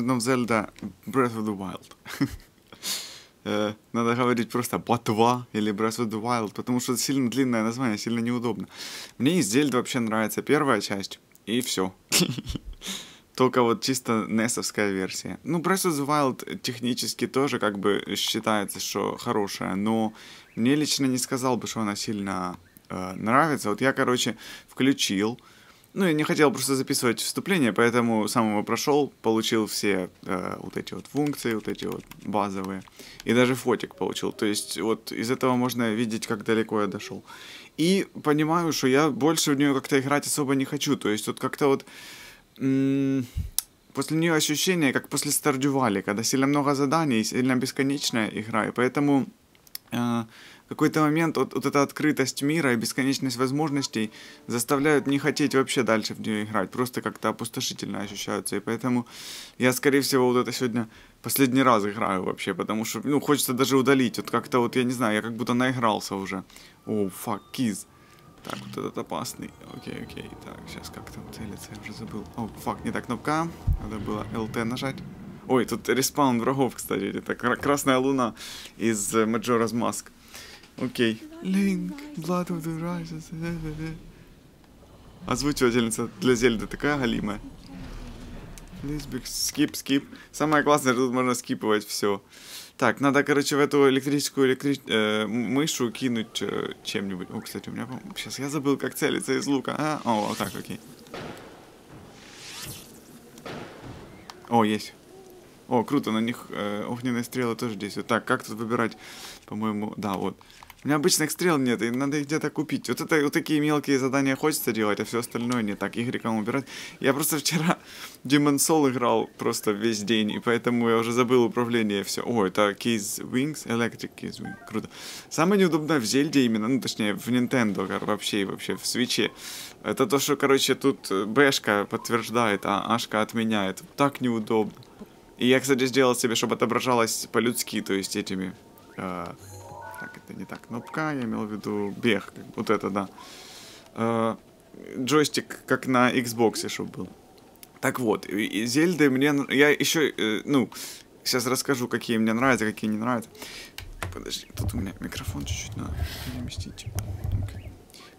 Legend of Zelda Breath of the Wild. Э, надо говорить просто Ботва или Breath of the Wild, потому что сильно длинное название, сильно неудобно. Мне из Зельды вообще нравится первая часть, и все. Только вот чисто несовская версия. Ну, Breath of the Wild технически тоже как бы считается, что хорошая, но мне лично не сказал бы, что она сильно э, нравится. Вот я, короче, включил, ну, я не хотел просто записывать вступление, поэтому сам его прошел, получил все э, вот эти вот функции, вот эти вот базовые. И даже фотик получил. То есть вот из этого можно видеть, как далеко я дошел. И понимаю, что я больше в нее как-то играть особо не хочу. То есть вот как-то вот... После нее ощущение, как после Стардювали, когда сильно много заданий, сильно бесконечная игра. И поэтому... Э, какой-то момент вот, вот эта открытость мира и бесконечность возможностей заставляют не хотеть вообще дальше в нее играть, просто как-то опустошительно ощущаются, и поэтому я, скорее всего, вот это сегодня последний раз играю вообще, потому что, ну, хочется даже удалить, вот как-то вот, я не знаю, я как будто наигрался уже. О, oh, fuck, keese. Так, вот этот опасный. Окей, окей. Так, сейчас как там целиться, я уже забыл. О, oh, fuck, не так кнопка. Надо было LT нажать. Ой, тут респаун врагов, кстати. Это красная луна из Majora's Mask. Окей. Link, Blood of the Rises. Озвучивательница для Зельды такая галимая. Лизбик, скип, скип. Самое классное, что тут можно скипывать все. Так, надо, короче, в эту электрическую электри... э, мышу кинуть э, чем-нибудь. О, кстати, у меня... Сейчас я забыл, как целиться из лука. А, о, вот так, окей. О, есть. О, круто, на них э, огненные стрелы тоже действуют. Так, как тут выбирать? По-моему, да, вот. У меня обычных стрел нет, и надо их где-то купить. Вот это вот такие мелкие задания хочется делать, а все остальное не так. Игреком убирать. Я просто вчера Demon Soul играл просто весь день, и поэтому я уже забыл управление все. О, это Keys Wings, Electric Keys Wings. Круто. Самое неудобное в Зельде именно, ну точнее в Nintendo вообще и вообще в Свече. Это то, что, короче, тут Бэшка подтверждает, а Ашка отменяет. Так неудобно. И я, кстати, сделал себе, чтобы отображалось по-людски, то есть этими... Э это не так кнопка, я имел в виду бег. Вот это, да. Э, джойстик, как на Xbox, чтобы был. Так вот, Зельды мне... Я еще, э, ну, сейчас расскажу, какие мне нравятся, какие не нравятся. Подожди, тут у меня микрофон чуть-чуть надо переместить. Okay.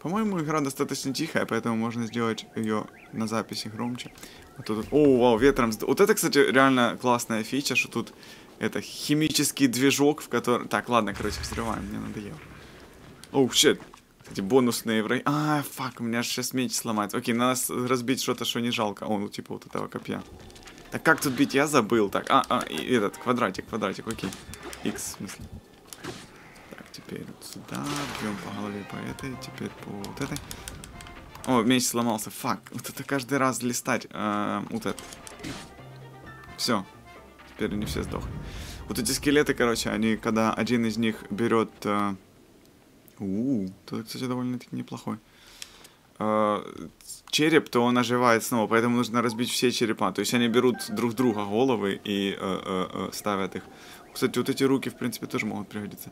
По-моему, игра достаточно тихая, поэтому можно сделать ее на записи громче. А тут... О, вау, ветром... Вот это, кстати, реально классная фича, что тут это химический движок, в котором... Так, ладно, короче, взрываем, мне надоело. Оу, oh, щит. Кстати, бонусные враги. А, фак, у меня сейчас меч сломается. Окей, надо разбить что-то, что не жалко. О, ну типа вот этого копья. Так как тут бить? Я забыл. Так, а, а, и этот, квадратик, квадратик, окей. X, в смысле. Так, теперь вот сюда, бьем по голове по этой, теперь по вот этой. О, меч сломался, фак. Вот это каждый раз листать. А, вот это. Все, теперь они все сдохли. Вот эти скелеты, короче, они, когда один из них берет... Э... У, -у кстати, довольно-таки неплохой. Э, череп, то он оживает снова, поэтому нужно разбить все черепа. То есть они берут друг друга головы и э, ставят их. Кстати, вот эти руки, в принципе, тоже могут пригодиться.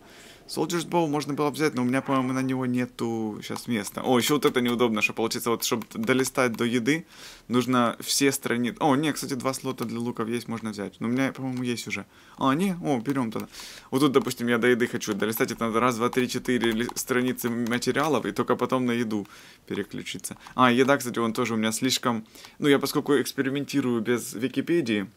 Soldier's Bow можно было взять, но у меня, по-моему, на него нету сейчас места. О, еще вот это неудобно, что получится, вот, чтобы долистать до еды, нужно все страницы... О, не, кстати, два слота для луков есть, можно взять. Но у меня, по-моему, есть уже. А, не, о, берем тогда. Вот тут, допустим, я до еды хочу долистать, это надо раз, два, три, четыре страницы материалов, и только потом на еду переключиться. А, еда, кстати, он тоже у меня слишком... Ну, я поскольку экспериментирую без Википедии,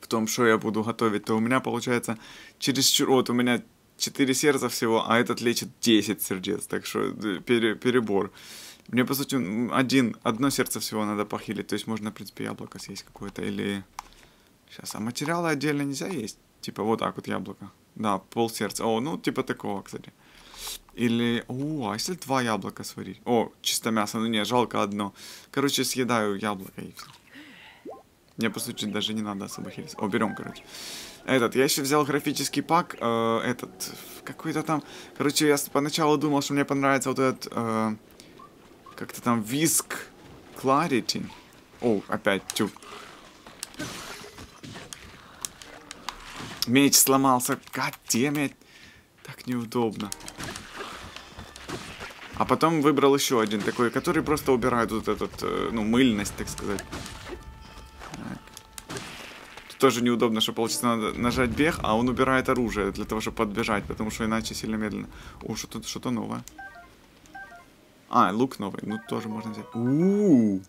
в том, что я буду готовить, то у меня получается через вот у меня 4 сердца всего, а этот лечит 10 сердец, так что э, пере, перебор. Мне, по сути, один, одно сердце всего надо похилить, то есть можно, в принципе, яблоко съесть какое-то, или... Сейчас, а материалы отдельно нельзя есть? Типа вот так вот яблоко. Да, пол сердца. О, ну, типа такого, кстати. Или, о, а если два яблока сварить? О, чисто мясо, ну не, жалко одно. Короче, съедаю яблоко и все. Мне, по сути, даже не надо особо хилиться. О, берем, короче. Этот, я еще взял графический пак, э, этот, какой-то там... Короче, я поначалу думал, что мне понравится вот этот, э, как-то там, Виск Clarity. О, опять, тю. Меч сломался. Goddammit. Так неудобно. А потом выбрал еще один такой, который просто убирает вот этот, э, ну, мыльность, так сказать. Тоже неудобно, что получится надо нажать бег, а он убирает оружие для того, чтобы подбежать, потому что иначе сильно медленно. О, что тут что-то новое. А, лук новый. Ну, тоже можно взять. У-у-у,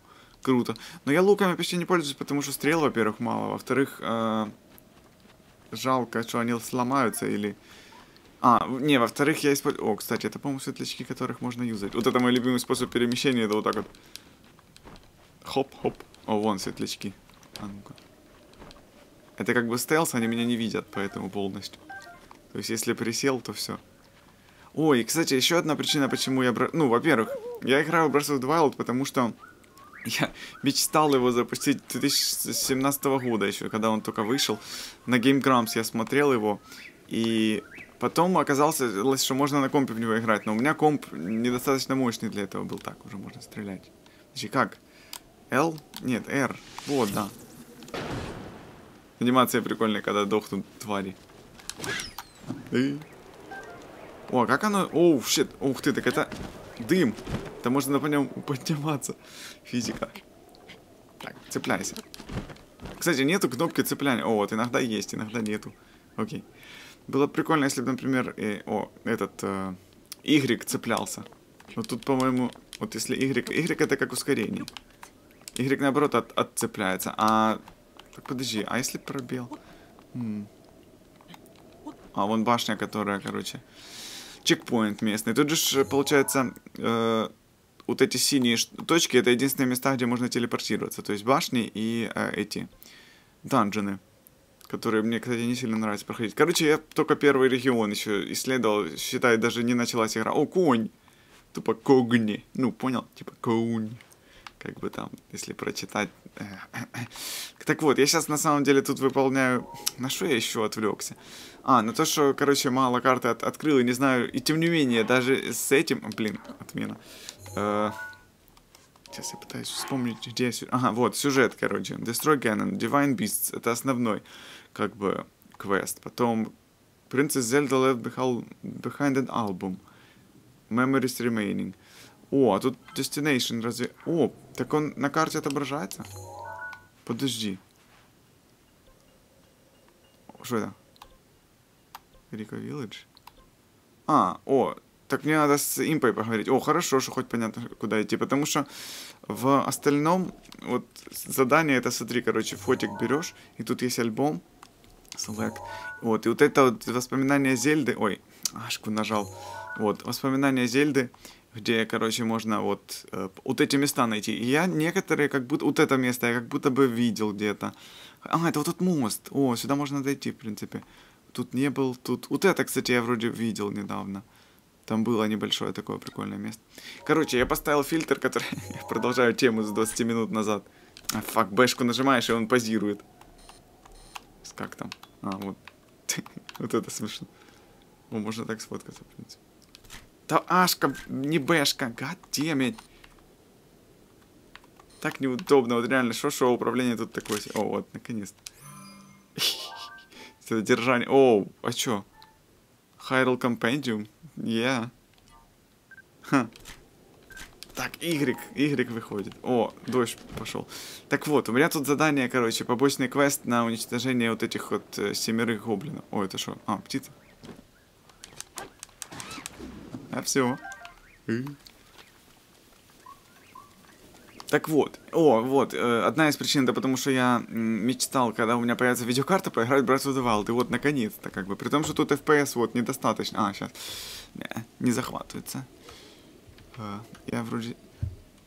круто. Но я луками почти не пользуюсь, потому что стрел, во-первых, мало. Во-вторых, э, жалко, что они сломаются или... А, не, во-вторых, я использую... О, кстати, это, по-моему, светлячки, которых можно юзать. Вот это мой любимый способ перемещения, это вот так вот. Хоп-хоп. О, вон светлячки. А ну-ка. Это как бы стелс, они меня не видят, поэтому полностью. То есть, если присел, то все. Ой, кстати, еще одна причина, почему я... Ну, во-первых, я играю в Breath of the Wild, потому что я мечтал его запустить 2017 года еще, когда он только вышел. На Game Grumps я смотрел его, и потом оказалось, что можно на компе в него играть, но у меня комп недостаточно мощный для этого был. Так, уже можно стрелять. Значит, как? L? Нет, R. Вот, да. Анимация прикольная, когда дохнут твари. О, как оно... Оу, щит. Ух ты, так это дым. Это можно по нем подниматься. Физика. Так, цепляйся. Кстати, нету кнопки цепляния. О, вот иногда есть, иногда нету. Окей. Было бы прикольно, если бы, например, э, о, этот э, Y цеплялся. Вот тут, по-моему, вот если Y... Y это как ускорение. Y, наоборот, от, отцепляется. А... Так, подожди, а если пробел? М а, вон башня, которая, короче чекпоинт местный. Тут же, получается, э, вот эти синие точки, это единственные места, где можно телепортироваться. То есть башни и э, эти данжены, которые мне, кстати, не сильно нравится проходить. Короче, я только первый регион еще исследовал. Считай, даже не началась игра. О, конь! Тупо когни. Ну, понял? Типа конь как бы там, если прочитать. Так вот, я сейчас на самом деле тут выполняю... На что я еще отвлекся? А, на то, что, короче, мало карты от открыл, и не знаю, и тем не менее, даже с этим... Блин, отмена. Э, сейчас я пытаюсь вспомнить, где... Ага, вот, сюжет, короче. Destroy Ganon, Divine Beasts, это основной, как бы, квест. Потом Princess Zelda Left Behind an Album. Memories Remaining. О, а тут Destination разве... О, так он на карте отображается? Подожди. Что это? Рика Village? А, о, так мне надо с импой поговорить. О, хорошо, что хоть понятно, куда идти. Потому что в остальном, вот задание это, смотри, короче, фотик берешь, и тут есть альбом, select. Вот, и вот это вот воспоминания Зельды, ой, ашку нажал. Вот, воспоминания Зельды, где, короче, можно вот, э, вот эти места найти. И я некоторые, как будто, вот это место я как будто бы видел где-то. А, это вот тут мост. О, сюда можно дойти, в принципе. Тут не был, тут... Вот это, кстати, я вроде видел недавно. Там было небольшое такое прикольное место. Короче, я поставил фильтр, который... продолжаю тему с 20 минут назад. А, фак, бэшку нажимаешь, и он позирует. Как там? А, вот. вот это смешно. О, можно так сфоткаться, в принципе. Да Ашка, не Бэшка, гаддемить. Так неудобно, вот реально, что шоу управление тут такое. О, вот, наконец-то. Содержание. О, а чё? Hyrule Compendium? Yeah. Так, Y, Y выходит. О, дождь пошел. Так вот, у меня тут задание, короче, побочный квест на уничтожение вот этих вот э, семерых гоблинов. О, это что? А, птица. А все. Так вот, о, вот, э, одна из причин, это потому что я мечтал, когда у меня появится видеокарта, поиграть в Breath of the Wild, и вот, наконец-то, как бы, при том, что тут FPS, вот, недостаточно, а, сейчас, не, не захватывается. Э, я вроде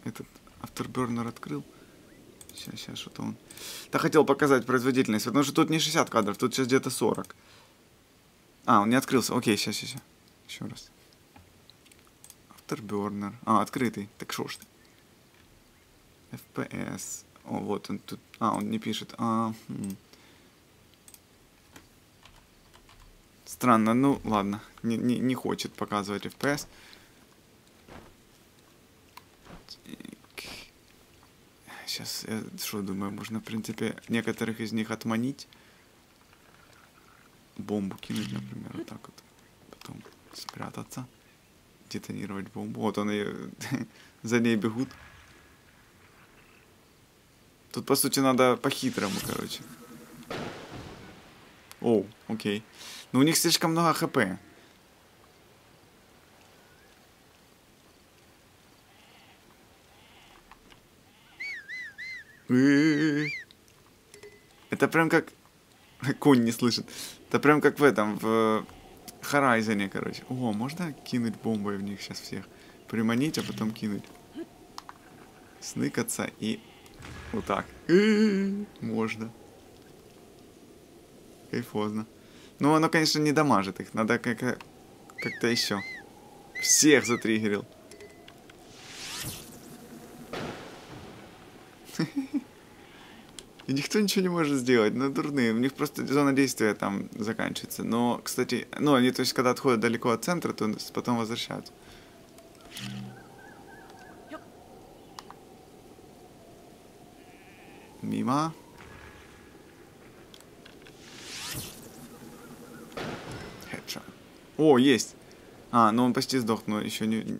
этот Afterburner открыл. Сейчас, сейчас, что-то он... Так хотел показать производительность, потому что тут не 60 кадров, тут сейчас где-то 40. А, он не открылся, окей, сейчас, сейчас, еще раз. Afterburner. А, открытый. Так шо ж ты? FPS. О, вот он тут. А, он не пишет. А, хм. Странно, ну ладно. Не, не, не хочет показывать FPS. Сейчас я что думаю, можно в принципе некоторых из них отманить. Бомбу кинуть, например, вот так вот. Потом спрятаться детонировать бомбу. Вот они за ней бегут. Тут, по сути, надо по-хитрому, короче. Оу, окей. Но у них слишком много хп. Это прям как... Конь не слышит. Это прям как в этом, в Хорайзене, короче. О, можно кинуть бомбой в них сейчас всех? Приманить, а потом кинуть. Сныкаться и... Вот так. Можно. Кайфозно. Ну, оно, конечно, не дамажит их. Надо как-то как еще. Всех затриггерил. И никто ничего не может сделать, ну дурные. У них просто зона действия там заканчивается. Но, кстати, ну они, то есть, когда отходят далеко от центра, то потом возвращаются. Мимо. Хедшот. О, есть. А, ну он почти сдох, но еще не...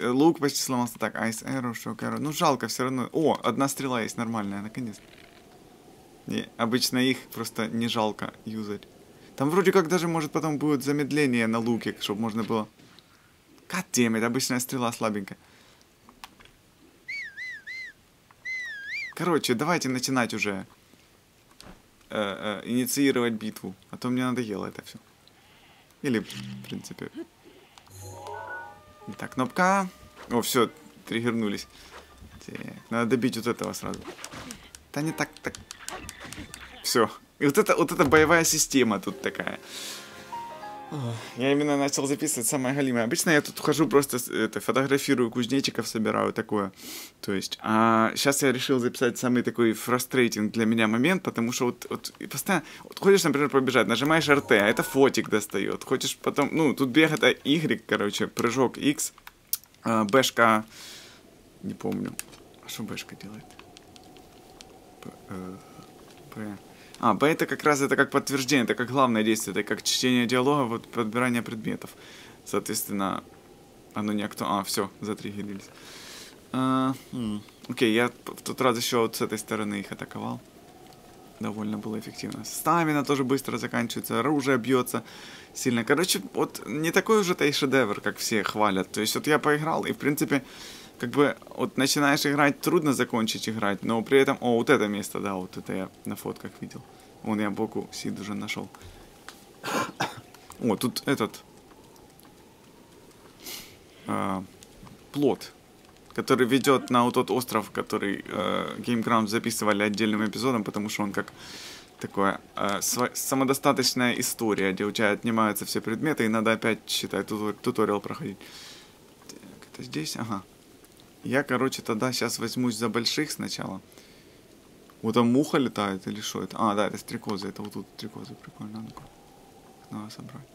Лук почти сломался. Так, Ice Arrow, Shock Arrow. Ну, жалко все равно. О, одна стрела есть нормальная, наконец-то. Не, обычно их просто не жалко юзать. Там вроде как даже может потом будет замедление на луке, чтобы можно было... Goddammit, обычная стрела слабенькая. Короче, давайте начинать уже э, э, инициировать битву. А то мне надоело это все. Или, в принципе... Так, кнопка. О, все, триггернулись. Так, надо добить вот этого сразу. Да не так, так. Все. И вот это, вот эта боевая система тут такая. Я именно начал записывать самое галимое. Обычно я тут хожу просто это, фотографирую кузнечиков, собираю такое. То есть, а сейчас я решил записать самый такой фрустрейтинг для меня момент, потому что вот, вот постоянно, вот хочешь, например, побежать, нажимаешь RT, а это фотик достает. Хочешь потом, ну, тут бег это Y, короче, прыжок X, а, бэшка, не помню. А что бэшка делает? Э, Б. А, Б это как раз это как подтверждение, это как главное действие, это как чтение диалога, вот подбирание предметов. Соответственно, оно не актуально. А, все, затриггерились. А. Окей, я в тот раз еще вот с этой стороны их атаковал. Довольно было эффективно. Стамина тоже быстро заканчивается, оружие бьется сильно. Короче, вот не такой уже-то и шедевр, как все хвалят. То есть вот я поиграл, и в принципе как бы вот начинаешь играть, трудно закончить играть, но при этом... О, вот это место, да, вот это я на фотках видел. Вон я боку Сид уже нашел. О, тут этот... Э, плод, который ведет на вот тот остров, который э, Game Ground записывали отдельным эпизодом, потому что он как такое э, самодостаточная история, где у тебя отнимаются все предметы, и надо опять, считай, туториал проходить. Так, это здесь? Ага. Я, короче, тогда сейчас возьмусь за больших сначала. Вот там муха летает или что это? А, да, это стрекозы. Это вот тут стрекозы. Прикольно. Ну-ка. Надо собрать.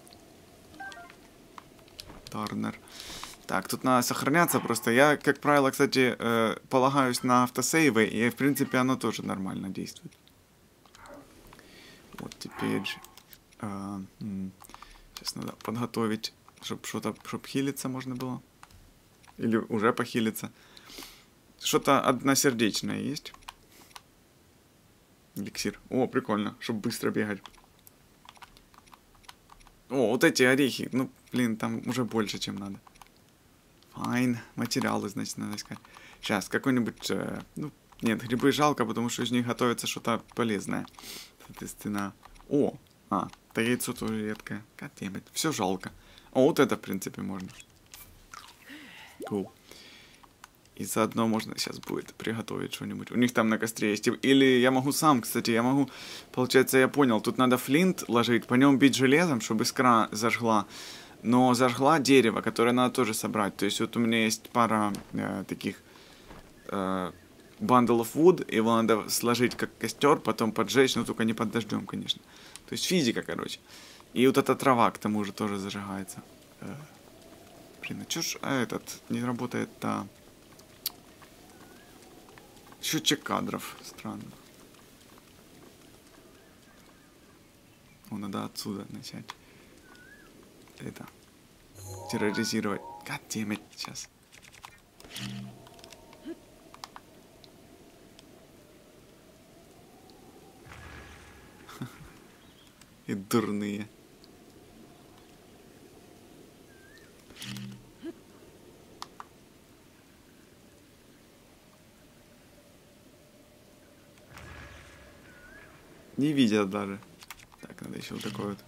Тарнер. Так, тут надо сохраняться просто. Я, как правило, кстати, э, полагаюсь на автосейвы, и, в принципе, оно тоже нормально действует. Вот теперь... Э, сейчас надо подготовить, чтобы что-то, чтобы хилиться можно было. Или уже похилиться. Что-то односердечное есть? Эликсир. О, прикольно, чтобы быстро бегать. О, вот эти орехи. Ну, блин, там уже больше, чем надо. Файн. Материалы, значит, надо искать. Сейчас, какой-нибудь... Э, ну, нет, грибы жалко, потому что из них готовится что-то полезное. Соответственно... О! А, это яйцо тоже редкое. Goddammit. Все жалко. О, вот это, в принципе, можно. Cool. И заодно можно сейчас будет приготовить что-нибудь. У них там на костре есть. Или я могу сам, кстати, я могу... Получается, я понял, тут надо флинт ложить, по нем бить железом, чтобы искра зажгла. Но зажгла дерево, которое надо тоже собрать. То есть вот у меня есть пара э, таких э, bundle of wood, его надо сложить как костер, потом поджечь, но только не под дождем, конечно. То есть физика, короче. И вот эта трава к тому же тоже зажигается. Блин, а чё ж а этот не работает-то? Счетчик кадров. Странно. О, надо отсюда начать. Это. Терроризировать. Goddammit, сейчас. И дурные. Не видят даже. Так, надо еще вот такой вот.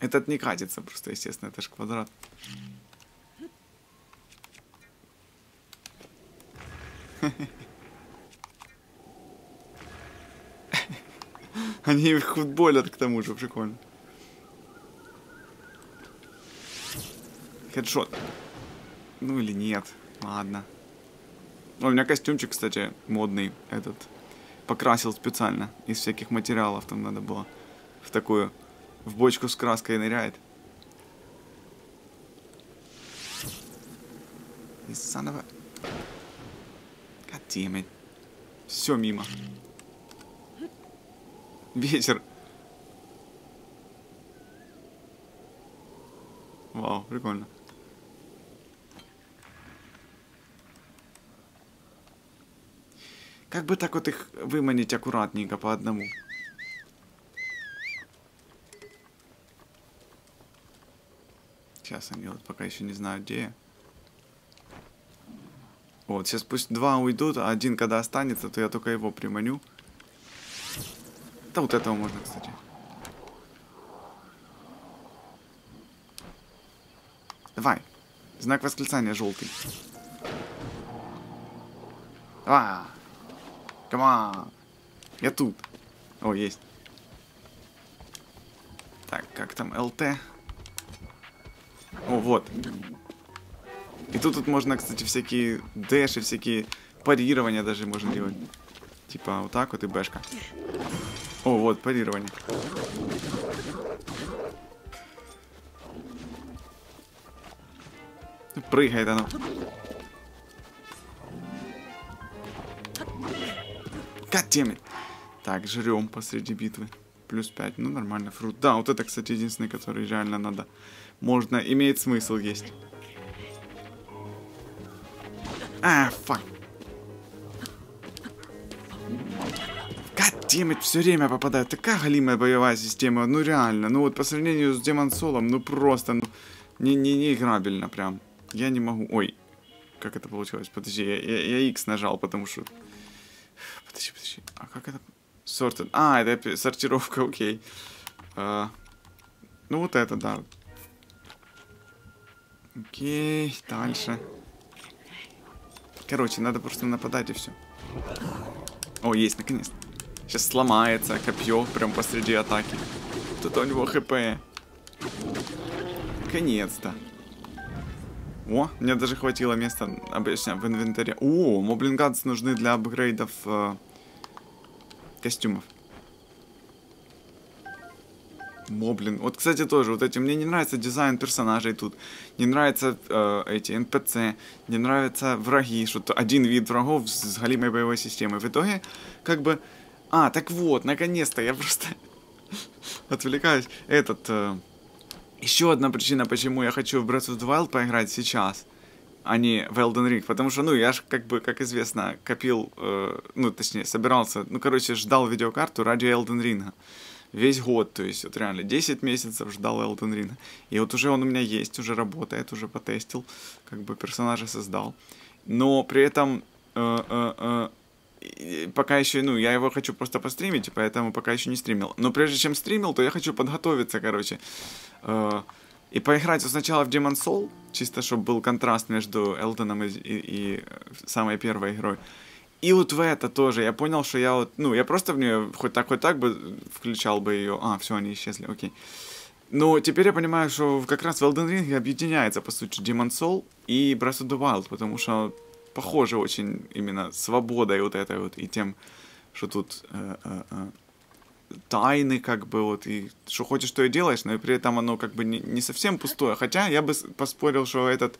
Этот не катится просто, естественно, это же квадрат. Они их футболят к тому же, прикольно. Хедшот. Ну или нет. Ладно. О, у меня костюмчик, кстати, модный. Этот. Покрасил специально. Из всяких материалов там надо было. В такую. В бочку с краской ныряет. И заново. God Все мимо. Ветер. Вау, прикольно. Как бы так вот их выманить аккуратненько по одному? Сейчас они вот пока еще не знают, где я. Вот, сейчас пусть два уйдут, а один когда останется, то я только его приманю. Да вот этого можно, кстати. Давай. Знак восклицания желтый. А, Come on. Я тут. О, есть. Так, как там LT? О, вот. И тут, тут можно, кстати, всякие дэши, всякие парирования даже можно делать. Типа вот так вот и бэшка. О, вот, парирование. Прыгает оно. Goddammit. Так, жрем посреди битвы. Плюс 5. Ну, нормально. Фрут. Да, вот это, кстати, единственный, который реально надо. Можно, имеет смысл есть. А, фак. Goddammit, все время попадает. Такая галимая боевая система. Ну, реально. Ну, вот по сравнению с Демон Солом, ну, просто, ну, не, не, не играбельно прям. Я не могу. Ой, как это получилось? Подожди, я, я, я X нажал, потому что... Подожди, подожди. А как это? Sorted. А, это сортировка, окей. А, ну, вот это, да. Окей, дальше. Короче, надо просто нападать и все. О, есть, наконец-то. Сейчас сломается копье прям посреди атаки. Тут у него хп. Наконец-то. О, мне даже хватило места обычно в инвентаре. О, моблингадс нужны для апгрейдов э, костюмов. Моблин. Вот, кстати, тоже, вот эти, мне не нравится дизайн персонажей тут, не нравятся э, эти NPC, не нравятся враги, что-то один вид врагов с галимой боевой системой. В итоге, как бы, а, так вот, наконец-то, я просто отвлекаюсь. Этот, э, еще одна причина, почему я хочу в Breath of the Wild поиграть сейчас, а не в Elden Ring. Потому что, ну, я же, как бы, как известно, копил, э, ну, точнее, собирался, ну, короче, ждал видеокарту ради Elden Ring. Весь год, то есть, вот реально, 10 месяцев ждал Elden Ring. И вот уже он у меня есть, уже работает, уже потестил, как бы персонажа создал. Но при этом э, э, э, пока еще, ну, я его хочу просто постримить, поэтому пока еще не стримил. Но прежде чем стримил, то я хочу подготовиться, короче. Э, и поиграть сначала в Demon Soul, чисто чтобы был контраст между Элденом и, и, и самой первой игрой. И вот в это тоже. Я понял, что я вот, ну, я просто в нее хоть так, хоть так бы включал бы ее. А, все, они исчезли, окей. Но теперь я понимаю, что как раз в Elden Ring объединяется, по сути, Demon Soul и Breath of the Wild, потому что похоже очень именно свободой вот этой вот и тем, что тут э, э, э, тайны как бы вот и что хочешь, то и делаешь, но и при этом оно как бы не, не совсем пустое. Хотя я бы поспорил, что этот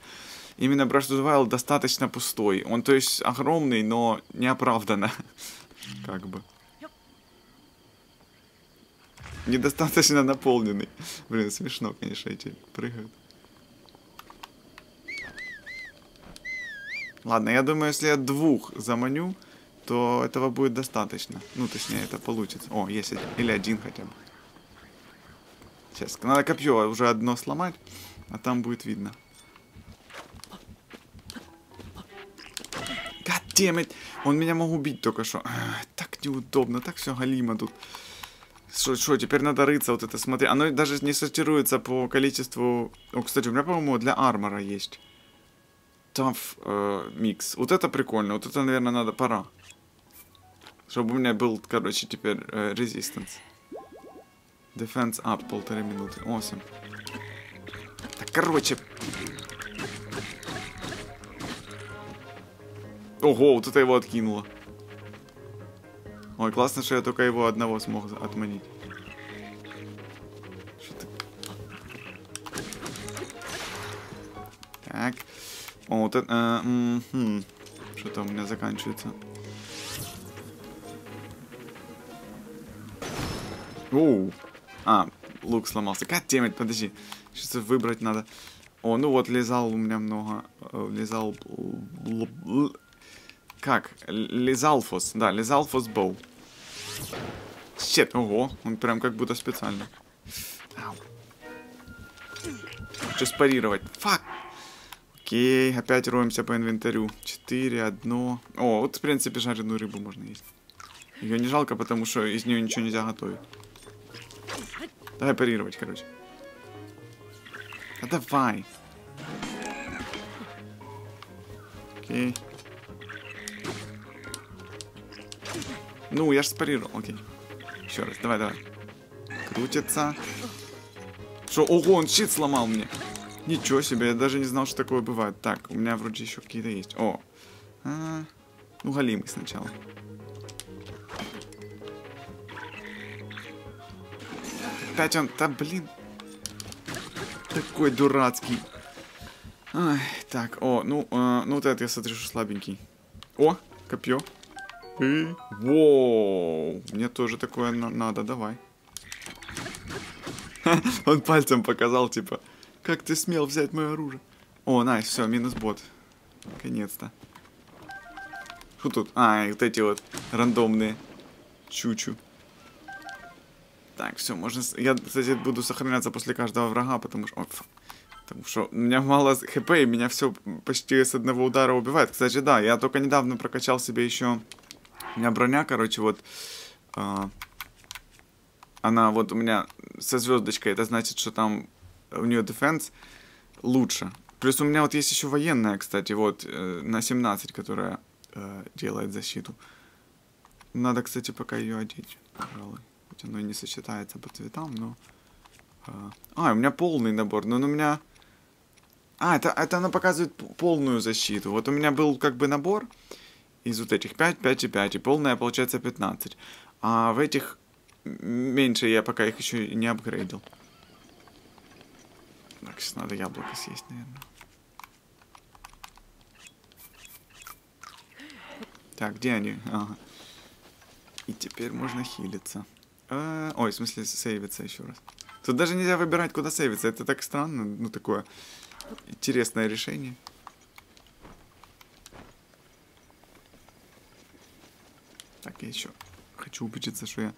именно Wild достаточно пустой. Он то есть огромный, но неоправданно. как бы. Недостаточно наполненный. Блин, смешно, конечно, эти прыгают. Ладно, я думаю, если я двух заманю, то этого будет достаточно. Ну, точнее, это получится. О, есть один. Или один хотя бы. Сейчас, надо копье уже одно сломать, а там будет видно. Goddammit! Он меня мог убить только что. Так неудобно, так все галимо тут. Что, теперь надо рыться, вот это смотри. Оно даже не сортируется по количеству... О, кстати, у меня, по-моему, для армора есть. Tough э, микс. Вот это прикольно. Вот это, наверное, надо, пора. Чтобы у меня был, короче, теперь э, resistance. Defense up полторы минуты. Awesome. Так, короче. Ого, вот это его откинуло. Ой, классно, что я только его одного смог отманить. Так. О, вот это... Э. Что-то у меня заканчивается. Оу. А, лук сломался. Goddammit, подожди. Сейчас выбрать надо. О, ну вот, лизал у меня много. Э, лизал... Как? Лизалфос. Да, Лизалфос Боу. Щет, ого. Он прям как будто специально. Ау. Хочу спарировать. Фак. Окей, опять роемся по инвентарю. Четыре, одно. О, вот в принципе жареную рыбу можно есть. Ее не жалко, потому что из нее ничего нельзя готовить. Давай парировать, короче. А давай. Окей. Ну, я же спарировал, окей. Еще раз, давай, давай. Крутится. Что? Ого, он щит сломал мне. Ничего себе, я даже не знал, что такое бывает. Так, у меня вроде еще какие-то есть. О. А. Ну, галимый сначала. Опять он... Да, блин. Такой дурацкий. Ай, так, о, ну, э, ну вот этот я смотрю, слабенький. О, копье. И... Воу, мне тоже такое на надо, давай. Он пальцем показал, типа, как ты смел взять мое оружие. О, найс, все, минус бот. Наконец-то. Что тут? А, вот эти вот рандомные чучу. Так, все, можно... Я, кстати, буду сохраняться после каждого врага, потому что... О, потому что у меня мало хп, и меня все почти с одного удара убивает. Кстати, да, я только недавно прокачал себе еще у меня броня, короче, вот... Э, она вот у меня со звездочкой, это значит, что там у нее дефенс лучше. Плюс у меня вот есть еще военная, кстати, вот, э, на 17, которая э, делает защиту. Надо, кстати, пока ее одеть, пожалуй. Хоть оно и не сочетается по цветам, но... Э, а, у меня полный набор, но он у меня... А, это, это она показывает полную защиту. Вот у меня был как бы набор, из вот этих 5, 5 и 5, и полная получается 15. А в этих меньше я пока их еще не апгрейдил. Так, сейчас надо яблоко съесть, наверное. Так, где они? Ага. И теперь можно хилиться. А, ой, в смысле сейвиться еще раз. Тут даже нельзя выбирать, куда сейвиться. Это так странно. Ну, такое интересное решение. Так, я еще хочу убедиться, что я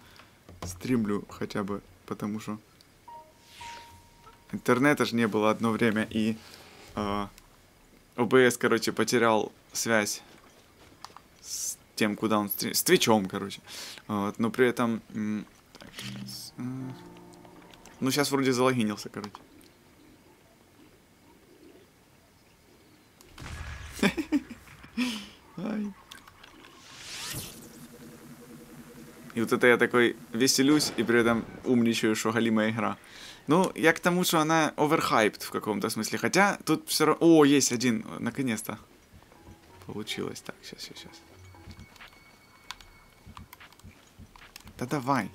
стримлю хотя бы, потому что интернета же не было одно время, и э, ОБС, короче, потерял связь с тем, куда он стрим... с Твичом, короче. Вот, но при этом... Так, э, ну, сейчас вроде залогинился, короче. И вот это я такой веселюсь и при этом умничаю, что галимая игра. Ну, я к тому, что она оверхайпт в каком-то смысле. Хотя тут все равно... О, есть один, наконец-то. Получилось. Так, сейчас, сейчас, сейчас. Да давай.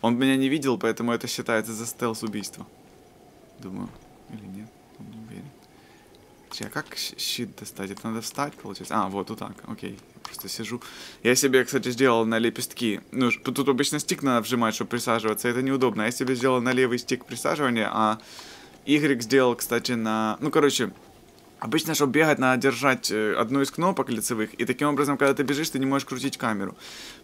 Он меня не видел, поэтому это считается за стелс-убийство. Думаю. Или нет? Не уверен. А как щит достать? Это надо встать, получается? А, вот, вот так, окей. Просто сижу. Я себе, кстати, сделал на лепестки. Ну, тут обычно стик надо вжимать, чтобы присаживаться. Это неудобно. Я себе сделал на левый стик присаживания, а Y сделал, кстати, на... Ну, короче, Обычно, чтобы бегать, надо держать э, одну из кнопок лицевых, и таким образом, когда ты бежишь, ты не можешь крутить камеру.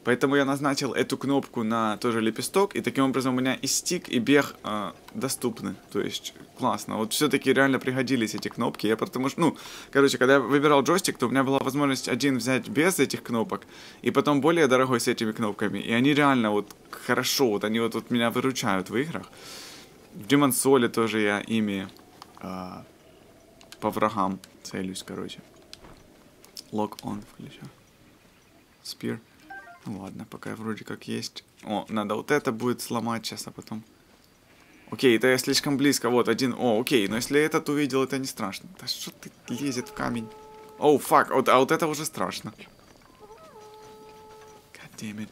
Поэтому я назначил эту кнопку на тоже лепесток, и таким образом у меня и стик, и бег э, доступны. То есть классно. Вот все-таки реально пригодились эти кнопки. Я потому что, ну, короче, когда я выбирал джойстик, то у меня была возможность один взять без этих кнопок, и потом более дорогой с этими кнопками. И они реально вот хорошо, вот они вот, вот меня выручают в играх. В Demon Soul тоже я ими... Э, по врагам целюсь, короче. Лок он включаю. Спир. Ну ладно, пока вроде как есть. О, надо вот это будет сломать сейчас, а потом... Окей, это я слишком близко. Вот, один... О, окей, но если этот увидел, это не страшно. Да что ты лезет в камень? Оу, oh, фак, вот, а вот это уже страшно. God damn it.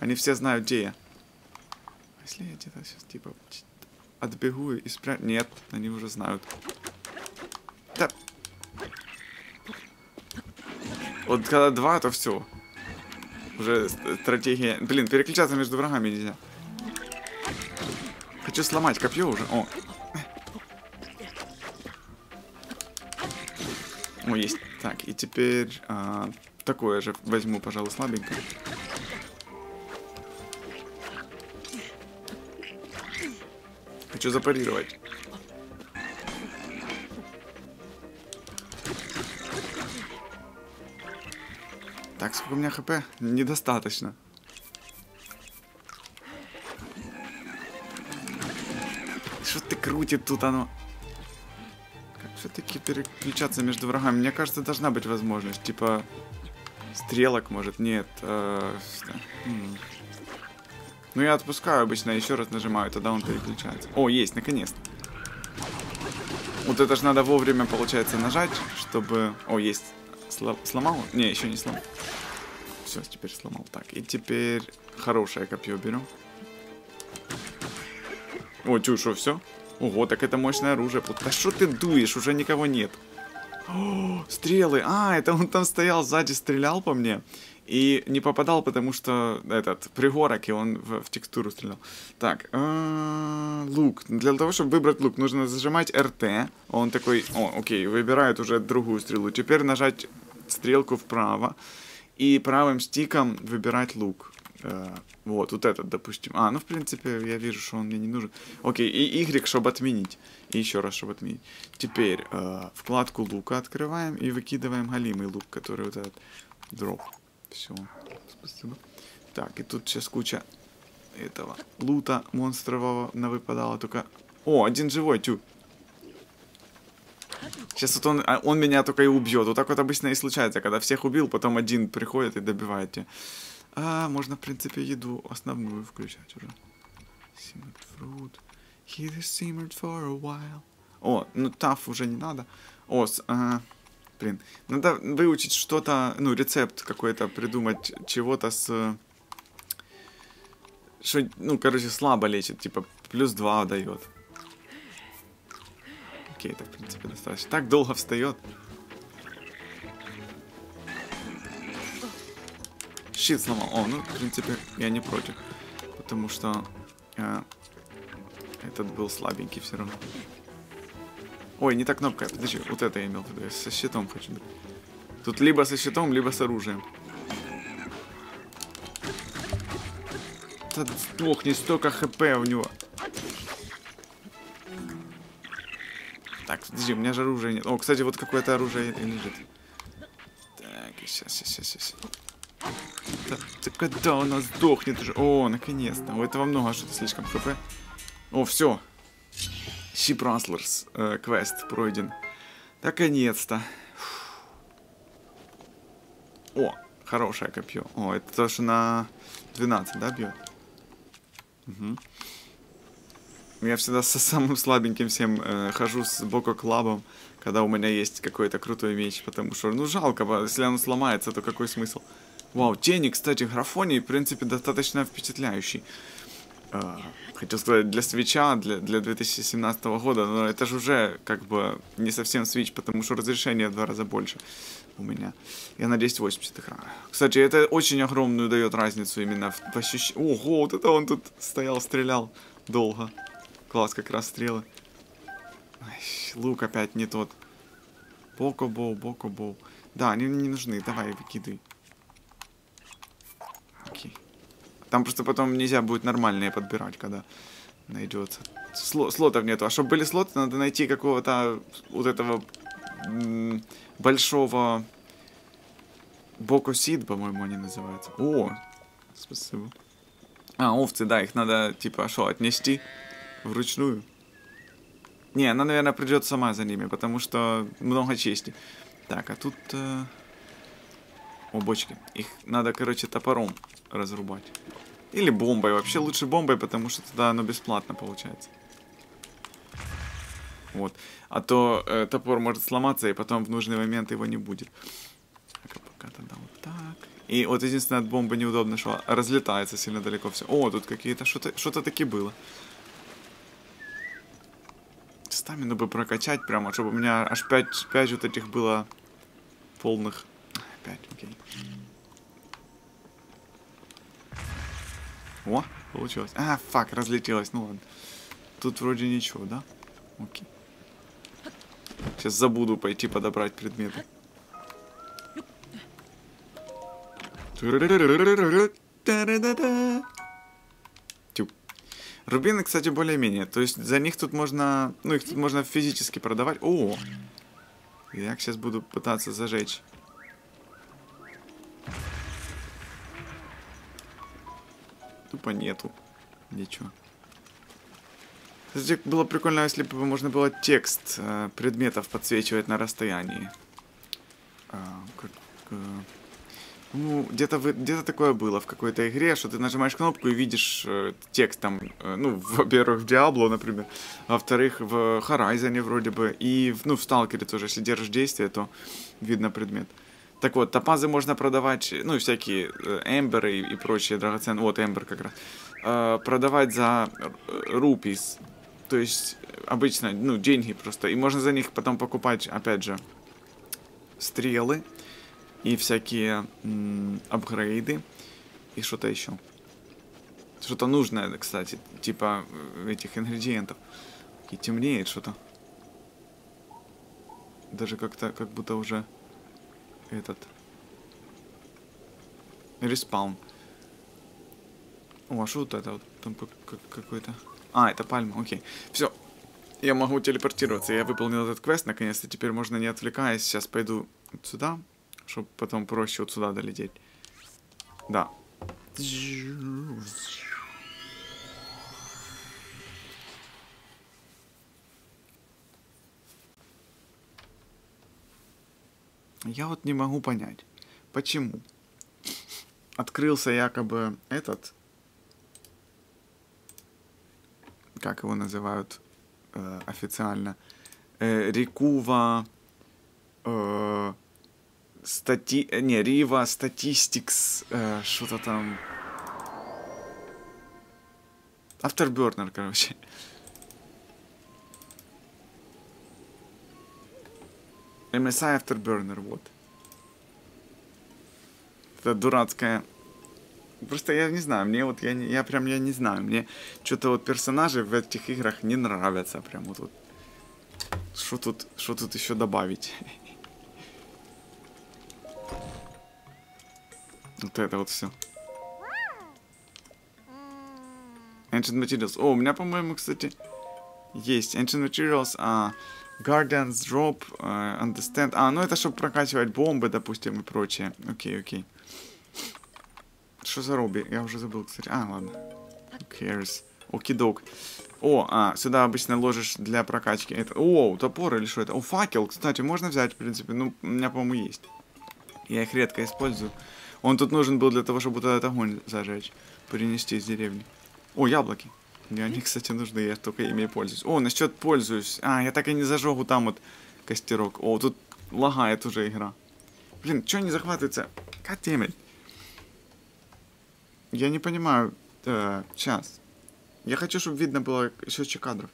Они все знают, где я. А если я где-то сейчас, типа, отбегу и спрячу... Нет, они уже знают. Да. Вот когда два, то все. Уже стратегия... Блин, переключаться между врагами нельзя. Хочу сломать копье уже. О. О, есть. Так, и теперь а, такое же возьму, пожалуй, слабенькое. Хочу запарировать. Так, сколько у меня хп? Недостаточно. Что ты крутит тут оно? Как все-таки переключаться между врагами? Мне кажется, должна быть возможность. Типа, стрелок, может, нет. Э, ну, я отпускаю обычно, еще раз нажимаю, тогда он переключается. О, есть, наконец-то. Вот это же надо вовремя, получается, нажать, чтобы... О, есть. Сломал? Не, еще не сломал. Все, теперь сломал. Так, и теперь хорошее копье берем. О, чё, что, все? Ого, так это мощное оружие. Да что ты дуешь? Уже никого нет. О, стрелы. А, это он там стоял сзади, стрелял по мне. И не попадал, потому что этот пригорок, и он в, в текстуру стрелял. Так, э -э лук. Для того, чтобы выбрать лук, нужно зажимать RT. Он такой, о, окей, выбирает уже другую стрелу. Теперь нажать стрелку вправо и правым стиком выбирать лук. Э, вот, вот этот, допустим. А, ну, в принципе, я вижу, что он мне не нужен. Окей, и Y, чтобы отменить. И еще раз, чтобы отменить. Теперь э, вкладку лука открываем и выкидываем галимый лук, который вот этот дроп. Все, спасибо. Так, и тут сейчас куча этого лута монстрового навыпадала. Только... О, один живой, тю. Сейчас вот он, а, он меня только и убьет. Вот так вот обычно и случается, когда всех убил, потом один приходит и добивает тебя. А, можно, в принципе, еду основную включать уже. Simmered fruit. He simmered for a while. О, ну таф уже не надо. О, с, а, блин, надо выучить что-то, ну, рецепт какой-то придумать, чего-то с... Что, ну, короче, слабо лечит, типа, плюс 2 дает окей, это, в принципе, достаточно. Так долго встает. Щит сломал. О, ну, в принципе, я не против. Потому что э, этот был слабенький все равно. Ой, не та кнопка. Подожди, вот это я имел в виду. Я со щитом хочу. Тут либо со щитом, либо с оружием. Да сдохни, столько хп у него. Так, подожди, у меня же оружия нет. О, кстати, вот какое-то оружие лежит. Так, сейчас, сейчас, сейчас. Да, да когда у нас сдохнет уже? О, наконец-то. У этого много, что-то слишком хп. О, все. Ship Rustlers э, квест пройден. Наконец-то. О, хорошее копье. О, это то, что на 12, да, бьет? Угу. Я всегда со самым слабеньким всем э, хожу с Боко Клабом, когда у меня есть какой-то крутой меч, потому что, ну, жалко, если он сломается, то какой смысл? Вау, тени, кстати, графоний, в принципе, достаточно впечатляющий. Э, хотел сказать, для свеча, для, для 2017 года, но это же уже, как бы, не совсем свич, потому что разрешение в два раза больше у меня. Я на 1080 экрана. Кстати, это очень огромную дает разницу именно в ощущении. Ого, вот это он тут стоял, стрелял долго. Класс, как раз стрелы. Лук опять не тот. Бокобол, бокобол. Да, они мне не нужны. Давай, выкидывай. Окей. Там просто потом нельзя будет нормальные подбирать, когда найдется. Сло слотов нету. А чтобы были слоты, надо найти какого-то вот этого большого Бокусид, по-моему, они называются. О, спасибо. А, овцы, да, их надо, типа, что, отнести вручную? Не, она, наверное, придет сама за ними, потому что много чести. Так, а тут... Э... О, бочки. Их надо, короче, топором разрубать. Или бомбой. Вообще лучше бомбой, потому что тогда оно бесплатно получается. Вот. А то э, топор может сломаться, и потом в нужный момент его не будет. Так, а пока тогда вот так. И вот единственное от бомбы неудобно, что разлетается сильно далеко все. О, тут какие-то что-то что-то таки было. Стамину бы прокачать прямо, чтобы у меня аж 5, 5 вот этих было полных. 5, окей. О, получилось. А, фак, разлетелось, ну ладно. Тут вроде ничего, да? Окей. Сейчас забуду пойти подобрать предметы. Тюп. Рубины, кстати, более-менее. То есть за них тут можно... Ну, их тут можно физически продавать. О! Я сейчас буду пытаться зажечь. Тупо нету. Ничего. Кстати, было прикольно, если бы можно было текст э, предметов подсвечивать на расстоянии. А, как, э, ну, где-то где такое было в какой-то игре, что ты нажимаешь кнопку и видишь э, текст там, э, ну, во-первых, в Diablo, например, во-вторых, в Horizon вроде бы, и, ну, в Stalker тоже, если держишь действие, то видно предмет. Так вот, топазы можно продавать, ну, всякие э, эмберы и, и прочие драгоценные, вот эмбер как раз, э, продавать за рупис, то есть обычно, ну, деньги просто, и можно за них потом покупать, опять же, стрелы, и всякие м, апгрейды и что-то еще. Что-то нужное, кстати, типа э, этих ингредиентов. И темнеет что-то. Даже как-то, как будто уже этот респаун. О, а что вот это вот? Там какой-то... А, это пальма, окей. Все, я могу телепортироваться. Я выполнил этот квест, наконец-то. Теперь можно не отвлекаясь. Сейчас пойду сюда чтобы потом проще вот сюда долететь. Да. Я вот не могу понять, почему открылся якобы этот, как его называют э, официально, э, Рикува, э, стати... Не, Рива, Статистикс, э, что-то там... Afterburner, короче. MSI Afterburner, вот. Это дурацкая... Просто я не знаю, мне вот, я, не, я прям, я не знаю, мне что-то вот персонажи в этих играх не нравятся, прям вот. Что тут, что тут еще добавить? Вот это вот все. Ancient Materials. О, у меня, по-моему, кстати, есть. Ancient Materials, а, Guardians Drop, uh, Understand. А, ну это чтобы прокачивать бомбы, допустим, и прочее. Окей, окей. Что за Робби? Я уже забыл, кстати. А, ладно. Who cares? Окидок. О, а, сюда обычно ложишь для прокачки. Это, о, топор или что это? О, факел, кстати, можно взять, в принципе. Ну, у меня, по-моему, есть. Я их редко использую. Он тут нужен был для того, чтобы вот этот огонь зажечь. Принести из деревни. О, яблоки. Мне они, кстати, нужны, я только ими пользуюсь. О, насчет пользуюсь. А, я так и не зажег там вот костерок. О, тут лагает уже игра. Блин, что не захватывается? Goddammit. Я не понимаю. Э, сейчас. Я хочу, чтобы видно было счетчик кадров.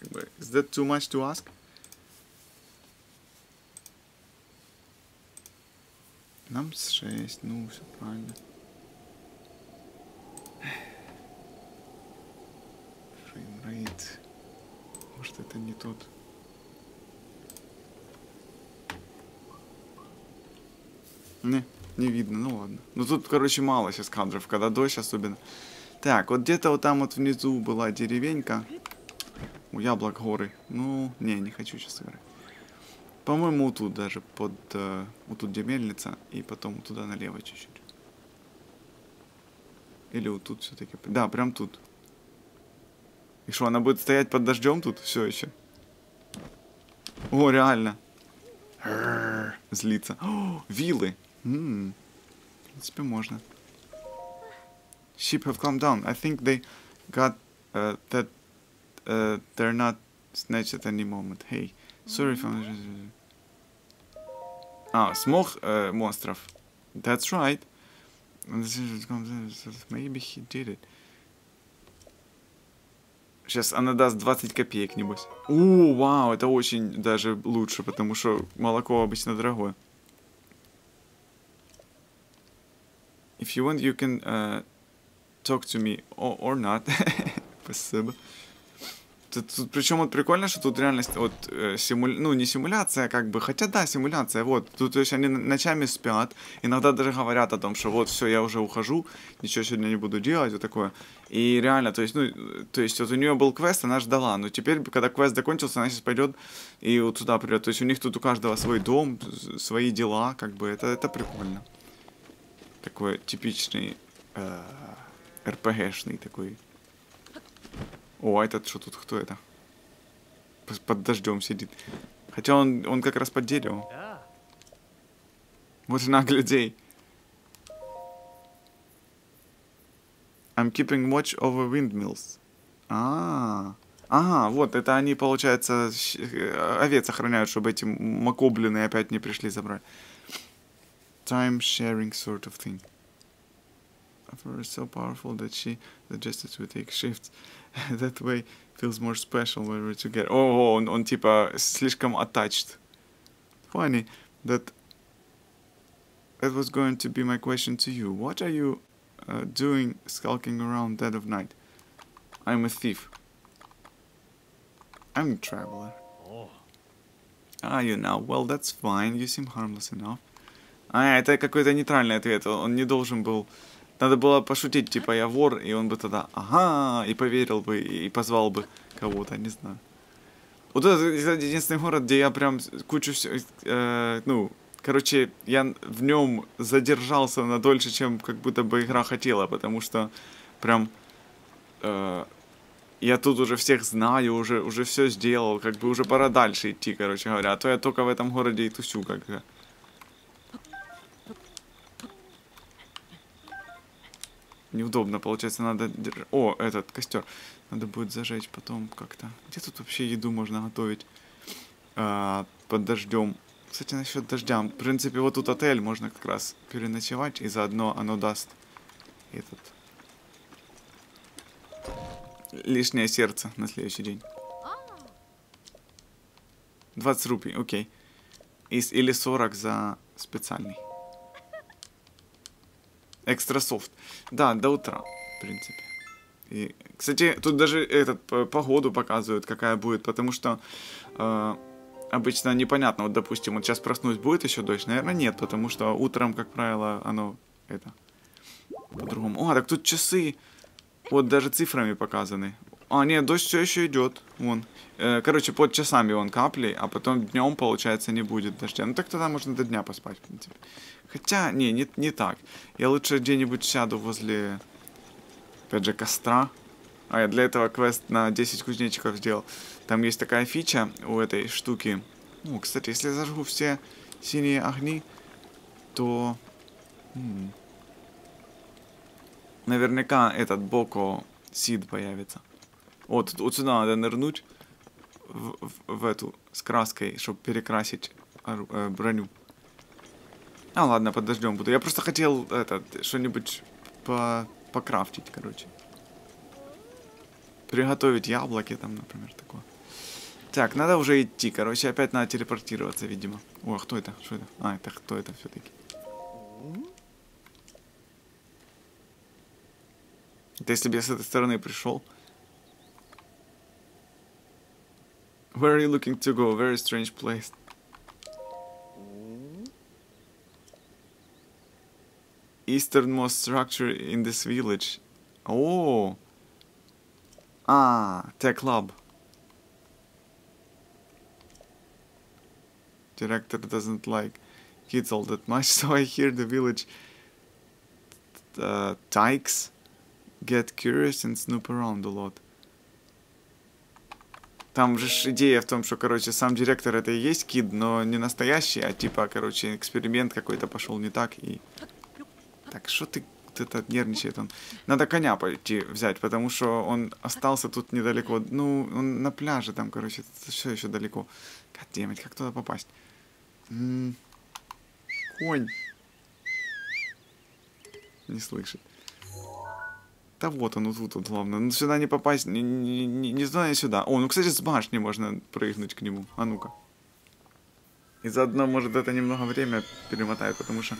Is that too much to ask? Нам с 6, ну все правильно. Фреймрейт. Может это не тот. Не, не видно, ну ладно. Ну тут, короче, мало сейчас кадров, когда дождь особенно. Так, вот где-то вот там вот внизу была деревенька. У яблок горы. Ну, не, не хочу сейчас играть. По-моему, вот тут даже, под... Э, вот тут где мельница, и потом вот туда налево чуть-чуть. Или вот тут все-таки. Да, прям тут. И что, она будет стоять под дождем тут все еще? О, реально. Злится. О, вилы. М -м. В принципе, можно. Sheep have calmed down. I think they got uh, that uh, they're not snatched at any moment. Hey, sorry if I'm... А, смог uh, монстров. That's right. Maybe he did it. Сейчас она даст 20 копеек, небось. О, вау, это очень даже лучше, потому что молоко обычно дорогое. If you want, you can uh, talk to me or, or not. Спасибо. Тут, причем вот прикольно, что тут реальность, вот, э, симуля... ну, не симуляция, как бы, хотя да, симуляция, вот, тут, то есть они ночами спят, иногда даже говорят о том, что вот, все, я уже ухожу, ничего сегодня не буду делать, вот такое. И реально, то есть, ну, то есть, вот у нее был квест, она ждала, но теперь, когда квест закончился, она сейчас пойдет и вот туда придет, то есть у них тут у каждого свой дом, свои дела, как бы, это, это прикольно. Такой типичный э, РПГшный такой о, а этот что тут? Кто это? Под дождем сидит. Хотя он, он как раз под деревом. Вот жена глядей. I'm keeping watch over windmills. А, ага, вот, это они, получается, э, овец охраняют, чтобы эти макоблины опять не пришли забрать. Time sharing sort of thing. So powerful that she suggested we take shifts. that way feels more special when we're together. О, он, он типа слишком attached. Funny that that was going to be my question to you. What are you uh, doing skulking around dead of night? I'm a thief. I'm a traveler. Oh. Are you now? Well, that's fine. You seem harmless enough. А, это какой-то нейтральный ответ. Он не должен был Надо было пошутить, типа, я вор, и он бы тогда, ага, и поверил бы, и позвал бы кого-то, не знаю. Вот это, единственный город, где я прям кучу всего, э, ну, короче, я в нем задержался на дольше, чем как будто бы игра хотела, потому что прям э, я тут уже всех знаю, уже, уже все сделал, как бы уже пора дальше идти, короче говоря, а то я только в этом городе и тусю, как неудобно, получается, надо. О, этот костер. Надо будет зажечь потом как-то. Где тут вообще еду можно готовить? А, под дождем. Кстати, насчет дождя. В принципе, вот тут отель, можно как раз переночевать, и заодно оно даст этот... Лишнее сердце на следующий день. 20 рупий, окей. Или 40 за специальный. Экстра софт. Да, до утра, в принципе. И, кстати, тут даже этот погоду показывают, какая будет, потому что э, обычно непонятно. Вот, допустим, вот сейчас проснусь, будет еще дождь? Наверное, нет, потому что утром, как правило, оно это по-другому. О, так тут часы, вот даже цифрами показаны. А, нет, дождь все еще идет. Вон. Э, короче, под часами он капли, а потом днем, получается, не будет дождя. Ну так тогда можно до дня поспать, в принципе. Хотя, не, не, не так. Я лучше где-нибудь сяду возле, опять же, костра. А я для этого квест на 10 кузнечиков сделал. Там есть такая фича у этой штуки. Ну, кстати, если я зажгу все синие огни, то... М -м, наверняка этот Боко Сид появится. Вот, вот сюда надо нырнуть в, в, в эту с краской, чтобы перекрасить э, броню. А, ладно, подождем буду. Я просто хотел это что-нибудь по покрафтить, короче. Приготовить яблоки там, например, такое. Так, надо уже идти, короче, опять надо телепортироваться, видимо. О, а кто это? Что это? А, это кто это все-таки? Это если бы я с этой стороны пришел. Where are you looking to go? Very strange place. easternmost structure in this village. Oh! Ah, Tech Club. Director doesn't like kids all that much, so I hear the village uh, tykes get curious and snoop around a lot. Там же идея в том, что, короче, сам директор это и есть кид, но не настоящий, а типа, короче, эксперимент какой-то пошел не так и... Так, что ты вот это нервничает он? Надо коня пойти взять, потому что он остался тут недалеко. Ну, он на пляже там, короче, все еще далеко. Goddammit, как туда попасть? М -м конь. Не слышит. Да вот он, вот тут вот, главное. Ну, сюда не попасть, не, не, не, не не сюда. О, ну, кстати, с башни можно прыгнуть к нему. А ну-ка. И заодно, может, это немного время перемотает, потому что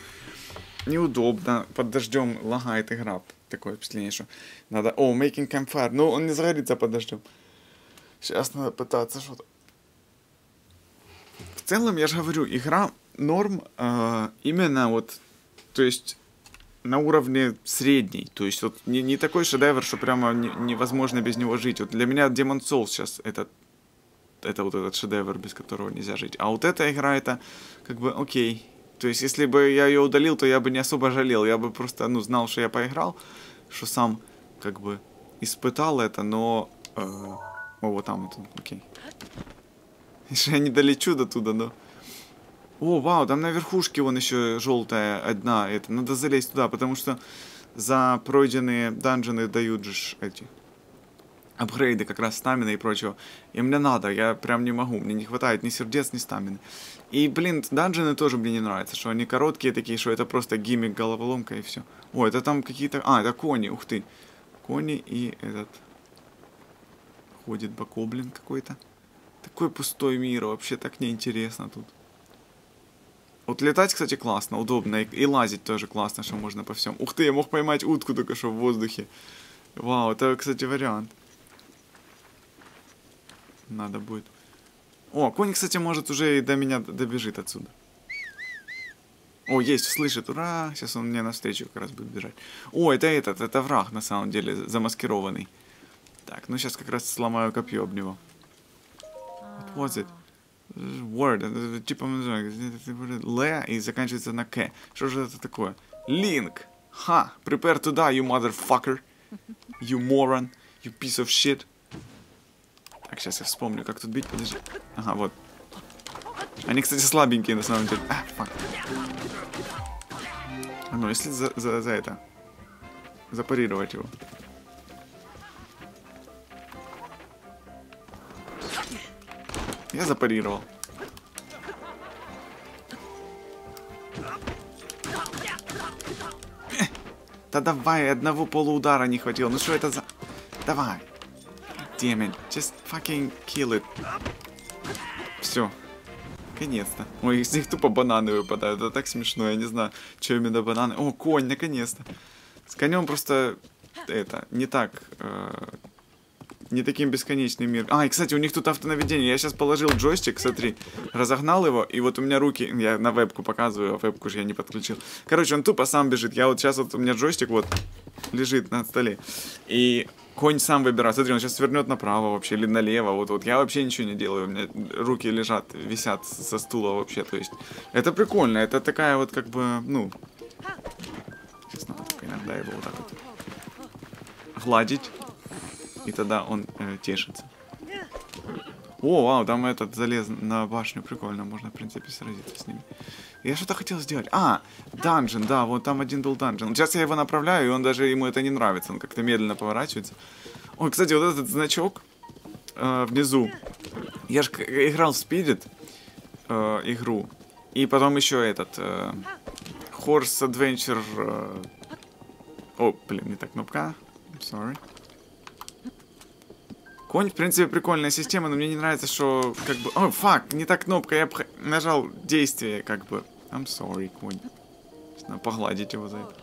неудобно. Под дождем лагает игра. Такое впечатление, что надо... О, making campfire. Ну, он не загорится под дождем. Сейчас надо пытаться что-то... В целом, я же говорю, игра норм э, именно вот... То есть на уровне средней. То есть вот не, не такой шедевр, что прямо не, невозможно без него жить. Вот для меня Demon Souls сейчас это, это вот этот шедевр, без которого нельзя жить. А вот эта игра, это как бы окей. То есть если бы я ее удалил, то я бы не особо жалел. Я бы просто, ну, знал, что я поиграл, что сам как бы испытал это, но... Э, о, вот там вот, окей. Еще я не долечу до туда, но... О, вау, там на верхушке вон еще желтая одна. Это надо залезть туда, потому что за пройденные данжены дают же эти апгрейды, как раз стамина и прочего. И мне надо, я прям не могу. Мне не хватает ни сердец, ни стамины. И, блин, данжены тоже мне не нравятся, что они короткие такие, что это просто гиммик, головоломка и все. О, это там какие-то... А, это кони, ух ты. Кони и этот... Ходит бакоблин какой-то. Такой пустой мир, вообще так неинтересно тут. Вот летать, кстати, классно, удобно. И, и лазить тоже классно, что можно по всем. Ух ты, я мог поймать утку только что в воздухе. Вау, это, кстати, вариант. Надо будет. О, конь, кстати, может уже и до меня добежит отсюда. О, есть, слышит, ура! Сейчас он мне навстречу как раз будет бежать. О, это этот, это враг, на самом деле, замаскированный. Так, ну сейчас как раз сломаю копье об него. What was it? Word, это типа Л и заканчивается на К. Что же это такое? Link. Ха, prepare to die, you motherfucker. You moron. You piece of shit. Так, сейчас я вспомню, как тут бить, подожди. Ага, вот. Они, кстати, слабенькие на самом деле. А, фак. А ну, если за, за, за это... Запарировать его. Я запарировал. Да давай, одного полуудара не хватило. Ну что это за... Давай. Damn it. Just fucking kill it. Все. Наконец-то. Ой, из них тупо бананы выпадают. Это так смешно, я не знаю, что именно бананы. О, конь, наконец-то. С конем просто это не так э, не таким бесконечный мир. А, и, кстати, у них тут автонаведение. Я сейчас положил джойстик, смотри, разогнал его, и вот у меня руки, я на вебку показываю, а вебку же я не подключил. Короче, он тупо сам бежит. Я вот сейчас вот у меня джойстик вот лежит на столе. И конь сам выбирает. Смотри, он сейчас свернет направо вообще или налево. Вот, вот я вообще ничего не делаю. У меня руки лежат, висят со стула вообще. То есть это прикольно. Это такая вот как бы, ну... Сейчас надо только иногда его вот так вот гладить и тогда он э, тешится. О, вау, там этот залез на башню, прикольно, можно, в принципе, сразиться с ними. Я что-то хотел сделать. А, данжен, да, вот там один был данжен. Сейчас я его направляю, и он даже, ему это не нравится, он как-то медленно поворачивается. Ой, кстати, вот этот значок э, внизу. Я же играл в Spirit э, игру, и потом еще этот э, Horse Adventure... Э... О, блин, не так кнопка. I'm sorry. Конь, в принципе, прикольная система, но мне не нравится, что как бы... Ой, фак, не та кнопка, я нажал действие, как бы. I'm sorry, конь. Надо погладить его за это.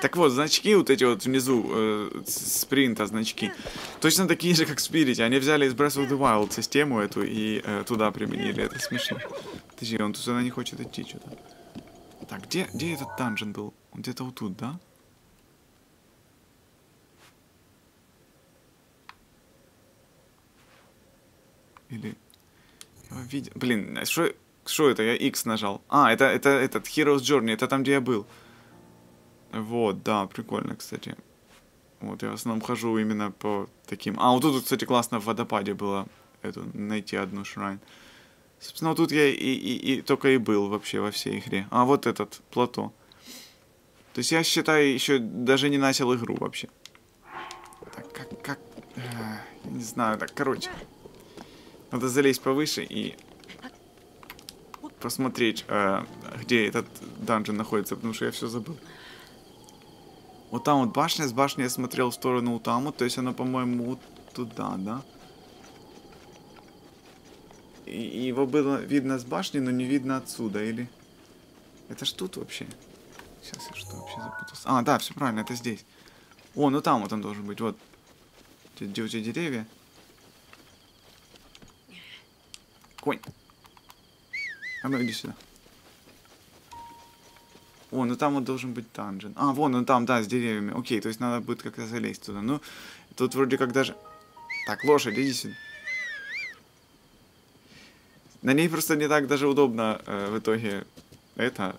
Так вот, значки вот эти вот внизу, э, спринта значки, точно такие же, как в Спирите. Они взяли из Breath of the Wild систему эту и э, туда применили. Это смешно. Подожди, он туда не хочет идти что-то. Так, где, где этот данжен был? Он где-то вот тут, да? Или... Его видел... Блин, а что, что это? Я X нажал. А, это, это этот Hero's Journey, это там, где я был. Вот, да, прикольно, кстати. Вот, я в основном хожу именно по таким... А, вот тут, кстати, классно в водопаде было эту, найти одну шрайн. Собственно, вот тут я и, и, и только и был вообще во всей игре. А, вот этот, плато. То есть я считаю, еще даже не начал игру вообще. Так, как, как... э, Я не знаю, так, короче. Надо залезть повыше и посмотреть, э, где этот данжен находится, потому что я все забыл. Вот там вот башня, с башни я смотрел в сторону Утаму, то есть она, по-моему, вот туда, да? И его было видно с башни, но не видно отсюда, или... Это ж тут вообще? Сейчас я что вообще запутался? А, да, все правильно, это здесь. О, ну там вот он должен быть, вот. Где, у тебя деревья? Конь. А ну иди сюда. О, ну там вот должен быть данжен. А, вон он там, да, с деревьями. Окей, то есть надо будет как-то залезть туда. Ну, тут вроде как даже... Так, лошадь, иди сюда. На ней просто не так даже удобно э, в итоге это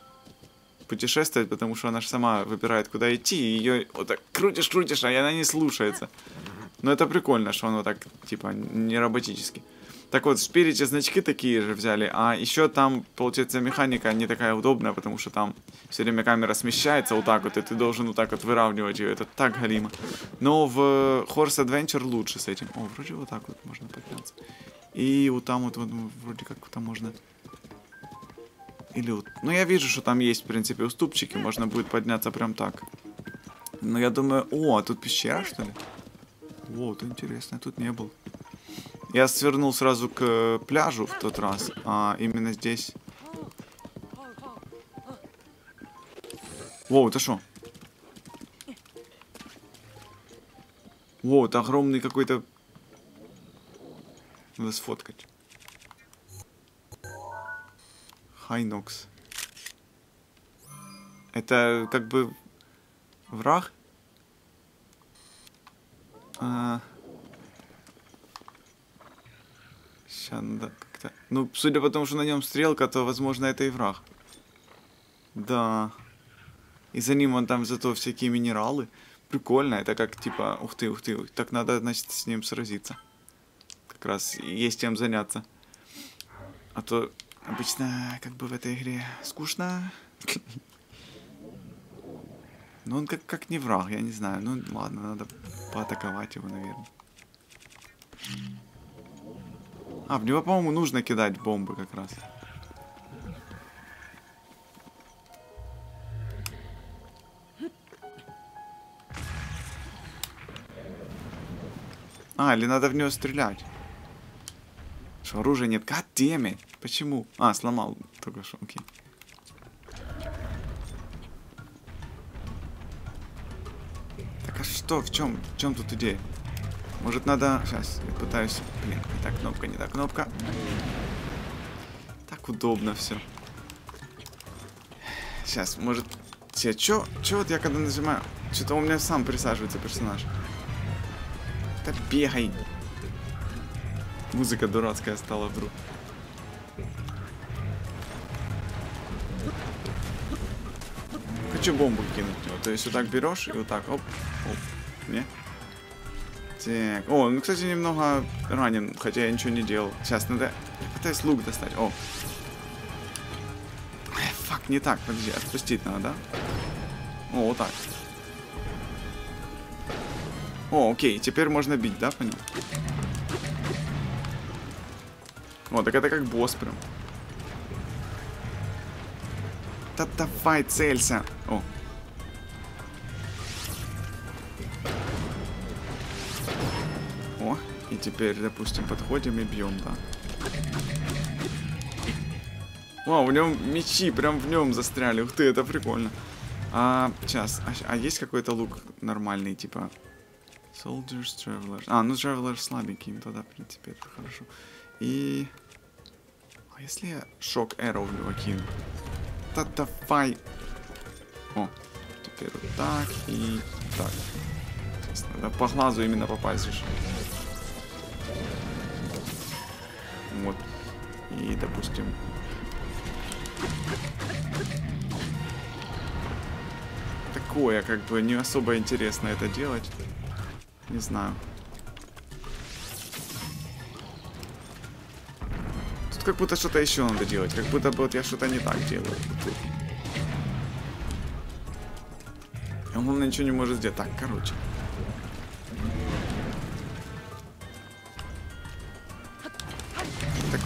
путешествовать, потому что она же сама выбирает, куда идти, и ее вот так крутишь, крутишь, а она не слушается. Но это прикольно, что оно так, типа, не роботически. Так вот, в Спирите значки такие же взяли, а еще там, получается, механика не такая удобная, потому что там все время камера смещается вот так вот, и ты должен вот так вот выравнивать ее, это так галимо. Но в Horse Adventure лучше с этим. О, вроде вот так вот можно подняться. И вот там вот, вот вроде как там можно... Или вот... Ну, я вижу, что там есть, в принципе, уступчики, можно будет подняться прям так. Но я думаю... О, а тут пещера, что ли? Вот, интересно, я тут не был. Я свернул сразу к э, пляжу в тот раз, а именно здесь... Воу, это что? Воу, это огромный какой-то... Надо сфоткать. Хайнокс. Это как бы враг? А... Сейчас надо как-то... Ну, судя по тому, что на нем стрелка, то, возможно, это и враг. Да. И за ним он там зато всякие минералы. Прикольно, это как типа, ух ты, ух ты, так надо, значит, с ним сразиться. Как раз есть чем заняться. А то обычно, как бы в этой игре, скучно. Ну, он как, как не враг, я не знаю. Ну, ладно, надо поатаковать его, наверное. А, в него, по-моему, нужно кидать бомбы как раз. А, или надо в него стрелять. Что, оружия нет? God damn it. Почему? А, сломал только что, окей. Так а что, в чем, в чем тут идея? Может надо... Сейчас, я пытаюсь... Блин, не та кнопка, не та кнопка. Так удобно все. Сейчас, может... Те, чё, чё вот я когда нажимаю... Что-то у меня сам присаживается персонаж. Да бегай. Музыка дурацкая стала вдруг. Хочу бомбу кинуть. Вот, то есть вот так берешь и вот так, оп, оп. Не? Так. О, ну, кстати, немного ранен, хотя я ничего не делал. Сейчас надо... Я пытаюсь лук достать. О. Эх, Фак, не так. Подожди, отпустить надо, да? О, вот так. О, окей, теперь можно бить, да, по нему? О, так это как босс прям. Да давай, целься. О. и теперь, допустим, подходим и бьем, да. Вау, у него мечи прям в нем застряли. Ух ты, это прикольно. А, сейчас. А, а есть какой-то лук нормальный, типа... Soldiers, Travelers. А, ну Travelers слабенький, ну тогда, в принципе, это хорошо. И... А если я шок Arrow в него кину? Да давай! О, теперь вот так и так. Надо по глазу именно попасть же. Вот. И, допустим... Такое, как бы, не особо интересно это делать. Не знаю. Тут как будто что-то еще надо делать. Как будто вот я что-то не так делаю. Тут. Он, ничего не может сделать. Так, короче.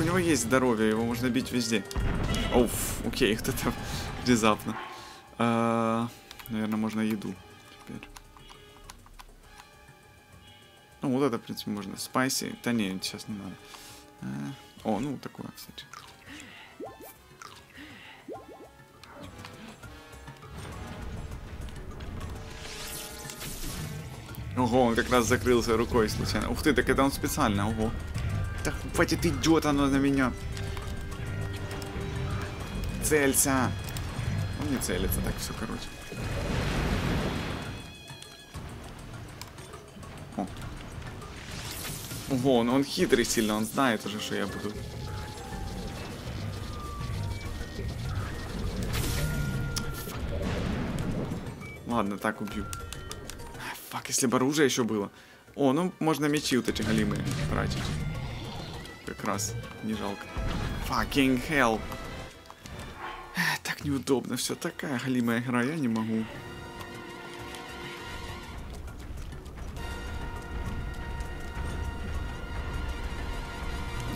Него есть здоровье, его можно бить везде. Оф, окей, вот это внезапно. А, наверное, можно еду теперь. Ну, вот это, в принципе, можно. Спайси. Да не, сейчас не надо. А, о, ну, такое, кстати. Ого, он как раз закрылся рукой случайно. Ух ты, так это он специально, ого. Да хватит, идет оно на меня. Целься. Он не целится, так все, короче. О. Ого, он, хитрый сильно, он знает уже, что я буду. Ладно, так убью. Фак, если бы оружие еще было. О, ну можно мечи вот эти голимые тратить. Как раз, не жалко. Fucking hell. Так неудобно, все такая голимая игра, я не могу.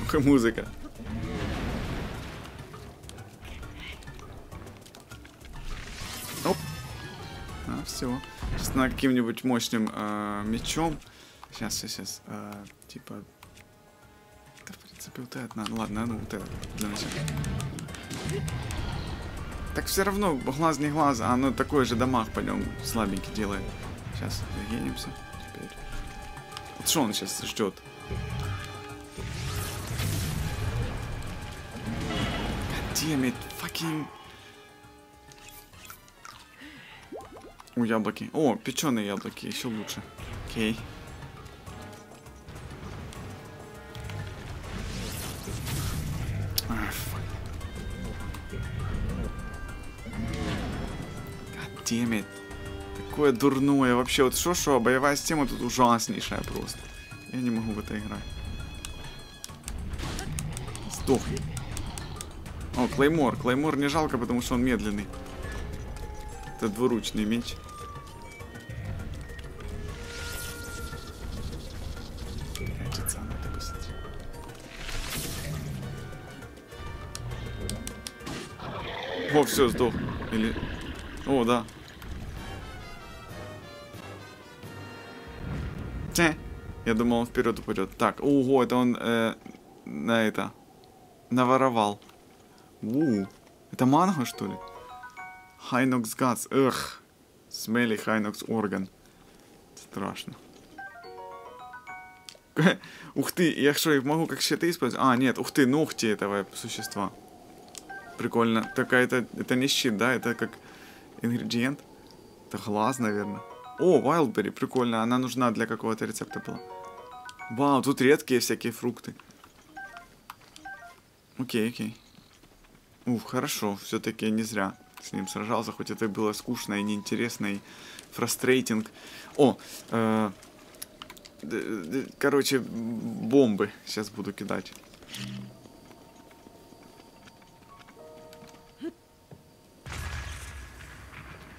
Ух, музыка. Оп. А, все. Сейчас на каким-нибудь мощным э, мечом. Сейчас, сейчас, сейчас. Э, типа. Принципе, вот это надо. Ладно, ну вот это для начала. Так все равно, глаз не глаз, а оно такой же дамаг по нем слабенький делает. Сейчас, загенемся. Вот что он сейчас ждет? Damn it, fucking... У, яблоки. О, печеные яблоки, еще лучше. Окей. А, It. Такое дурное. Вообще, вот что-что, боевая система тут ужаснейшая просто. Я не могу в это играть. Сдохни. О, Клеймор. Клеймор не жалко, потому что он медленный. Это двуручный меч. О, все, сдох. Или... О, да. Че? Я думал, он вперед упадет. Так, ого, это он э, на это наворовал. У, это манго, что ли? Hinox guts. Эх. Smelly Hinox organ. Страшно. Ух ты, я что, их могу как щиты использовать? А, нет, ух ты, ногти этого существа. Прикольно. Так, а это, это не щит, да? Это как ингредиент? Это глаз, наверное. О, Wildberry, прикольно. Она нужна для какого-то рецепта была. Вау, тут редкие всякие фрукты. Окей, окей. Ух, хорошо. Все-таки не зря с ним сражался, хоть это было скучно и неинтересно, и фрустрейтинг. О, э, короче, бомбы сейчас буду кидать.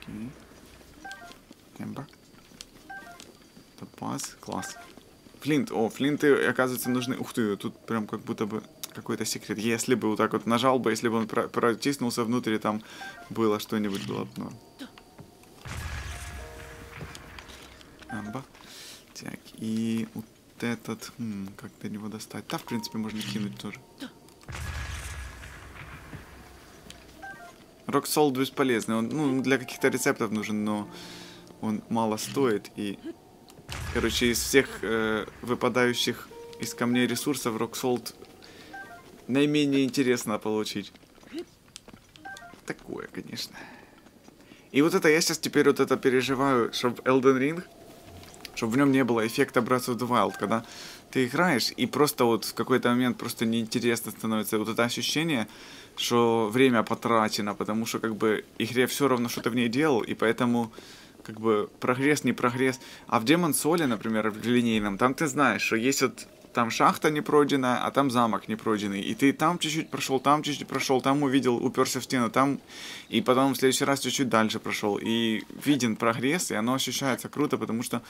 Окей. Эмбер. Топаз. Класс. Флинт. О, флинты, оказывается, нужны... Ух ты, тут прям как будто бы какой-то секрет. Если бы вот так вот нажал бы, если бы он про протиснулся внутрь, там было что-нибудь было бы. Ну. Амба. Так, и вот этот... Как до него достать? Да, в принципе, можно кинуть тоже. Salt бесполезный. Он, ну, для каких-то рецептов нужен, но он мало стоит. И, короче, из всех э, выпадающих из камней ресурсов Salt наименее интересно получить. Такое, конечно. И вот это я сейчас теперь вот это переживаю, чтобы Elden Ring, чтобы в нем не было эффекта Breath of the Wild, когда ты играешь, и просто вот в какой-то момент просто неинтересно становится вот это ощущение, что время потрачено, потому что как бы игре все равно, что ты в ней делал, и поэтому как бы прогресс, не прогресс. А в Demon Soul, например, в линейном, там ты знаешь, что есть вот там шахта не пройденная, а там замок не пройденный. И ты там чуть-чуть прошел, там чуть-чуть прошел, там увидел, уперся в стену, там, и потом в следующий раз чуть-чуть дальше прошел. И виден прогресс, и оно ощущается круто, потому что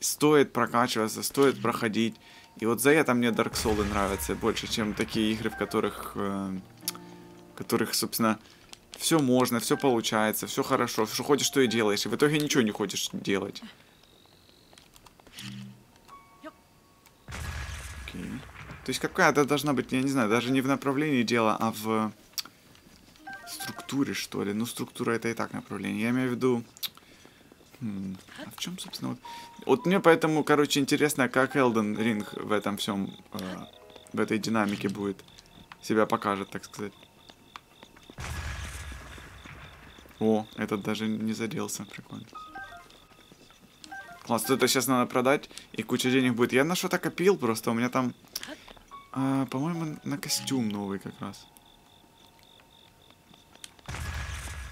стоит прокачиваться, стоит проходить. И вот за это мне Dark Souls нравятся больше, чем такие игры, в которых, э, которых, собственно, все можно, все получается, все хорошо, что хочешь, то и делаешь, и в итоге ничего не хочешь делать. Окей. То есть какая-то должна быть, я не знаю, даже не в направлении дела, а в структуре, что ли. Ну, структура это и так направление. Я имею в виду... Хм, а в чем, собственно, вот... Вот мне поэтому, короче, интересно, как Elden Ring в этом всем, э, в этой динамике будет себя покажет, так сказать. О, этот даже не заделся, прикольно. Класс, это сейчас надо продать, и куча денег будет. Я на что-то копил просто, у меня там, а, по-моему, на костюм новый как раз.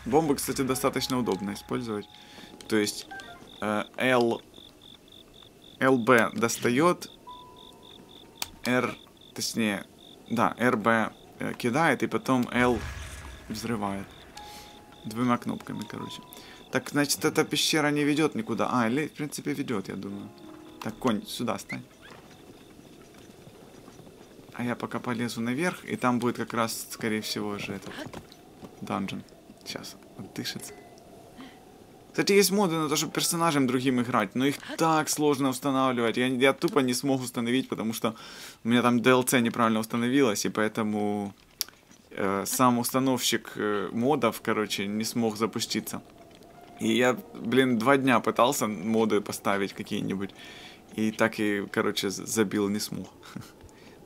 Бомбы, кстати, достаточно удобно использовать. То есть э, L, LB достает, R, точнее, да, RB э, кидает, и потом L взрывает. Двумя кнопками, короче. Так, значит, эта пещера не ведет никуда. А, или, в принципе, ведет, я думаю. Так, конь, сюда стань. А я пока полезу наверх, и там будет как раз, скорее всего, же этот данжен. Сейчас, отдышится. Кстати, есть моды на то, чтобы персонажем другим играть, но их так сложно устанавливать. Я, я тупо не смог установить, потому что у меня там DLC неправильно установилось, и поэтому сам установщик э, модов, короче, не смог запуститься. И я, блин, два дня пытался моды поставить какие-нибудь. И так и, короче, забил, не смог.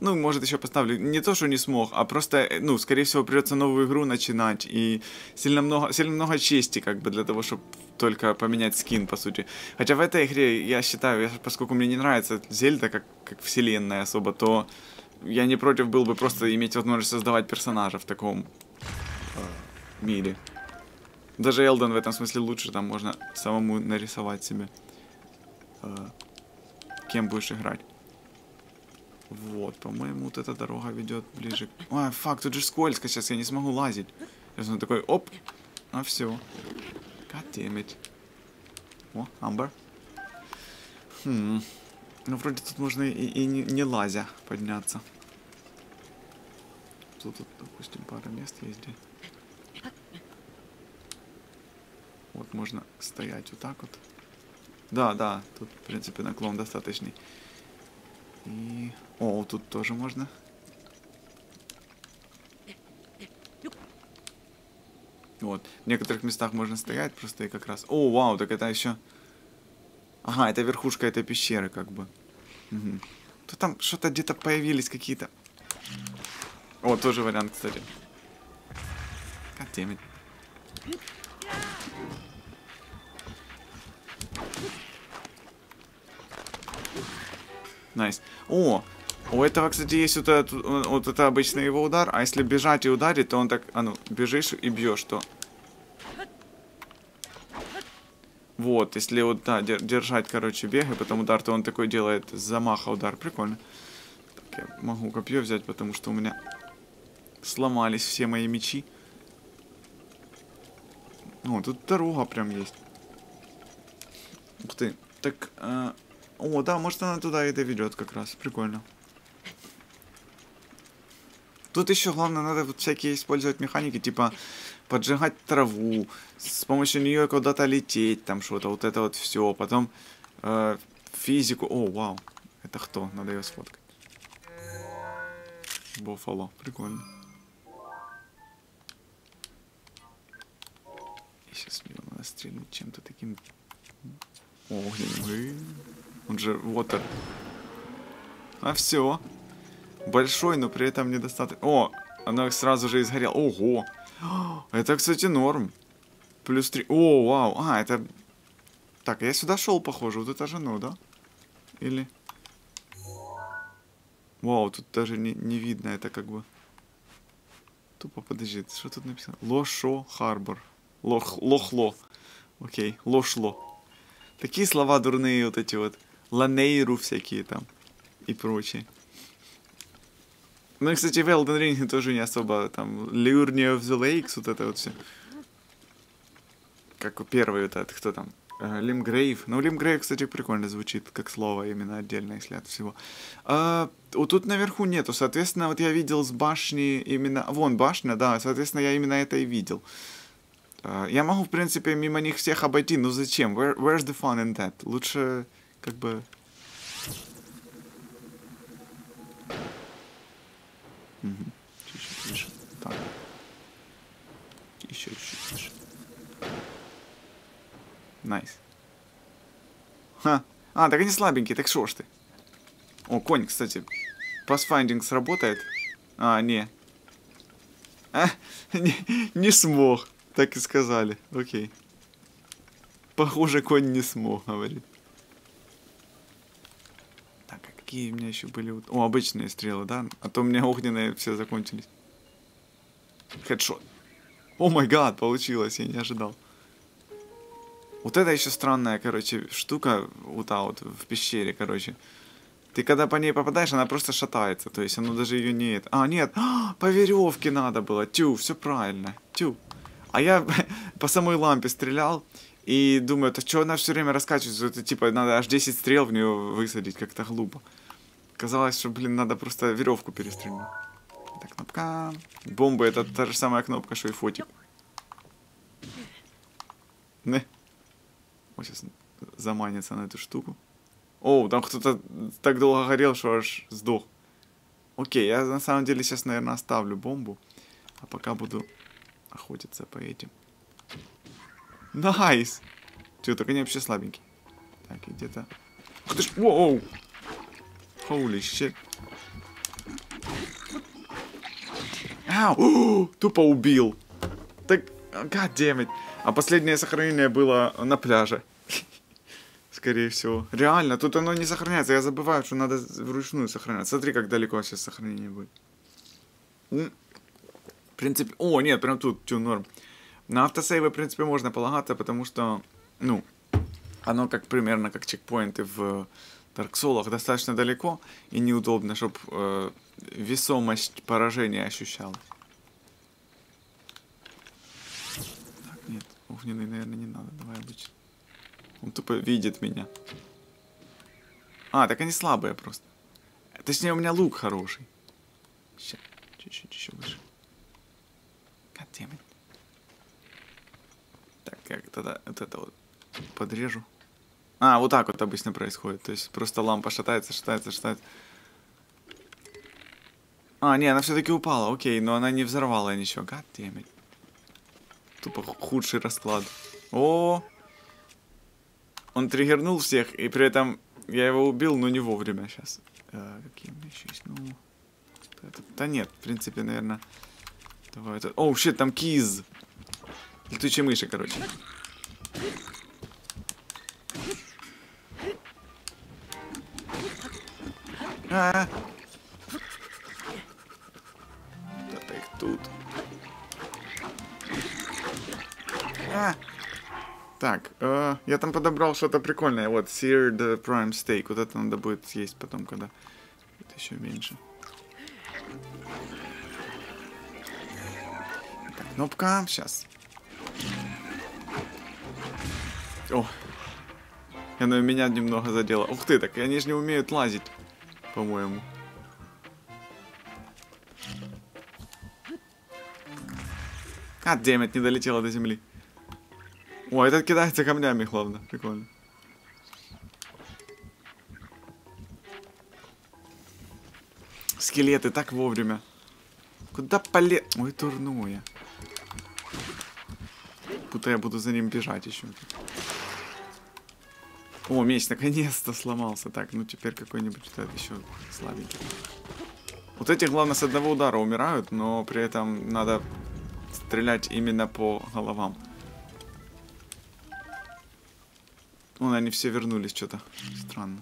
Ну, может, еще поставлю. Не то, что не смог, а просто, э, ну, скорее всего, придется новую игру начинать. И сильно много, сильно много чести, как бы, для того, чтобы только поменять скин, по сути. Хотя в этой игре, я считаю, поскольку мне не нравится Зельда как, как вселенная особо, то я не против был бы просто иметь возможность создавать персонажа в таком э, мире. Даже Элден в этом смысле лучше, там можно самому нарисовать себе, э, кем будешь играть. Вот, по-моему, вот эта дорога ведет ближе. Ой, фак, тут же скользко, сейчас я не смогу лазить. Сейчас он такой, оп, а все. Goddammit. О, Амбер. Хм. Ну, вроде тут можно и, и не, не лазя подняться. Тут, тут, допустим, пара мест есть где. Вот можно стоять вот так вот. Да, да, тут, в принципе, наклон достаточный. И... О, тут тоже можно. Вот. В некоторых местах можно стоять просто и как раз... О, вау, так это еще... Ага, это верхушка этой пещеры, как бы. Угу. Тут там что-то где-то появились какие-то... О, тоже вариант, кстати. Goddammit. Nice. Nice. О, у этого, кстати, есть вот этот, вот это обычный его удар, а если бежать и ударить, то он так, а ну, бежишь и бьешь, то... Вот, если вот, да, держать, короче, бег, и потом удар, то он такой делает замаха удар. Прикольно. Так, я могу копье взять, потому что у меня сломались все мои мечи. О, тут дорога прям есть. Ух ты. Так, э, о, да, может она туда и доведет как раз. Прикольно. Тут еще главное, надо вот всякие использовать механики, типа поджигать траву, с помощью нее куда-то лететь, там что-то, вот это вот все. Потом э, физику. О, вау. Это кто? Надо ее сфоткать. Бофало. Прикольно. Сейчас его надо стрельнуть чем-то таким огненным. Он же water. А все. Большой, но при этом недостаточно. О, оно сразу же изгорело. Ого. Это, кстати, норм. Плюс 3. О, вау. А, это... Так, я сюда шел, похоже. Вот это же ну, да? Или... Вау, тут даже не, не видно, это как бы... Тупо, подожди, что тут написано? Лошо Харбор. Лох, лохло. Окей, лошло. Такие слова дурные вот эти вот. Ланейру всякие там. И прочее. Ну кстати, в Elden Ring тоже не особо там Liurnia of the Lakes, вот это вот все. Как первый вот этот, кто там? Лимгрейв. Ну, Лимгрейв, кстати, прикольно звучит, как слово именно отдельно, если от всего. А, вот тут наверху нету, соответственно, вот я видел с башни именно... Вон башня, да, соответственно, я именно это и видел. А, я могу, в принципе, мимо них всех обойти, но зачем? Where, where's the fun in that? Лучше, как бы... Угу. Чуть-чуть выше. Так. Еще чуть-чуть выше. Nice. Ха. А, так они слабенькие, так шо ж ты? О, конь, кстати. Pathfinding сработает? А, не. А, не, не смог. Так и сказали. Окей. Похоже, конь не смог, говорит. Так, а какие у меня еще были? О, обычные стрелы, да? А то у меня огненные все закончились. Хедшот. О май гад, получилось, я не ожидал. Вот это еще странная, короче, штука, вот та вот в пещере, короче. Ты когда по ней попадаешь, она просто шатается. То есть оно даже ее не... А, нет, а, по веревке надо было. Тю, все правильно. Тю. А я по самой лампе стрелял. И думаю, это что она все время раскачивается? Это типа надо аж 10 стрел в нее высадить, как-то глупо. Казалось, что, блин, надо просто веревку перестрелять. Так, кнопка. Бомба это та же самая кнопка, что и фотик. Не. Вот сейчас заманится на эту штуку. О, там кто-то так долго горел, что аж сдох. Окей, я на самом деле сейчас, наверное, оставлю бомбу. А пока буду охотиться по этим. Nice! Че, только они вообще слабенькие. Так, где-то... Ух ты ж... Воу! Holy shit. Ау! Тупо убил. Так, god damn it. А последнее сохранение было на пляже. Скорее всего. Реально, тут оно не сохраняется. Я забываю, что надо вручную сохранять. Смотри, как далеко сейчас сохранение будет. В принципе... О, нет, прям тут, тю, норм. На автосейвы, в принципе, можно полагаться, потому что, ну, оно как примерно как чекпоинты в Dark Souls достаточно далеко и неудобно, чтобы э, весомость поражения ощущалась. Огненный, наверное, не надо. Давай обычно. Он тупо видит меня. А, так они слабые просто. Точнее, у меня лук хороший. Сейчас, чуть-чуть еще выше. Goddammit. Так, как тогда вот это вот подрежу. А, вот так вот обычно происходит. То есть просто лампа шатается, шатается, шатается. А, не, она все-таки упала, окей, но она не взорвала ничего. Goddammit. Тупо худший расклад. О! Он триггернул всех, и при этом я его убил, но не вовремя сейчас. А, какие у меня еще есть? Ну... Это... Да нет, в принципе, наверное... Давай это... Оу, oh, щит, там киз! Летучие мыши, короче. А, -а, -а. Да, их тут. А! Так, э, я там подобрал что-то прикольное. Вот, Seared Prime Steak. Вот это надо будет съесть потом, когда будет еще меньше. Так, кнопка. Сейчас. О! Оно меня немного задело. Ух ты, так они же не умеют лазить, по-моему. А, демет, не долетело до земли. О, этот кидается камнями, главное. Прикольно. Скелеты так вовремя. Куда поле... Ой, турную. Будто я буду за ним бежать еще. О, меч наконец-то сломался. Так, ну теперь какой-нибудь этот еще слабенький. Вот эти, главное, с одного удара умирают, но при этом надо стрелять именно по головам. Вон они все вернулись, что-то странно.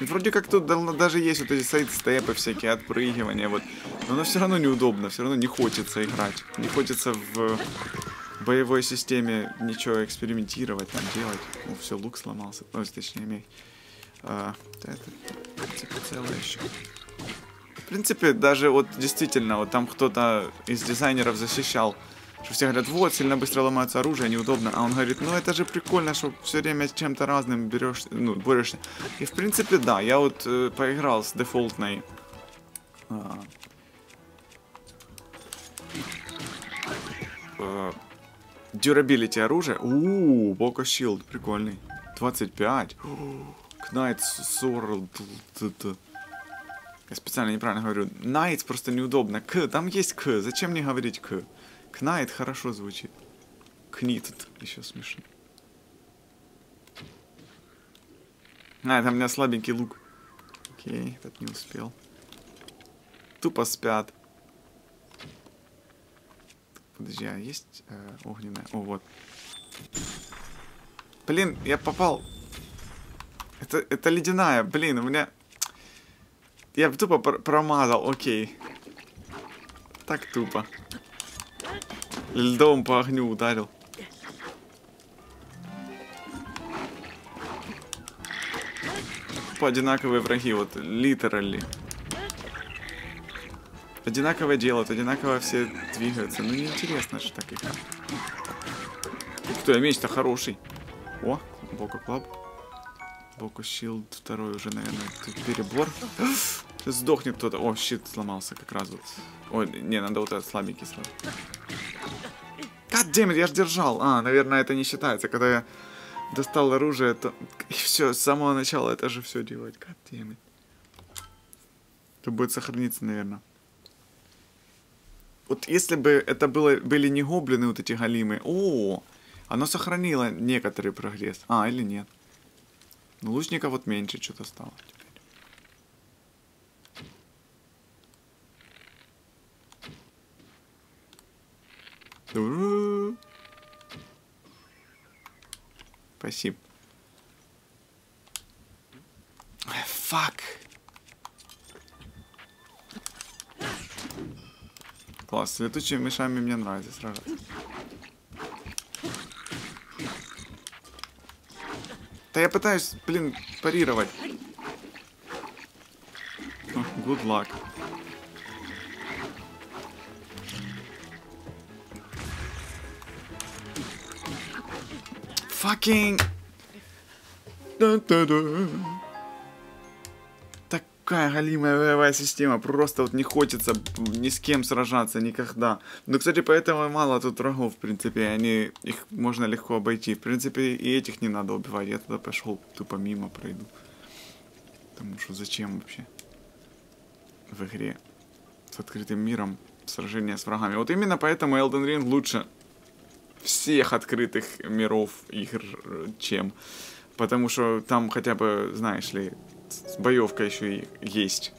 И вроде как тут даже есть вот эти сайт-степы всякие, отпрыгивания, вот. Но оно все равно неудобно, все равно не хочется играть. Не хочется в боевой системе ничего экспериментировать, там делать. Ну, все, лук сломался. Ну, точнее, меч. А, это, принципе, целое еще. В принципе, даже вот действительно, вот там кто-то из дизайнеров защищал что все говорят, вот, сильно быстро ломается оружие, неудобно. А он говорит, ну это же прикольно, что все время чем-то разным берешь, ну, борешься. И в принципе, да, я вот э, поиграл с дефолтной... А, э, Durability оружия. Ууу, Бока Shield, прикольный. 25. Knight Sword. Я специально неправильно говорю. Knights просто неудобно. К, там есть К. Зачем мне говорить К? Кнайт хорошо звучит. Книт еще смешно. А, это у меня слабенький лук. Окей, этот не успел. Тупо спят. Подожди, а есть э, огненная? О, вот. Блин, я попал. Это, это ледяная, блин, у меня... Я тупо пр промазал, окей. Так тупо. Льдом по огню ударил. По одинаковые враги, вот, литерали. Одинаковое делают, одинаково все двигаются. Ну, неинтересно же так игра. Кто, я меч-то хороший. О, Boko Club. Boko Shield второй уже, наверное, тут Сдохнет кто-то. О, щит сломался как раз вот. Ой, не, надо вот этот слабенький сразу. Goddammit, я ж держал. А, наверное, это не считается. Когда я достал оружие, то... И все, с самого начала это же все делать. Goddammit. Это будет сохраниться, наверное. Вот если бы это было, были не гоблины, вот эти галимы. О, оно сохранило некоторый прогресс. А, или нет. Ну, лучников вот меньше что-то стало. Спасибо. Фак. Класс, с летучими мышами мне нравится сражаться. Да я пытаюсь, блин, парировать. Good luck. Fucking... Такая галимая боевая система. Просто вот не хочется ни с кем сражаться никогда. Ну, кстати, поэтому мало тут врагов, в принципе. Они, их можно легко обойти. В принципе, и этих не надо убивать. Я туда пошел, тупо мимо пройду. Потому что зачем вообще в игре с открытым миром сражение с врагами. Вот именно поэтому Elden Ring лучше всех открытых миров игр, чем. Потому что там хотя бы, знаешь ли, боевка еще и есть.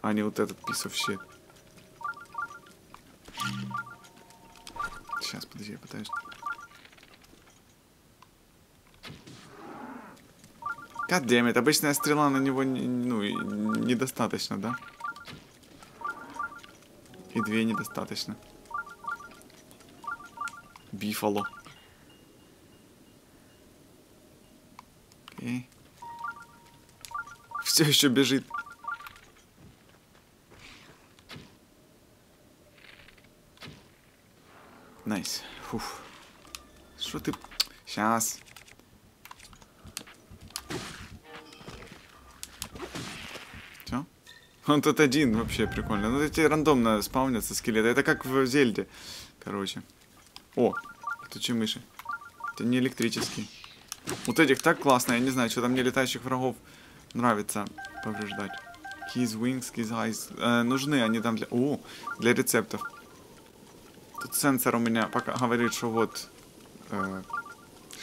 А не вот этот piece of. Сейчас, подожди, я пытаюсь... Goddammit, обычная стрела на него ну, недостаточно, да? И две недостаточно. Buffalo. Okay. Все еще бежит. Nice. Фуф. Что ты... Сейчас. Все? Он тут один вообще прикольно. Ну, эти рандомно спаунятся скелеты. Это как в Зельде. Короче. О, летучие мыши. Это не электрические. Вот этих так классно, я не знаю, что там мне летающих врагов нравится повреждать. Keys, wings, keys, eyes. Э, нужны они там для... О, для рецептов. Тут сенсор у меня пока говорит, что вот... Э,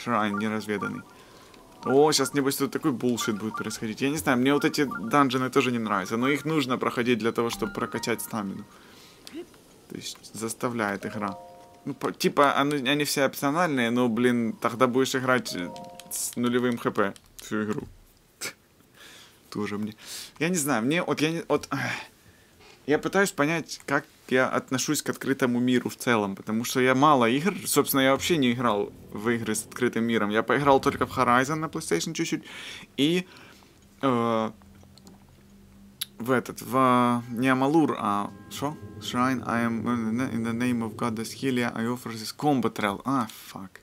шрайн неразведанный. О, сейчас, небось, тут такой булшит будет происходить. Я не знаю, мне вот эти данжены тоже не нравятся, но их нужно проходить для того, чтобы прокачать стамину. То есть заставляет игра. Ну, типа, они, все опциональные, но, блин, тогда будешь играть с нулевым хп всю игру. Тоже мне. Я не знаю, мне вот я не... Вот, я пытаюсь понять, как я отношусь к открытому миру в целом, потому что я мало игр, собственно, я вообще не играл в игры с открытым миром. Я поиграл только в Horizon на PlayStation чуть-чуть и э, в этот, в не Амалур, а что? Shrine, I am in the name of Goddess Helia, I offer this combat rail. А, фак.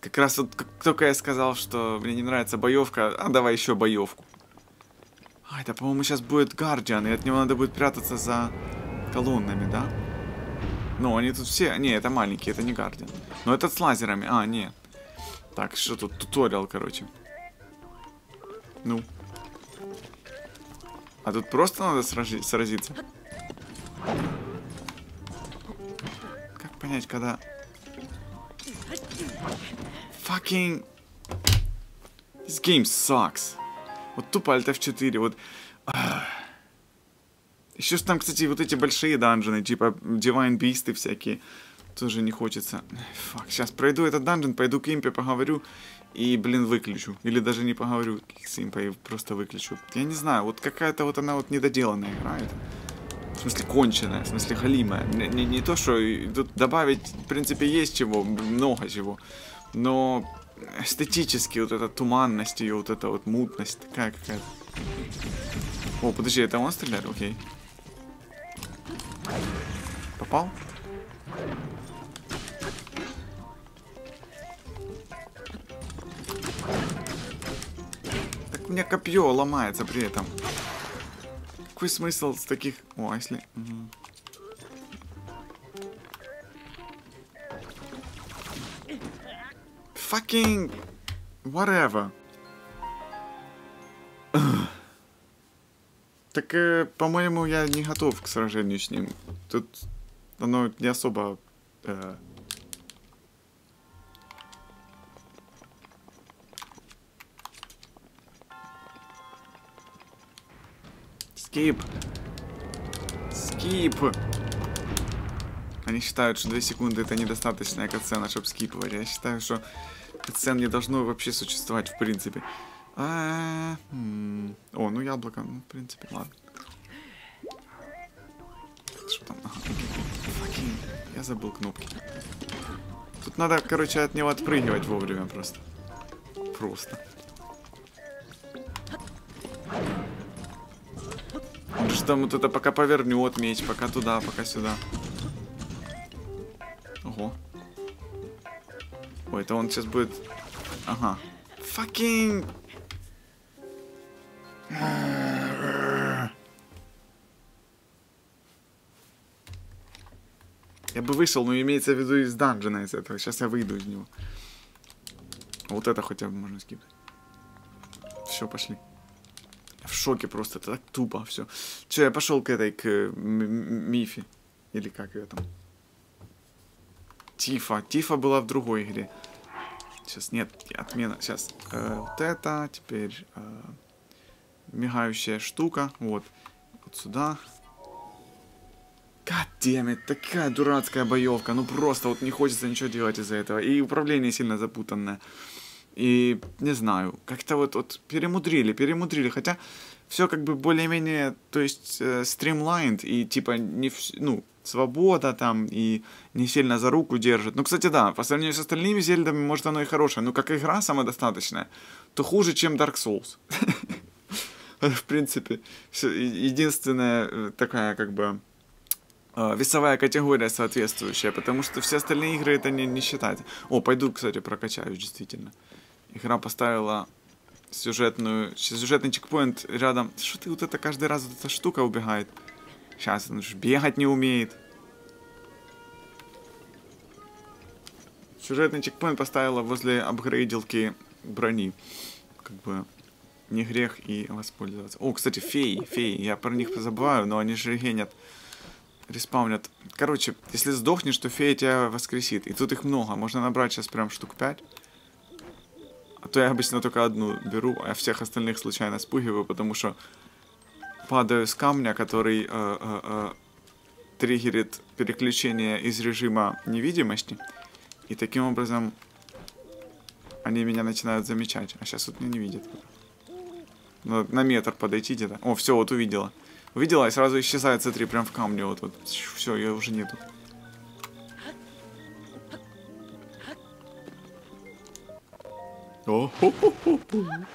Как раз вот как только я сказал, что мне не нравится боевка, а давай еще боевку. А, это, по-моему, сейчас будет Гардиан, и от него надо будет прятаться за колоннами, да? Ну, они тут все... Не, это маленькие, это не Гардиан. Но этот с лазерами. А, нет. Так, что тут? Туториал, короче. Ну. А тут просто надо сражи... сразиться. Как понять, когда... Fucking... This game sucks. Вот тупо Alt F4, вот... Еще там, кстати, вот эти большие данжены, типа Divine Beast всякие. Тоже не хочется. Фак, сейчас пройду этот данжен, пойду к импе, поговорю и, блин, выключу. Или даже не поговорю с импой, просто выключу. Я не знаю, вот какая-то вот она вот недоделанная играет. В смысле, конченая, в смысле, халимая. Не, не, не то, что тут добавить, в принципе, есть чего, много чего. Но эстетически вот эта туманность ее, вот эта вот мутность такая какая-то. О, подожди, это он стреляет? Окей. Попал? У меня копье ломается при этом. Какой смысл с таких... О, если... Угу. Fucking... Whatever. Так, э, по-моему, я не готов к сражению с ним. Тут оно не особо... Э... Скип. Скип. Они считают, что 2 секунды это недостаточная катсцена, чтобы скипывать. Я считаю, что катсцен не должно вообще существовать в принципе. А, О, ну яблоко, ну, в принципе, ладно. Что там? Я забыл кнопки. Тут надо, короче, от него отпрыгивать вовремя просто. Просто. Же там вот это пока повернет меч, пока туда, пока сюда. Ого. Ой, это он сейчас будет... Ага. Fucking... Я бы вышел, но имеется в виду из данжена из этого. Сейчас я выйду из него. Вот это хотя бы можно скипать. Все, пошли. В шоке просто, это так тупо все. Че, я пошел к этой, к Мифе. Или как ее там? Тифа. Тифа была в другой игре. Сейчас, нет, отмена. Сейчас. Э, вот это, теперь... Э, мигающая штука. Вот. Вот сюда. Goddammit, такая дурацкая боевка. Ну просто вот не хочется ничего делать из-за этого. И управление сильно запутанное. И не знаю, как-то вот, вот перемудрили, перемудрили. Хотя все как бы более-менее, то есть э, streamlined и типа не вс- ну свобода там и не сильно за руку держит. Ну, кстати, да, по сравнению с остальными зельдами, может, оно и хорошее, но как игра самодостаточная, то хуже, чем Dark Souls. В принципе, единственная э, такая, как бы, э, весовая категория соответствующая, потому что все остальные игры это не, не считать. О, пойду, кстати, прокачаюсь, действительно. Игра поставила сюжетную, сюжетный чекпоинт рядом. Что ты вот это каждый раз вот эта штука убегает? Сейчас, он же бегать не умеет. Сюжетный чекпоинт поставила возле апгрейдилки брони. Как бы не грех и воспользоваться. О, кстати, феи, феи. Я про них забываю, но они же регенят, респаунят. Короче, если сдохнешь, то фея тебя воскресит. И тут их много. Можно набрать сейчас прям штук 5. То я обычно только одну беру, а всех остальных случайно спугиваю, потому что падаю с камня, который э, э, э, триггерит переключение из режима невидимости. И таким образом они меня начинают замечать. А сейчас вот меня не видят. Ну, на метр подойти где-то. О, все, вот увидела. Увидела и сразу исчезает, смотри, прям в камне. Вот, вот. Все, ее уже нету. О -хо -хо -хо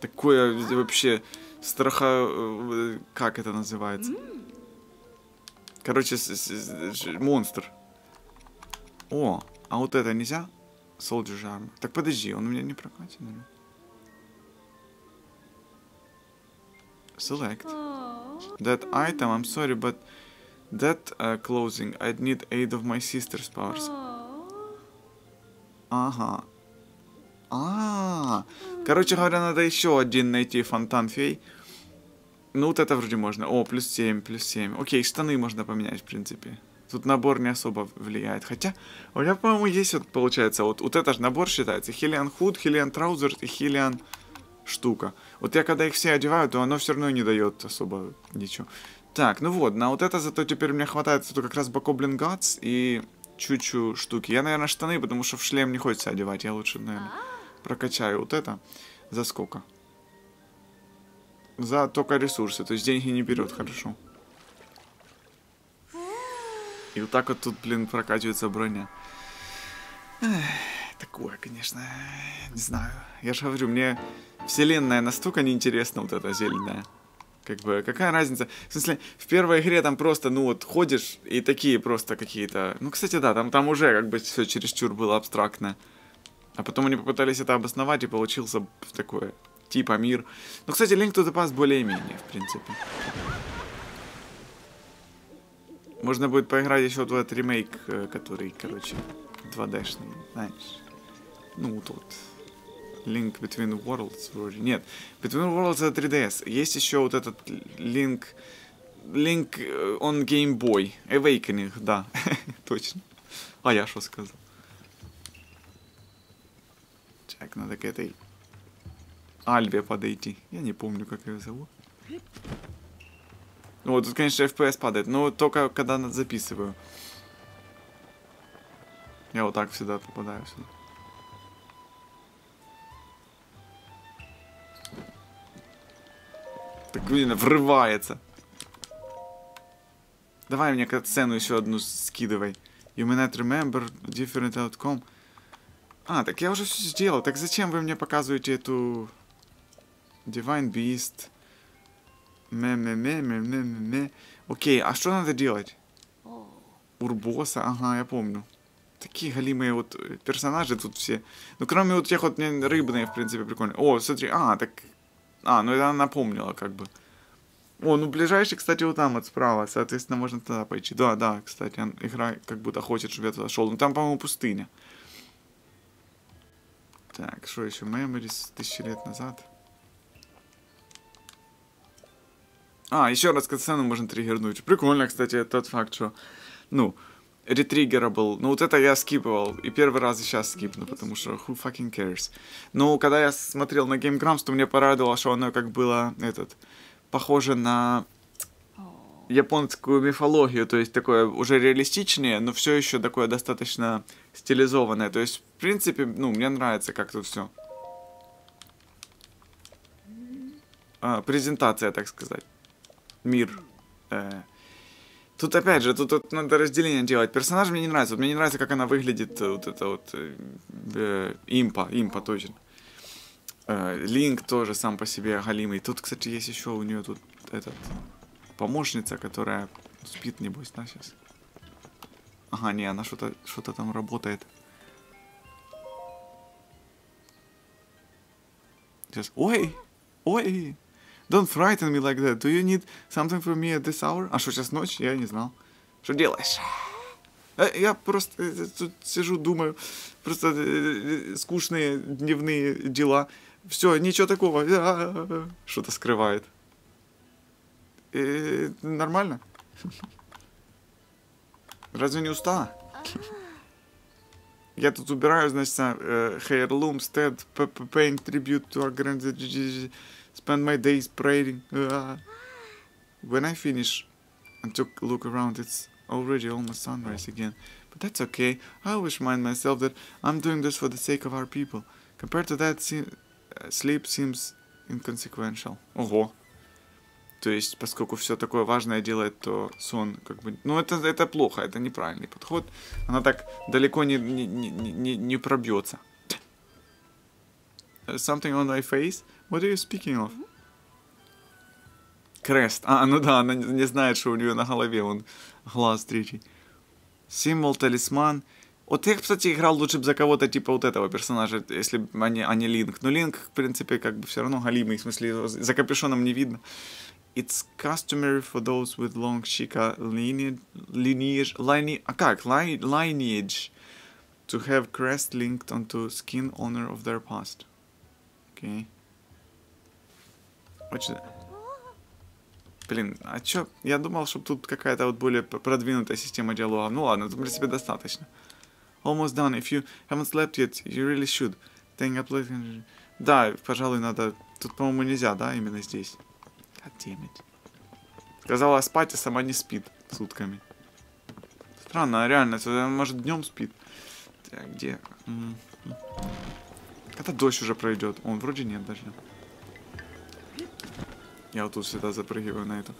Такое вообще страха... Э, как это называется? Короче, монстр. О, а вот это нельзя? Soldier Armor. Так подожди, он у меня не наверное. Select. That item, I'm sorry, but that uh, clothing, I'd need aid of my sister's powers. Ага. А, -а, а Короче говоря, надо еще один найти фонтан фей. Ну, вот это вроде можно. О, плюс 7, плюс 7. Окей, штаны можно поменять, в принципе. Тут набор не особо влияет. Хотя, у меня, по-моему, есть вот, получается, вот, вот это же набор считается. Хелиан худ, Хелиан траузер и Хелиан штука. Вот я когда их все одеваю, то оно все равно не дает особо ничего. Так, ну вот, на вот это зато теперь мне хватает зато как раз Бакоблин Гатс и чуть-чуть штуки. Я, наверное, штаны, потому что в шлем не хочется одевать. Я лучше, наверное, прокачаю вот это. За сколько? За только ресурсы, то есть деньги не берет, хорошо. И вот так вот тут, блин, прокачивается броня. Эх, такое, конечно, не знаю. Я же говорю, мне вселенная настолько неинтересна вот эта зеленая. Как бы, какая разница? В смысле, в первой игре там просто, ну вот, ходишь, и такие просто какие-то... Ну, кстати, да, там, там уже как бы все чересчур было абстрактно. А потом они попытались это обосновать, и получился такой, типа мир. Ну, кстати, Link to the Past более-менее, в принципе. Можно будет поиграть еще в этот ремейк, э, который, короче, 2D-шный, знаешь. Ну, тут. Link Between Worlds вроде. Нет, Between Worlds это 3DS. Есть еще вот этот Link... Link э, on Game Boy. Awakening, да. Точно. А я что сказал? Так, надо к этой Альве подойти. Я не помню, как ее зовут. Вот тут, конечно, FPS падает, но только когда записываю. Я вот так всегда попадаю сюда. Так, блин, врывается. Давай мне сцену еще одну скидывай. You may not remember different outcome. А, так я уже все сделал. Так зачем вы мне показываете эту... Divine Beast? Ме-ме-ме-ме-ме-ме. Окей, а что надо делать? Урбоса, ага, я помню. Такие галимые вот э, персонажи тут все. Ну, кроме вот тех вот рыбные, в принципе, прикольные. О, смотри, а, так... А, ну это она напомнила, как бы. О, ну ближайший, кстати, вот там вот справа. Соответственно, можно туда пойти. Да, да, кстати, игра как будто хочет, чтобы я туда шел. Ну там, по-моему, пустыня. Так, что еще? Memories тысячи лет назад. А, еще раз катсцену можно триггернуть. Прикольно, кстати, тот факт, что, ну, ретриггерабл. Ну, вот это я скипывал. И первый раз и сейчас скипну, потому что who fucking cares. Но когда я смотрел на Game Grumps, то мне порадовало, что оно как было, этот, похоже на японскую мифологию, то есть такое уже реалистичнее, но все еще такое достаточно стилизованное. То есть, в принципе, ну, мне нравится, как тут все. А, презентация, так сказать мир. Э, тут опять же, тут, тут надо разделение делать. Персонаж мне не нравится. Вот мне не нравится, как она выглядит, э, вот это вот э, э, импа, импа точно. Э, тоже сам по себе галимый. Тут, кстати, есть еще у нее тут этот помощница, которая спит, небось, да, сейчас? Ага, не, она что-то что там работает. Сейчас. Ой! Ой! Don't frighten me like that. Do you need something from me at this hour? А что, сейчас ночь? Я не знал. Что делаешь? Э, Я просто э, тут сижу, думаю, просто э, э, скучные дневные дела. Все, ничего такого. А, Что-то скрывает. Э, Нормально? Разве не устала? Я тут убираю, значит, э, heirloom, stead, p- p- paying tribute to our grand... Spend my days praying. Ah. When I finish and took a look around, it's already almost sunrise again. But that's okay. I always remind myself that I'm doing this for the sake of our people. Compared to that, se- uh, sleep seems inconsequential. Ого. То есть, поскольку все такое важное делает, то сон как бы... Ну, это, это плохо, это неправильный подход. Она так далеко не, не, не, не, не пробьется. Uh, Something on my face? What are you speaking of? Крест. А, ну да, она не знает, что у нее на голове он глаз третий. Символ, талисман. Вот я, кстати, играл лучше бы за кого-то типа вот этого персонажа, если бы а не, а не Линк. Но Линк, в принципе, как бы все равно галимый, в смысле, за капюшоном не видно. It's customary for those with long Shika lineage, lineage, line, а как, Li- lineage, to have crest linked onto skin honor of their past. Окей. Очень... Блин, а чё? Я думал, что тут какая-то вот более продвинутая система диалога. Ну ладно, в принципе, достаточно. Almost done. If you haven't slept yet, you really should. Staying up. Да, пожалуй, надо... Тут, по-моему, нельзя, да, именно здесь. God damn it. Сказала спать, а сама не спит сутками. Странно, а реально, может, днем спит. Так, где? Когда дождь уже пройдет? Он вроде нет дождя. Я вот тут всегда запрыгиваю на эту.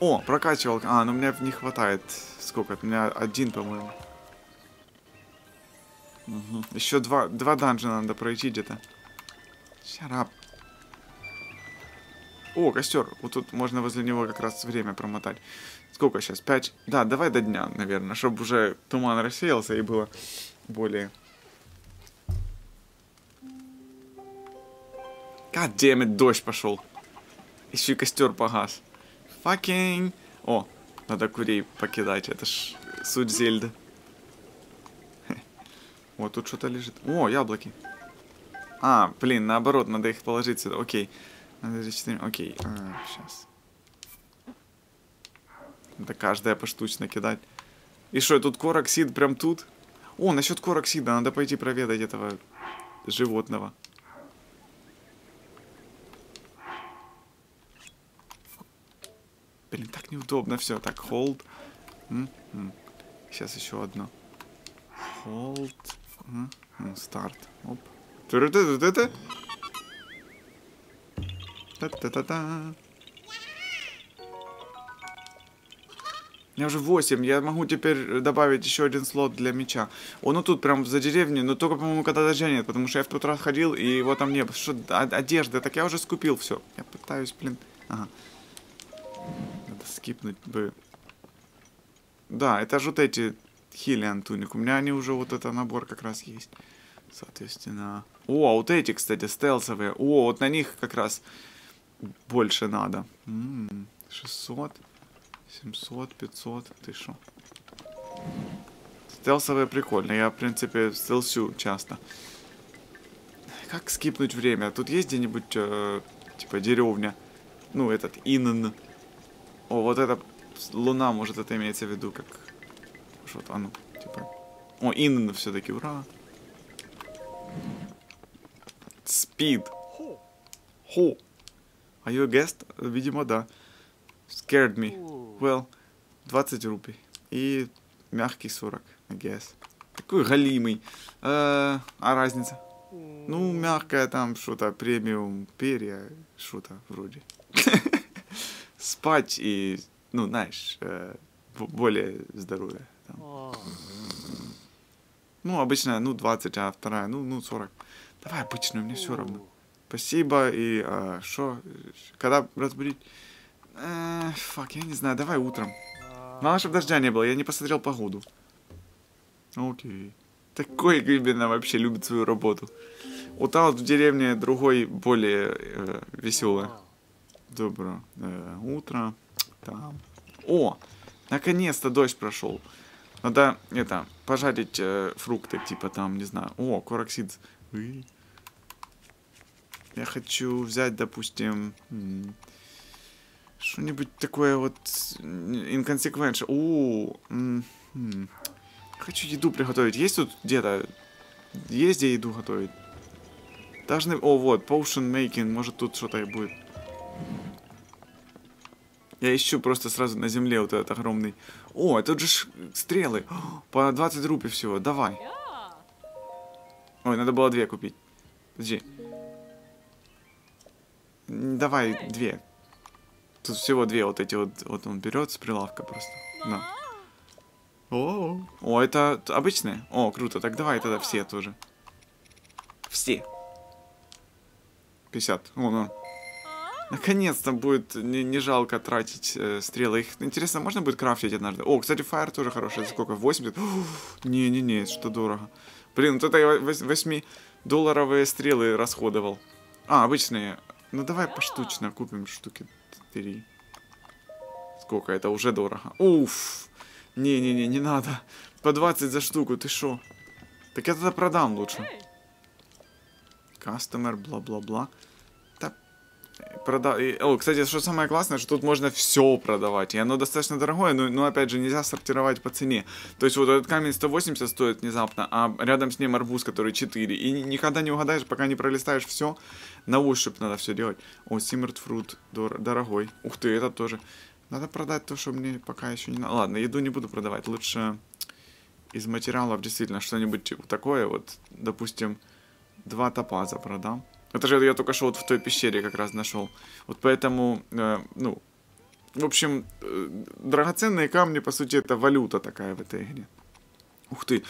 О, прокачивалка. А, ну меня не хватает. Сколько? У меня один, по-моему. Мгм. Еще два, два данжена надо пройти где-то. Up. О, костер. Вот тут можно возле него как раз время промотать. Сколько сейчас? Пять? Да, давай до дня, наверное, чтобы уже туман рассеялся и было более... God damn дождь пошел. Еще и костер погас. Fucking... О, надо курей покидать, это ж суть Зельды. О, тут что-то лежит. О, яблоки. А, блин, наоборот, надо их положить сюда. Окей. Надо здесь четыре- Окей, сейчас. Надо каждое поштучно кидать. И что, тут короксид прям тут? О, насчет короксида, надо пойти проведать этого животного. Блин, так неудобно все. Так, hold. Сейчас еще одно. Hold. М, м, Старт. Оп. Та-та-та-та. У меня уже 8, я могу теперь добавить еще один слот для меча. О, ну тут прям за деревней, но только, по-моему, когда дождя нет, потому что я в тот раз ходил, и его там не было. Что, а- одежда, так я уже скупил все. Я пытаюсь, блин. Ага. Скипнуть бы. Да, это же вот эти Хилиан туник. У меня они уже вот это набор как раз есть. Соответственно. О, а вот эти, кстати, стелсовые. О, вот на них как раз больше надо. М, 600, 700, 500. Ты шо? Стелсовые прикольно. Я, в принципе, стелсю часто. Как скипнуть время? Тут есть где-нибудь, э, типа, деревня? Ну, этот, Инн. О, вот это луна, может, это имеется в виду, как... Что-то, а ну, типа... О, Инн все-таки, ура! Спид. Хо. Are you a guest? Видимо, да. Scared me. Well, 20 рупий. И мягкий 40, I guess. Такой галимый. Э, а разница? Ну, мягкая там что-то, премиум, перья, что-то вроде. Спать и, ну, знаешь, э, более здоровье. Там. Ну, обычно, ну, 20, а вторая, ну, ну, 40. Давай обычную, мне все равно. Спасибо, и а, что? Когда разбудить? Э, фак, я не знаю, давай утром. Главное, чтобы дождя не было, я не посмотрел погоду. Окей. Такой именно вообще любит свою работу. Вот там вот в деревне другой более э, веселый. Доброе э, утро. Там. О, наконец-то дождь прошел. Надо, это, пожарить э, фрукты, типа там, не знаю. О, короксид. Я хочу взять, допустим, что-нибудь такое вот инконсеквеншн. О, хочу еду приготовить. Есть тут где-то? Есть где еду готовить? Должны... О, вот, potion making. Может тут что-то и будет. Я ищу просто сразу на земле вот этот огромный... О, тут же стрелы. По 20 рупий всего. Давай. Ой, надо было две купить. Подожди. Давай две. Тут всего две вот эти вот. Вот он берет с прилавка просто. Да. О, о, это обычные? О, круто. Так давай тогда все тоже. Все. 50. О, ну. Наконец-то будет не, не жалко тратить э, стрелы. Их, интересно, можно будет крафтить однажды? О, кстати, Fire тоже хороший. сколько? 80? Не-не-не, что дорого. Блин, вот это я 8-долларовые стрелы расходовал. А, обычные. Ну, давай поштучно купим штуки 3. Сколько? Это уже дорого. Уф. Не-не-не, не надо. По 20 за штуку, ты шо? Так я тогда продам лучше. Кастомер, бла-бла-бла. Прода... О, кстати, что самое классное, что тут можно все продавать. И оно достаточно дорогое, но, но опять же нельзя сортировать по цене. То есть вот этот камень 180 стоит внезапно, а рядом с ним арбуз, который 4. И никогда не угадаешь, пока не пролистаешь все. На ощупь надо все делать. О, Simmered Fruit дор дорогой. Ух ты, этот тоже. Надо продать то, что мне пока еще не надо. Ладно, еду не буду продавать. Лучше из материалов действительно что-нибудь такое. Вот, допустим, два топаза продам. Это же я только что вот в той пещере как раз нашел. Вот поэтому, э, ну, в общем, э, драгоценные камни, по сути, это валюта такая в этой игре. Ух ты,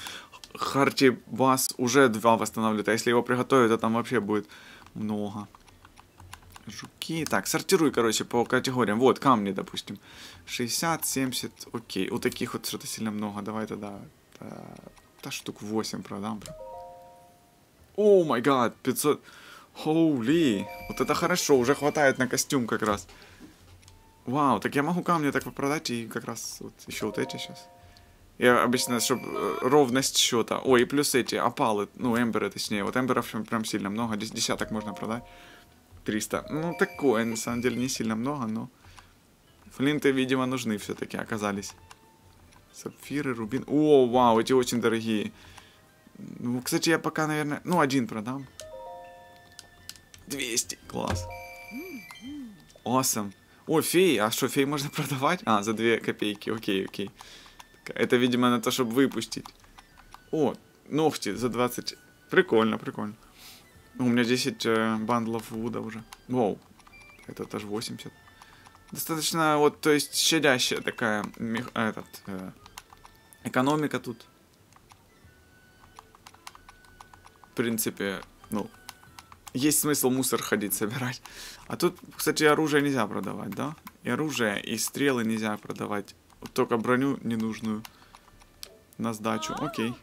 Харти вас уже два восстанавливает, а если его приготовить, то там вообще будет много. Жуки. Так, сортируй, короче, по категориям. Вот, камни, допустим. 60, 70, окей. У таких вот что-то сильно много. Давай тогда... Да, да штук 8 продам. О май гад, 500... Хоули, вот это хорошо, уже хватает на костюм как раз. Вау, так я могу камни так продать и как раз вот еще вот эти сейчас. Я обычно, чтобы э, ровность счета. Ой, и плюс эти опалы, ну, эмберы точнее. Вот эмберов прям сильно много, десяток можно продать. 300. Ну, такое, на самом деле, не сильно много, но... Флинты, видимо, нужны все-таки оказались. Сапфиры, рубин. О, вау, эти очень дорогие. Ну, кстати, я пока, наверное... Ну, один продам. 200. Класс. Awesome. О, феи. А что, феи можно продавать? А, за 2 копейки. Окей, окей. Это, видимо, на то, чтобы выпустить. О, ногти за 20. Прикольно, прикольно. У меня 10 э, бандлов вуда уже. Воу. Это даже 80. Достаточно, вот, то есть, щадящая такая, мех, этот, э, экономика тут. В принципе, ну, есть смысл мусор ходить собирать. А тут, кстати, оружие нельзя продавать, да? И оружие, и стрелы нельзя продавать. Вот только броню ненужную на сдачу. Окей.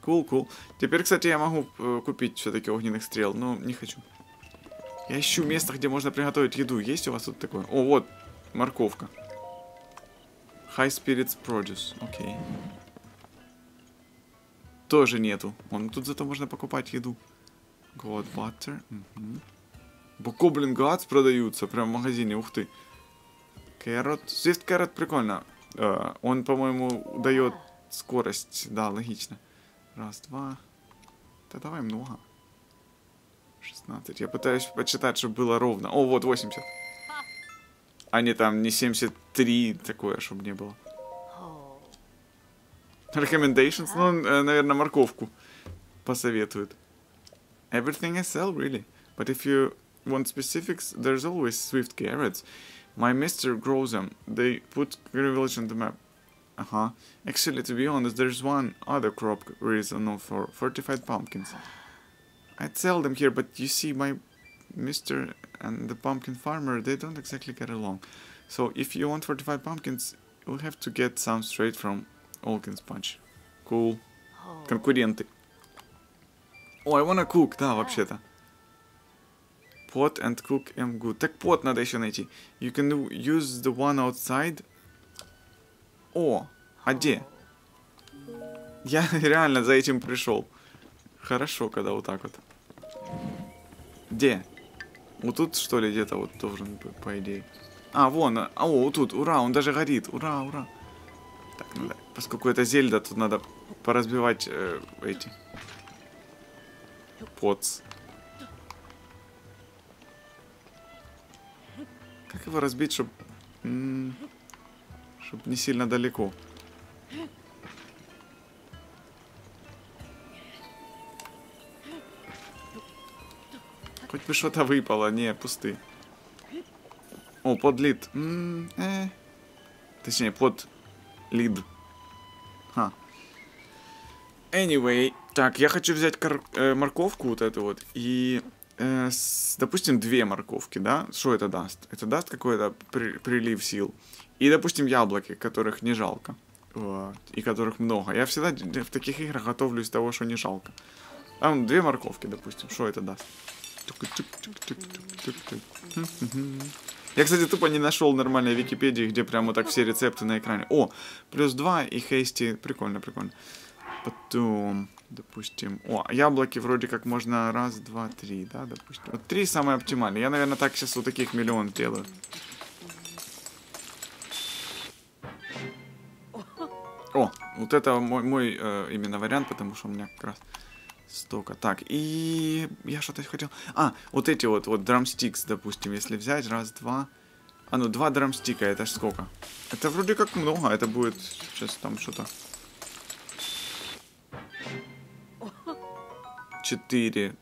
Кул, кул. Теперь, кстати, я могу э, купить все-таки огненных стрел, но не хочу. Я ищу место, где можно приготовить еду. Есть у вас тут такое? О, вот, морковка. High Spirits Produce. Окей. Тоже нету. Вон, тут зато можно покупать еду. God Butter. Угу. Боковлин Гадс продаются прям в магазине, ух ты. Кэрот. Здесь кэрот прикольно. Uh, он, по-моему, дает скорость. Да, логично. Раз, два. Да давай много. 16. Я пытаюсь почитать, чтобы было ровно. О, вот 80. А не там, не 73 такое, чтобы не было. Recommendations? Ну, э, наверное, морковку посоветует. Everything I sell, really. But if you want specifics, there's always swift carrots. My mister grows them. They put village on the map. Uh-huh. Actually, to be honest, there's one other crop reason for fortified pumpkins. I'd sell them here, but you see, my mister and the pumpkin farmer, they don't exactly get along. So if you want fortified pumpkins, you'll have to get some straight from Olkin's Punch. Cool. Oh. Конкуренты. Oh, I wanna cook, да, вообще-то. Pot and cook am good. Так pot надо еще найти. You can use the one outside. О, а где? Я реально за этим пришел. Хорошо, когда вот так вот. Где? Вот тут, что ли, где-то вот должен быть, по идее. А, вон, а, о, вот тут, ура, он даже горит, ура, ура. Так, надо, поскольку это Зельда, тут надо поразбивать э, эти. Поц. Как его разбить, чтобы... Чтобы не сильно далеко. Хоть бы что-то выпало. Не, пусты. О, под лид. М -м -э. Точнее, под лид. Ха. Anyway. Так, я хочу взять э, морковку вот эту вот и... Э, с, допустим, две морковки, да? Что это даст? Это даст какой-то при прилив сил. И, допустим, яблоки, которых не жалко. Вот, и которых много. Я всегда в таких играх готовлюсь того, что не жалко. Там две морковки, допустим. Что это даст? Я, кстати, тупо не нашел нормальной Википедии, где прямо так все рецепты на экране. О, плюс 2 и хейсти. Прикольно, прикольно. Потом, допустим... О, яблоки вроде как можно раз, два, три, да, допустим. Вот три самые оптимальные. Я, наверное, так сейчас вот таких миллион делаю. О, вот это мой, мой э, именно вариант, потому что у меня как раз столько. Так, и я что-то хотел... А, вот эти вот, вот драмстикс, допустим, если взять, раз, два... А, ну, два драмстика, это сколько? Это вроде как много, это будет сейчас там что-то... Четыре.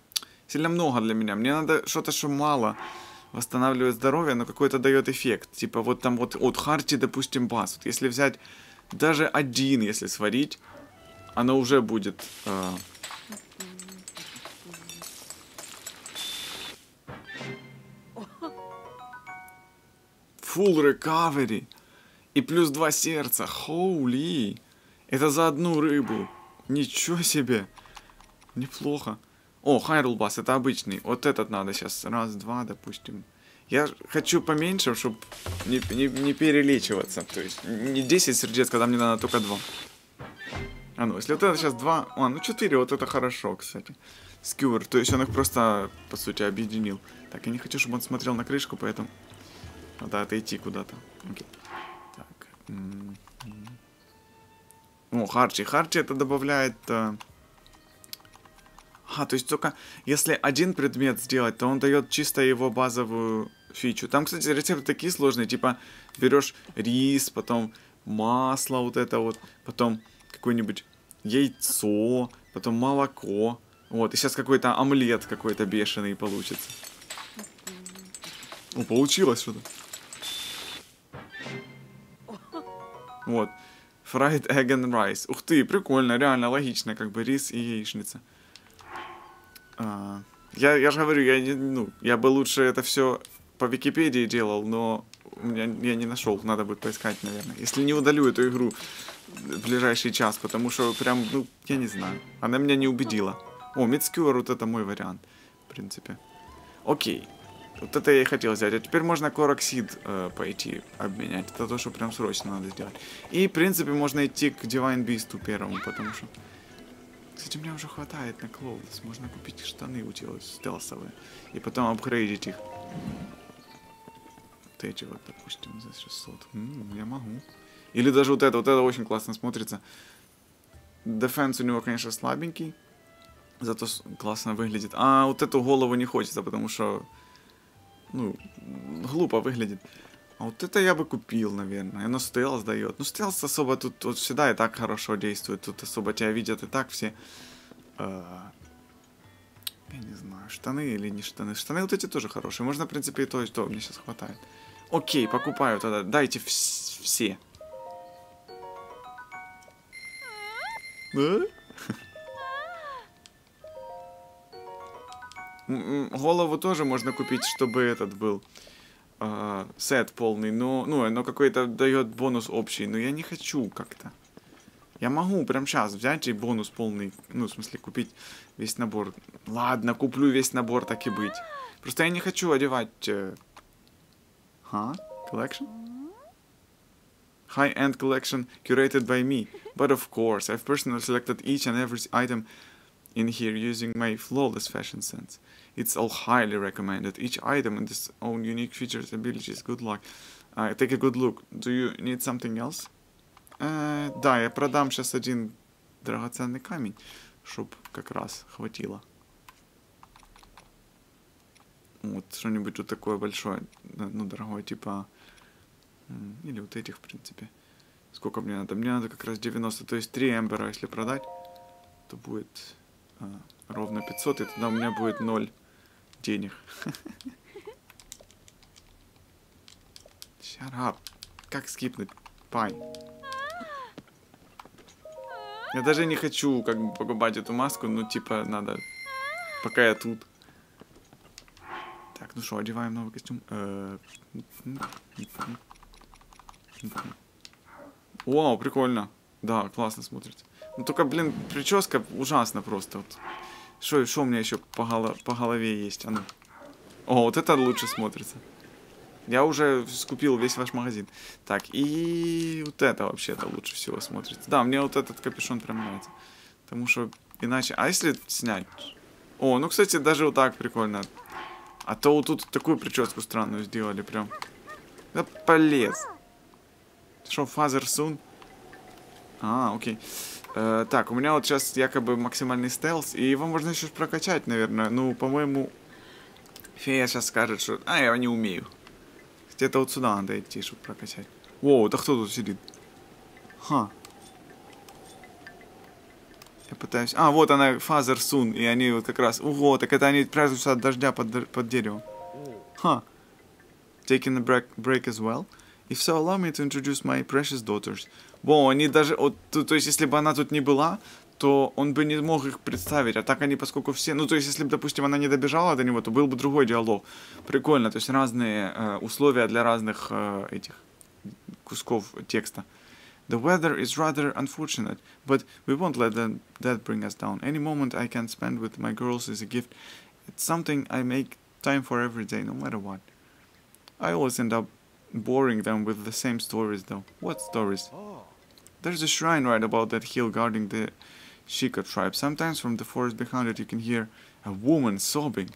Сильно много для меня. Мне надо что-то, что мало восстанавливает здоровье, но какой-то дает эффект. Типа вот там вот от Харти, допустим, бас. Вот если взять даже один, если сварить, оно уже будет... Э, Full recovery. И плюс два сердца. Хоули. Это за одну рыбу. Ничего себе. Неплохо. О, Хайрул Бас, это обычный. Вот этот надо сейчас. Раз, два, допустим. Я хочу поменьше, чтобы не, не, не перелечиваться. То есть не 10 сердец, когда мне надо только 2. А ну, если вот это сейчас 2... А, ну 4, вот это хорошо, кстати. Скюр, то есть он их просто, по сути, объединил. Так, я не хочу, чтобы он смотрел на крышку, поэтому... Надо отойти куда-то. Окей. Так. О, Харчи. Харчи это добавляет... А... то есть только если один предмет сделать, то он дает чисто его базовую фичу. Там, кстати, рецепты такие сложные, типа берешь рис, потом масло вот это вот, потом какое-нибудь яйцо, потом молоко. Вот, и сейчас какой-то омлет какой-то бешеный получится. О, получилось что-то. Вот. Fried egg and rice. Ух ты, прикольно, реально логично, как бы рис и яичница. А, я, я же говорю, я, не, ну, я бы лучше это все по Википедии делал, но у меня, я не нашел, надо будет поискать, наверное. Если не удалю эту игру в ближайший час, потому что прям, ну, я не знаю. Она меня не убедила. О, Мидскюр, вот это мой вариант, в принципе. Окей. Вот это я и хотел взять. А теперь можно Короксид э, пойти обменять. Это то, что прям срочно надо сделать. И, в принципе, можно идти к Divine Beast первому, потому что... Кстати, у меня уже хватает на Клоудес. Можно купить штаны у тебя стелсовые. И потом апгрейдить их вот эти вот, допустим, за 600. М -м, я могу. Или даже вот это, вот это очень классно смотрится. Дефенс у него, конечно, слабенький. Зато классно выглядит. А вот эту голову не хочется, потому что, ну, глупо выглядит. А вот это я бы купил, наверное. Оно стелс дает. Ну, стелс особо тут вот всегда и так хорошо действует. Тут особо тебя видят и так все. Э, я не знаю, штаны или не штаны. Штаны вот эти тоже хорошие. Можно, в принципе, и то, и то. Мне сейчас хватает. Окей, покупаю тогда. Дайте вс все. Голову тоже можно купить, чтобы этот был э, сет полный, но ну, оно какой-то дает бонус общий, но я не хочу как-то. Я могу прям сейчас взять и бонус полный, ну, в смысле, купить весь набор. Ладно, куплю весь набор, так и быть. Просто я не хочу одевать... Э... Collection? high-end collection curated by me. But of course, I've personally selected each and every item in here using my flawless fashion sense. It's all highly recommended. Each item in its own unique features, abilities. Good luck. Uh, take a good look. Do you need something else? Э, да, я продам сейчас один драгоценный камень, чтоб как раз хватило. Вот, что-нибудь вот такое большое, ну, дорогое, типа... Или вот этих, в принципе. Сколько мне надо? Мне надо как раз 90, то есть 3 эмбера, если продать, то будет а, ровно 500, и тогда у меня будет 0 денег. Shut up. Как скипнуть? Пай. Я даже не хочу как бы покупать эту маску, но типа надо, пока я тут. Так, ну что, одеваем новый костюм. Э, Вау, прикольно. Да, классно смотрится. Ну только, блин, прическа ужасно просто. Вот. Что, у меня еще по, голо по голове есть? А ну. О, вот это лучше смотрится. Я уже скупил весь ваш магазин. Так, и вот это вообще-то лучше всего смотрится. Да, мне вот этот капюшон прям нравится. Потому что иначе... А если снять? О, ну, кстати, даже вот так прикольно. А то вот тут такую прическу странную сделали прям. Да полез. Что, Father Soon? А, окей. Э, так, у меня вот сейчас якобы максимальный стелс, и его можно еще прокачать, наверное. Ну, по-моему, фея сейчас скажет, что... А, я не умею. Где-то вот сюда надо идти, чтобы прокачать. Воу, да кто тут сидит? Ха. Я пытаюсь... А, вот она, Father Soon, и они вот как раз... Ого, так это они прячутся от дождя под, под деревом. Ха. Taking a break, break as well. If so, allow me to introduce my precious daughters. Во, они даже... Вот, то, то есть, если бы она тут не была, то он бы не мог их представить. А так они, поскольку все... Ну, то есть, если бы, допустим, она не добежала до него, то был бы другой диалог. Прикольно. То есть, разные э, условия для разных э, этих кусков текста. The weather is rather unfortunate, but we won't let that, that bring us down. Any moment I can spend with my girls is a gift. It's something I make time for every day, no matter what. I always end up boring them with the same stories though. What stories? Oh. There's a shrine right about that hill guarding the Shika tribe. Sometimes from the forest behind it you can hear a woman sobbing.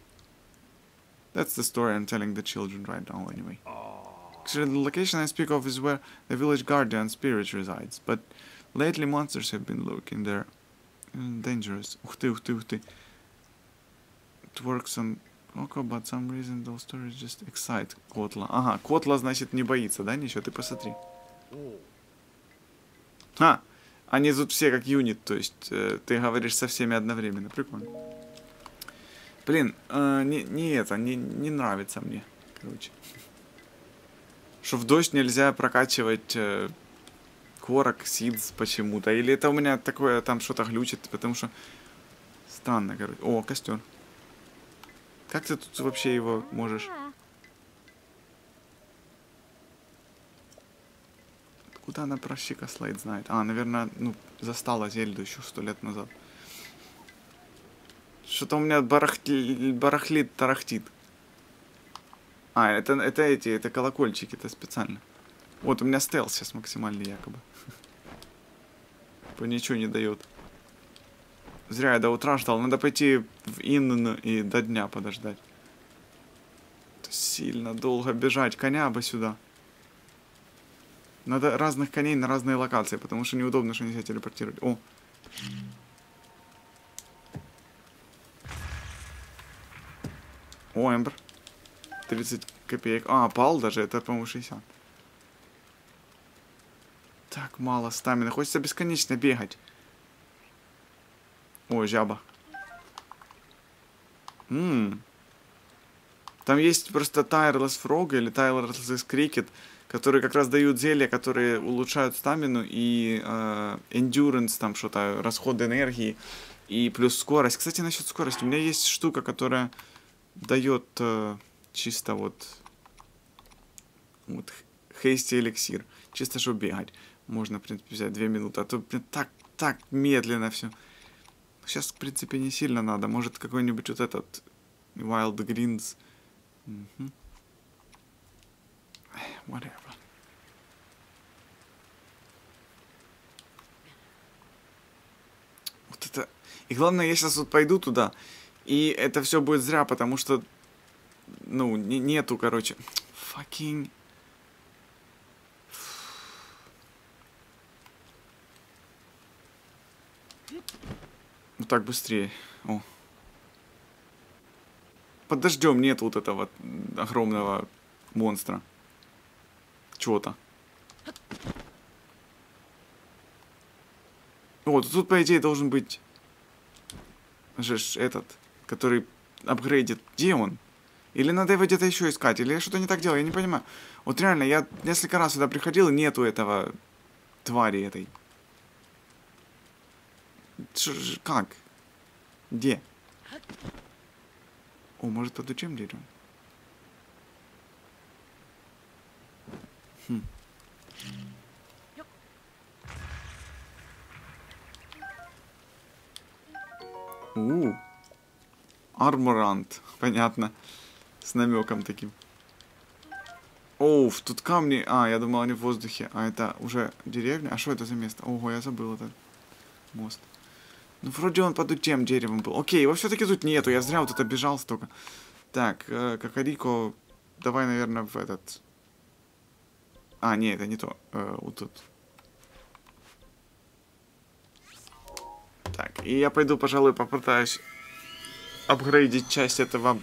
That's the story I'm telling the children right now anyway. Actually, the location I speak of is where the village guardian spirit resides, but lately monsters have been lurking there. Mm, dangerous. Ух ты, ух ты, ух ты. It works on Око, but some reason those stories just excite Котла. Ага, Котла, значит, не боится, да, ничего? Ты посмотри. А, они тут все как юнит, то есть э, ты говоришь со всеми одновременно. Прикольно. Блин, э, не, не это, не, не нравится мне, короче. Что в дождь нельзя прокачивать э, корок, сидс почему-то. Или это у меня такое там что-то глючит, потому что... Странно, короче. О, костер. Как ты тут вообще его можешь? Куда она про Щика Слейд знает? А, наверное, ну, застала Зельду еще сто лет назад. Что-то у меня барахли... барахлит, тарахтит. А, это, это эти, это колокольчики, это специально. Вот, у меня стелс сейчас максимальный якобы. По ничего не дает. Зря я до утра ждал. Надо пойти в Инн и до дня подождать. Сильно долго бежать. Коня бы сюда. Надо разных коней на разные локации, потому что неудобно, что нельзя телепортировать. О! О, Эмбер. 30 копеек. А, пал даже, это, по-моему, 60. Так мало стамина. Хочется бесконечно бегать. О, жаба. Ммм. Там есть просто Tireless Frog или Tireless Cricket, которые как раз дают зелья, которые улучшают стамину и э, endurance, там что-то, расход энергии и плюс скорость. Кстати, насчет скорости. У меня есть штука, которая дает э, чисто вот, вот хейсти эликсир. Чисто, чтобы бегать. Можно, в принципе, взять 2 минуты. А то, блин, так, так медленно все. Сейчас, в принципе, не сильно надо. Может, какой-нибудь вот этот Wild Greens. Угу whatever. Вот это... И главное, я сейчас вот пойду туда, и это все будет зря, потому что... Ну, не, нету, короче. Fucking... Вот так быстрее. О. Подождем, нет вот этого огромного монстра. Чего-то. Вот, тут, по идее, должен быть же этот, который апгрейдит. Где он? Или надо его где-то еще искать? Или я что-то не так делаю? Я не понимаю. Вот реально, я несколько раз сюда приходил, и нету этого твари этой. Ш -ш как? Где? О, может, подучим деревом? Хм. У, Арморант, понятно. С намеком таким. Оуф, тут камни. А, я думал, они в воздухе. А это уже деревня? А что это за место? Ого, я забыл этот мост. Ну, вроде он под тем деревом был. Окей, его все-таки тут нету. Я зря вот это бежал столько. Так, э, Кокорико, давай, наверное, в этот... А, не, это не то. Э, вот тут. Так, и я пойду, пожалуй, попытаюсь апгрейдить часть этого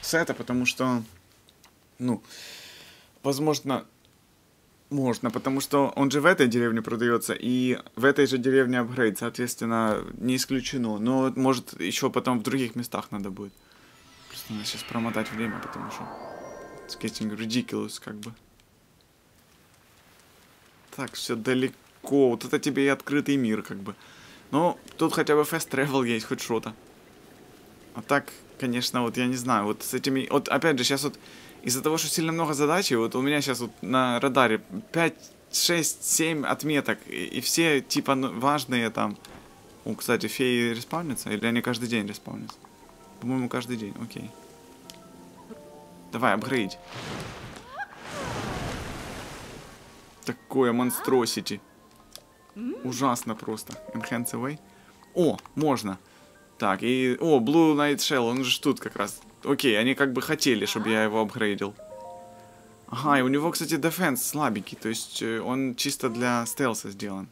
сета, потому что, ну, возможно, можно, потому что он же в этой деревне продается, и в этой же деревне апгрейд, соответственно, не исключено. Но, может, еще потом в других местах надо будет. Просто надо сейчас промотать время, потому что getting ridiculous, как бы. Так, все далеко. Вот это тебе и открытый мир, как бы. Но тут хотя бы fast travel есть, хоть что-то. А так, конечно, вот я не знаю, вот с этими... Вот опять же, сейчас вот из-за того, что сильно много задач, вот у меня сейчас вот на радаре 5, 6, 7 отметок, и, и все типа ну, важные там. О, кстати, феи респаунятся? Или они каждый день респаунятся? По-моему, каждый день, окей. Давай, апгрейд. Такое монстросити. Ужасно просто. Enhance away. О, можно. Так, и... О, Blue Night Shell, он же тут как раз. Окей, они как бы хотели, чтобы я его апгрейдил. Ага, и у него, кстати, дефенс слабенький, то есть э, он чисто для стелса сделан.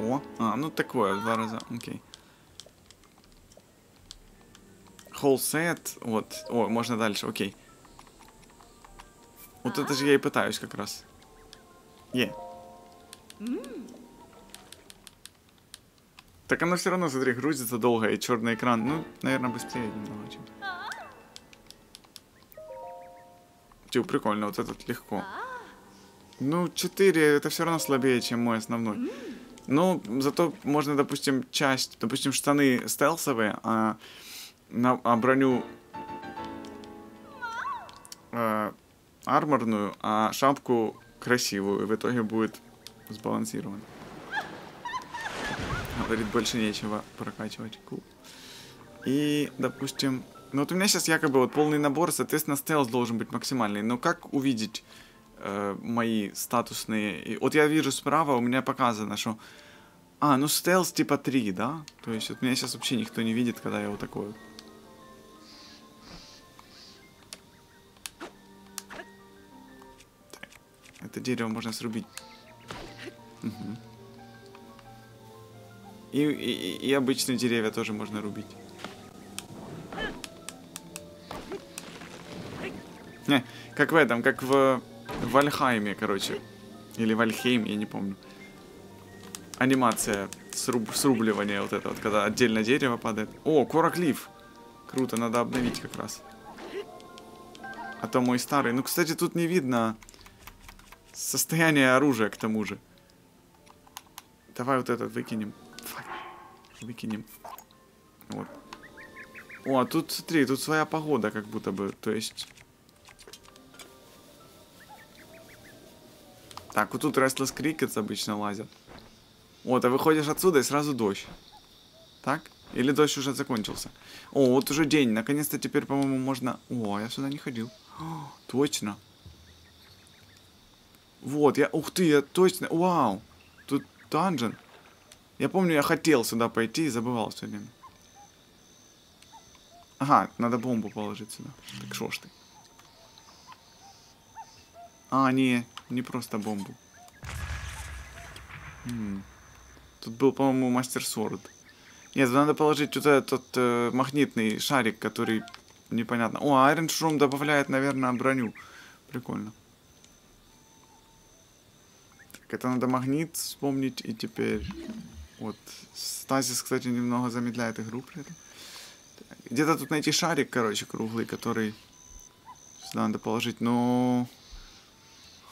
О, а, ну такое, два раза, окей. Whole set, вот, о, можно дальше, окей. Вот это же я и пытаюсь как раз. Е. Yeah. Так оно все равно, смотри, грузится долго, и черный экран. Ну, наверное, быстрее немного, чем. Типа, прикольно, вот этот легко. Ну, 4 это все равно слабее, чем мой основной. Ну, зато можно, допустим, часть, допустим, штаны стелсовые, а, на, а броню э, арморную, а шапку красивую. И в итоге будет сбалансировано. Говорит, больше нечего прокачивать. Cool. И, допустим... Ну вот у меня сейчас якобы вот полный набор, соответственно, стелс должен быть максимальный. Но как увидеть э, мои статусные... И, вот я вижу справа, у меня показано, что... А, ну стелс типа 3, да? То есть вот меня сейчас вообще никто не видит, когда я вот такой вот. Это дерево можно срубить. И, и, и обычные деревья тоже можно рубить. Не, как в этом, как в Вальхайме, короче. Или Вальхейм, я не помню. Анимация сруб, срубливания вот это вот, когда отдельно дерево падает. О, Кораклиф! Круто, надо обновить как раз. А то мой старый. Ну, кстати, тут не видно состояние оружия к тому же. Давай вот этот выкинем. Выкинем. Вот. О, а тут, смотри, тут своя погода как будто бы, то есть... Так, вот тут Restless Crickets обычно лазят. Вот, а выходишь отсюда и сразу дождь. Так? Или дождь уже закончился? О, вот уже день. Наконец-то теперь, по-моему, можно... О, я сюда не ходил. О, точно. Вот, я... Ух ты, я точно... Вау! Тут Данжен. Я помню, я хотел сюда пойти и забывал все время. Ага, надо бомбу положить сюда. Так шо ж ты? А, не, не просто бомбу. М. Тут был, по-моему, мастер сорд. Нет, надо положить вот этот э, магнитный шарик, который непонятно. О, Iron Shroom добавляет, наверное, броню. Прикольно. Это надо магнит вспомнить и теперь... Вот. Стазис, кстати, немного замедляет игру при этом. Где-то тут найти шарик, короче, круглый, который сюда надо положить, но...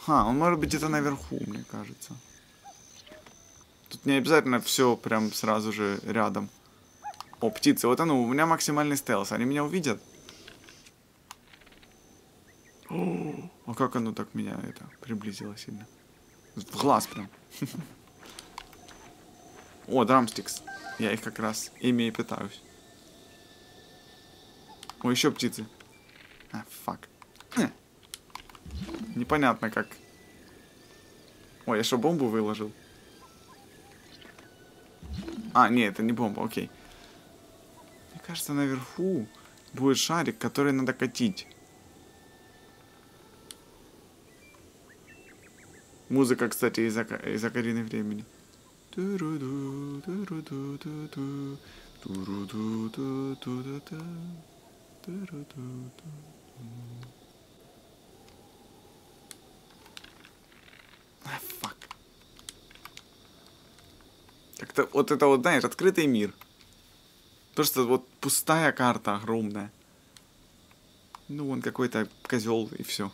Ха, он может быть где-то наверху, мне кажется. Тут не обязательно все прям сразу же рядом. О, птицы, вот оно, у меня максимальный стелс, они меня увидят. О, а как оно так меня это приблизило сильно? В глаз прям. О, драмстикс. Я их как раз ими и питаюсь. О, еще птицы. А, фак. Хм. Непонятно как. Ой, я что, бомбу выложил? А, нет, это не бомба, окей. Мне кажется, наверху будет шарик, который надо катить. Музыка, кстати, из, из Акарины времени. А, фак. Как-то вот это вот, знаешь, открытый мир. Просто вот пустая карта огромная. Ну, он какой-то козел и все.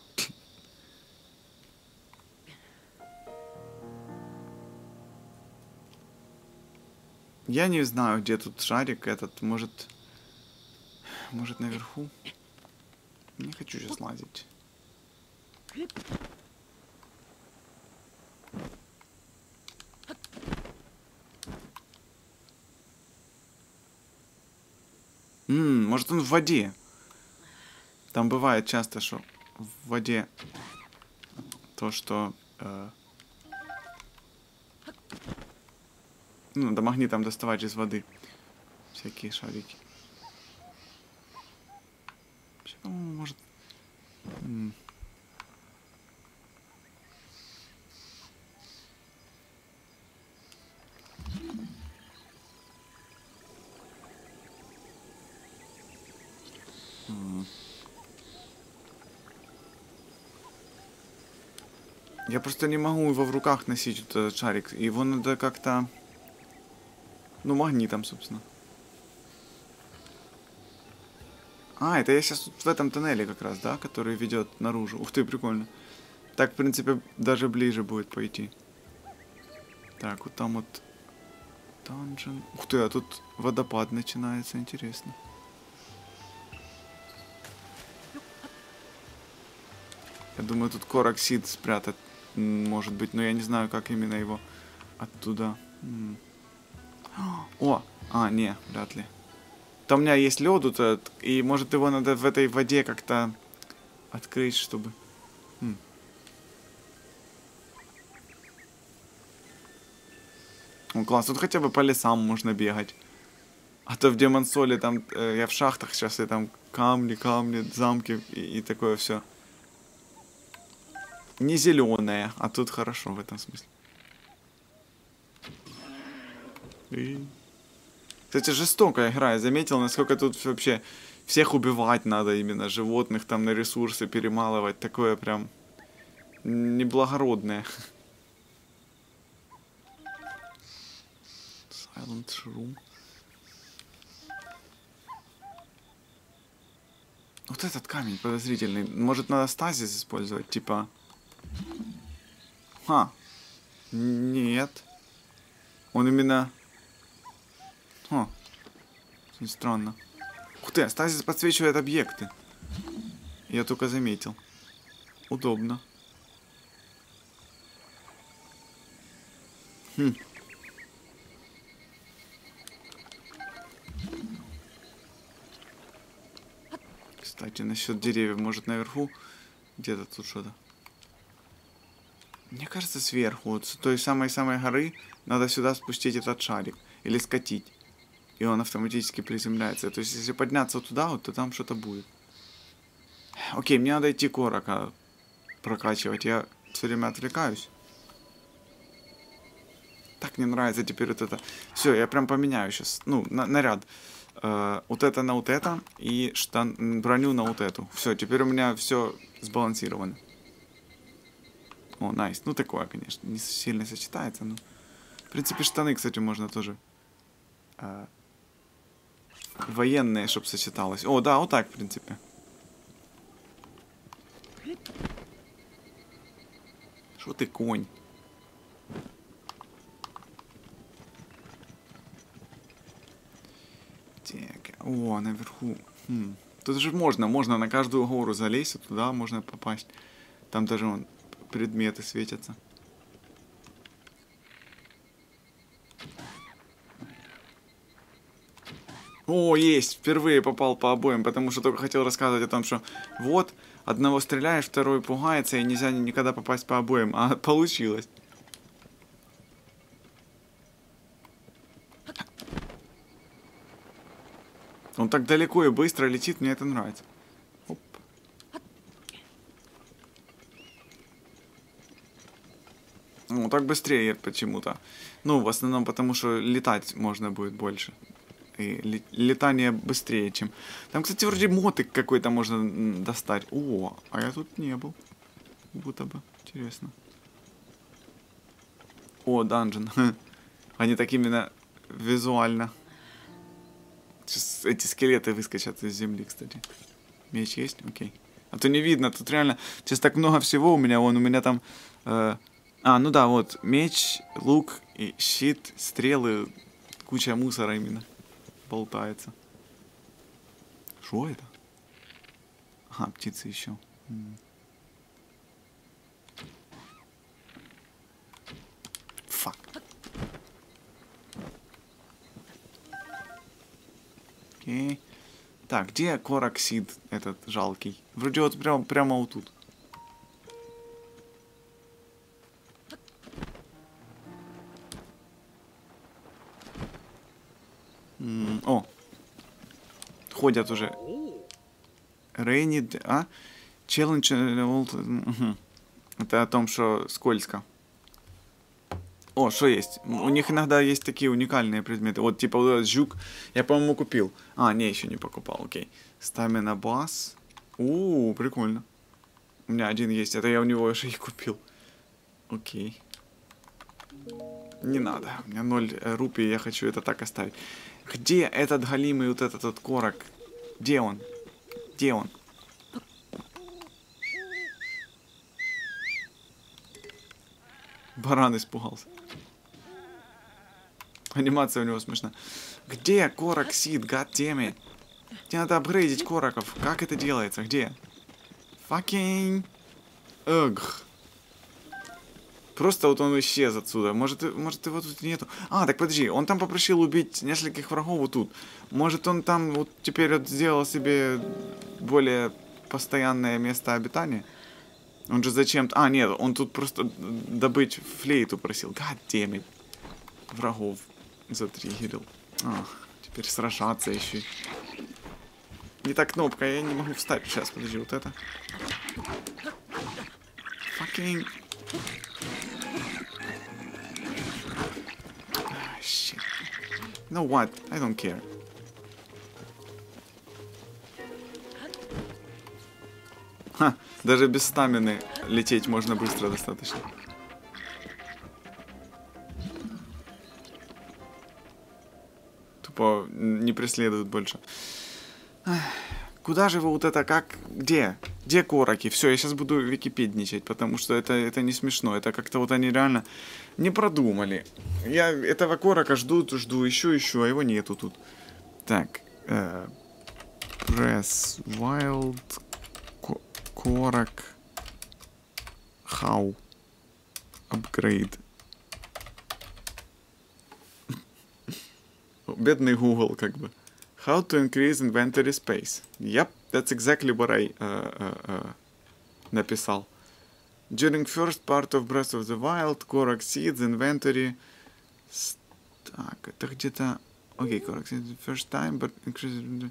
Я не знаю, где тут шарик этот. Может... Может, наверху? Не хочу сейчас лазить. Ммм, может он в воде. Там бывает часто, что в воде то, что э, Ну, до магнитом доставать из воды. Всякие шарики. Вообще, по-моему, может... М Я просто не могу его в руках носить, этот шарик. Его надо как-то... Ну, магнитом, собственно. А, это я сейчас в этом тоннеле как раз, да, который ведет наружу. Ух ты, прикольно. Так, в принципе, даже ближе будет пойти. Так, вот там вот данжен. Ух ты, а тут водопад начинается, интересно. Я думаю, тут короксид спрятать может быть, но я не знаю, как именно его оттуда. О, а, не, вряд ли. Там у меня есть лед и может его надо в этой воде как-то открыть, чтобы... Хм. Ну, класс, тут хотя бы по лесам можно бегать. А то в Демон Соли там, э, я в шахтах сейчас, и там камни, камни, замки и, и такое все. Не зеленое, а тут хорошо в этом смысле. И... Кстати, жестокая игра. Я заметил, насколько тут вообще всех убивать надо именно, животных там на ресурсы перемалывать. Такое прям неблагородное. Silent Shroom. Вот этот камень подозрительный. Может, надо стазис использовать? Типа... Ха. Нет. Он именно о, очень странно. Ух ты, стазис подсвечивает объекты. Я только заметил. Удобно. Хм. Кстати, насчет деревьев, может наверху где-то тут что-то. Мне кажется, сверху, вот с той самой-самой горы, надо сюда спустить этот шарик. Или скатить. И он автоматически приземляется. То есть, если подняться туда, вот, то там что-то будет. Окей, мне надо идти корока прокачивать. Я все время отвлекаюсь. Так не нравится теперь вот это. Все, я прям поменяю сейчас. Ну, на, наряд. Э, вот это на вот это. И штан, броню на вот эту. Все, теперь у меня все сбалансировано. О, найс. Ну, такое, конечно. Не сильно сочетается, но... В принципе, штаны, кстати, можно тоже... Э, военные, чтобы сочеталось. О, да, вот так, в принципе. Что ты, конь? Так, о, наверху. Хм. Тут же можно, можно на каждую гору залезть, туда можно попасть. Там даже вон, предметы светятся. О, есть! Впервые попал по обоим, потому что только хотел рассказывать о том, что вот, одного стреляешь, второй пугается, и нельзя никогда попасть по обоим. А получилось. Он так далеко и быстро летит, мне это нравится. Оп. Ну, так быстрее почему-то. Ну, в основном потому, что летать можно будет больше. И летание быстрее, чем... Там, кстати, вроде мотык какой-то можно достать. О, а я тут не был. Будто бы. Интересно. О, данжен. Они так именно визуально Сейчас эти скелеты выскочат из земли, кстати. Меч есть? Окей. А то не видно, тут реально... Сейчас так много всего у меня, вон у меня там... Э... А, ну да, вот, меч, лук, и щит, стрелы, куча мусора именно болтается. Что это? Ага, птицы еще. Фак. Окей. Так, где Кораксид этот жалкий? Вроде вот прям, прямо вот тут. Ходят уже. Рейни, а? Челлендж, угу. Это о том, что скользко. О, что есть? У них иногда есть такие уникальные предметы. Вот, типа, вот жук, я, по-моему, купил. А, не, еще не покупал, окей. Стамина бас. У, прикольно. У меня один есть, это я у него уже и купил. Окей. Не надо, у меня 0 э, рупий, я хочу это так оставить. Где этот галимый вот этот вот корок? Где он? Где он? Баран испугался. Анимация у него смешная. Где Корок Сид, goddammit? Тебе надо апгрейдить Короков. Как это делается? Где? Fucking... Ugh. Просто вот он исчез отсюда. Может, может его тут нету. А, так подожди, он там попросил убить нескольких врагов вот тут. Может, он там вот теперь вот сделал себе более постоянное место обитания? Он же зачем-то... А, нет, он тут просто добыть флейту просил. It. Врагов затриггерил. А, теперь сражаться еще. Не та кнопка, я не могу встать. Сейчас, подожди, вот это. Fucking... You know what? I don't care. Ха, даже без стамины лететь можно быстро достаточно. Тупо не преследуют больше. Куда же вы вот это, как, где? Где короки? Все, я сейчас буду википедничать, потому что это, это не смешно. Это как-то вот они реально не продумали. Я этого корока жду, жду, еще, еще, а его нету тут. Так. Э, press wild Корок. How. Upgrade. Бедный Google, как бы. How to increase inventory space. Yep, that's exactly what I uh, uh, uh, написал. During first part of Breath of the Wild, Korok Seeds, Inventory... С- Так, это где-то... Окей, Korok Seeds, first time, but... increase-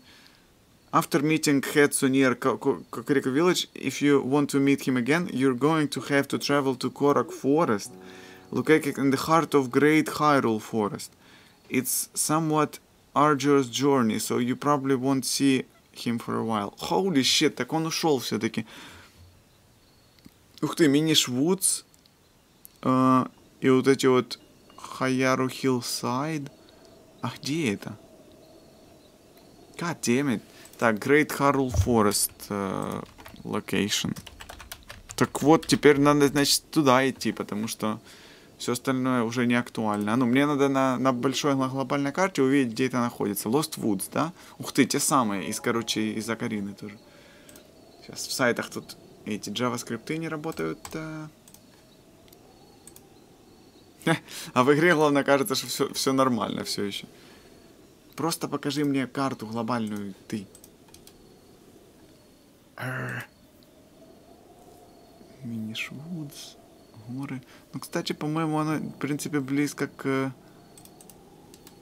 After meeting Hetsu near Ko- Ko- Kakariko Village, if you want to meet him again, you're going to have to travel to Korok Forest, located in the heart of Great Hyrule Forest. It's somewhat arduous journey, so you probably won't see him for a while. Holy shit, так он ушел все-таки. Ух ты, Minish Woods. э, и вот эти вот Hyrule Hillside. А где это? God damn it. Так, Great Hyrule Forest э, location. Так вот, теперь надо, значит, туда идти, потому что все остальное уже не актуально. А Ну, мне надо на, на большой гла- глобальной карте увидеть, где это находится. Lost Woods, да? Ух ты, те самые, из, короче, из Акарины тоже. Сейчас в сайтах тут эти JavaScript не работают. э. А в игре, главное, кажется, что все, все нормально все еще. Просто покажи мне карту глобальную, ты. Миниш Вудс, горы. Ну, кстати, по-моему, оно, в принципе, близко к...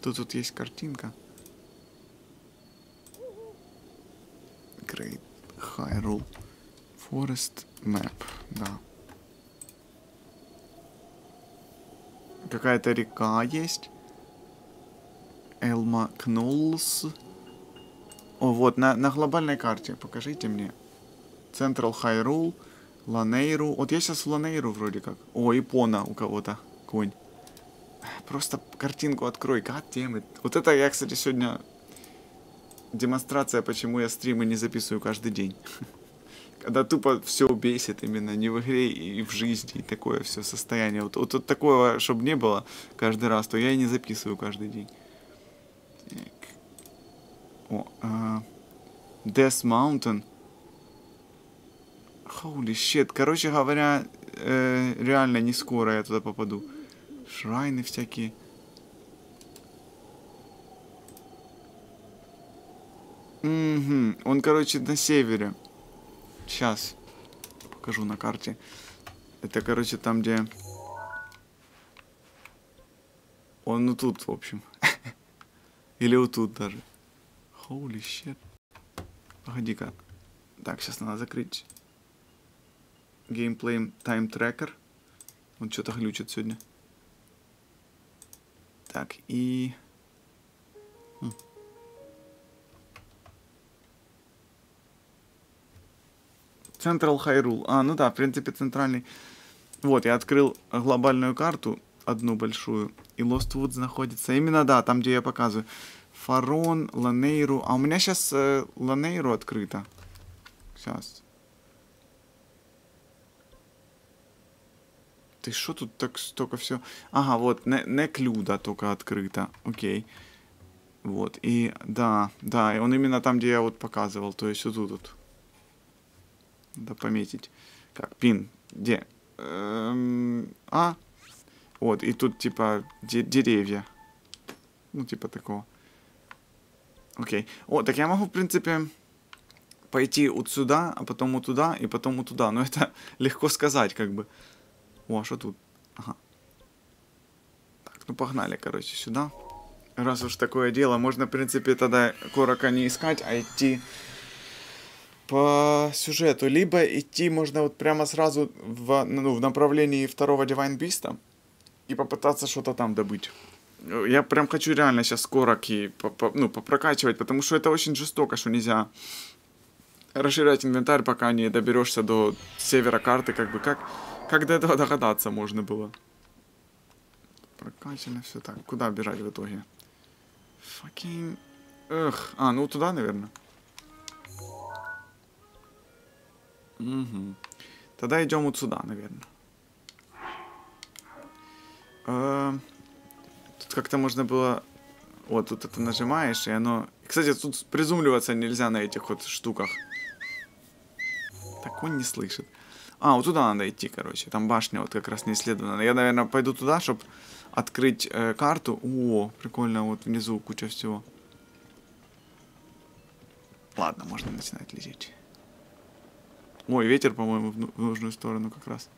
Тут, тут есть картинка. Great Hyrule Forest Map, да. Какая-то река есть. Элма Кнулс. О, вот, на, на глобальной карте, покажите мне. Централ Хайрул, Ланейру. Вот я сейчас в Ланейру вроде как. О, Ипона у кого-то. Конь. Просто картинку открой. God damn. Вот это я, кстати, сегодня демонстрация, почему я стримы не записываю каждый день. Когда тупо все бесит именно не в игре и в жизни, и такое все состояние. Вот, вот, вот такого, чтобы не было каждый раз, то я и не записываю каждый день. Так. О, а, Death Mountain. Holy shit. Короче говоря, э, реально не скоро я туда попаду. Шрайны всякие. Угу. Он, короче, на севере. Сейчас покажу на карте. Это, короче, там, где... Он ну тут, в общем. Или вот тут даже. Holy shit. Погоди-ка. Так, сейчас надо закрыть геймплей тайм трекер. Он что-то глючит сегодня. Так, и... Хм. Central Hyrule. А, ну да, в принципе, центральный. Вот, я открыл глобальную карту, одну большую, и Lost находится. Именно, да, там, где я показываю. Фарон, Ланейру. А у меня сейчас э, Ланейру открыто. Сейчас. Ты что тут так столько все? Ага, вот, не, Неклюда только открыто. Окей. Вот, и да, да, и он именно там, где я вот показывал, то есть вот тут вот. Надо пометить. Как, пин, где? Эм, а, вот, и тут типа де- деревья. Ну, типа такого. Окей. О, так я могу, в принципе, пойти вот сюда, а потом вот туда, и потом вот туда. Но это легко сказать, как бы. О, а что тут? Ага. Так, ну погнали, короче, сюда. Раз уж такое дело, можно, в принципе, тогда Корока не искать, а идти по сюжету. Либо идти можно вот прямо сразу в, ну, в направлении второго Divine Beast и попытаться что-то там добыть. Я прям хочу реально сейчас Короки по, по- ну, попрокачивать, потому что это очень жестоко, что нельзя расширять инвентарь, пока не доберешься до севера карты, как бы как, как до этого догадаться можно было. Прокачано все так. Куда бежать в итоге? Fucking... Эх. А, ну туда, наверное. Угу. Тогда идем вот сюда, наверное. Эм, Тут как-то можно было... Вот, тут это нажимаешь, и оно... Кстати, тут призумливаться нельзя на этих вот штуках. Так он не слышит. А, вот туда надо идти, короче. Там башня вот как раз не исследована. Я, наверное, пойду туда, чтобы открыть э, карту. О, прикольно, вот внизу куча всего. Ладно, можно начинать лететь. Ой, ветер, по-моему, в ну- нужную сторону как раз.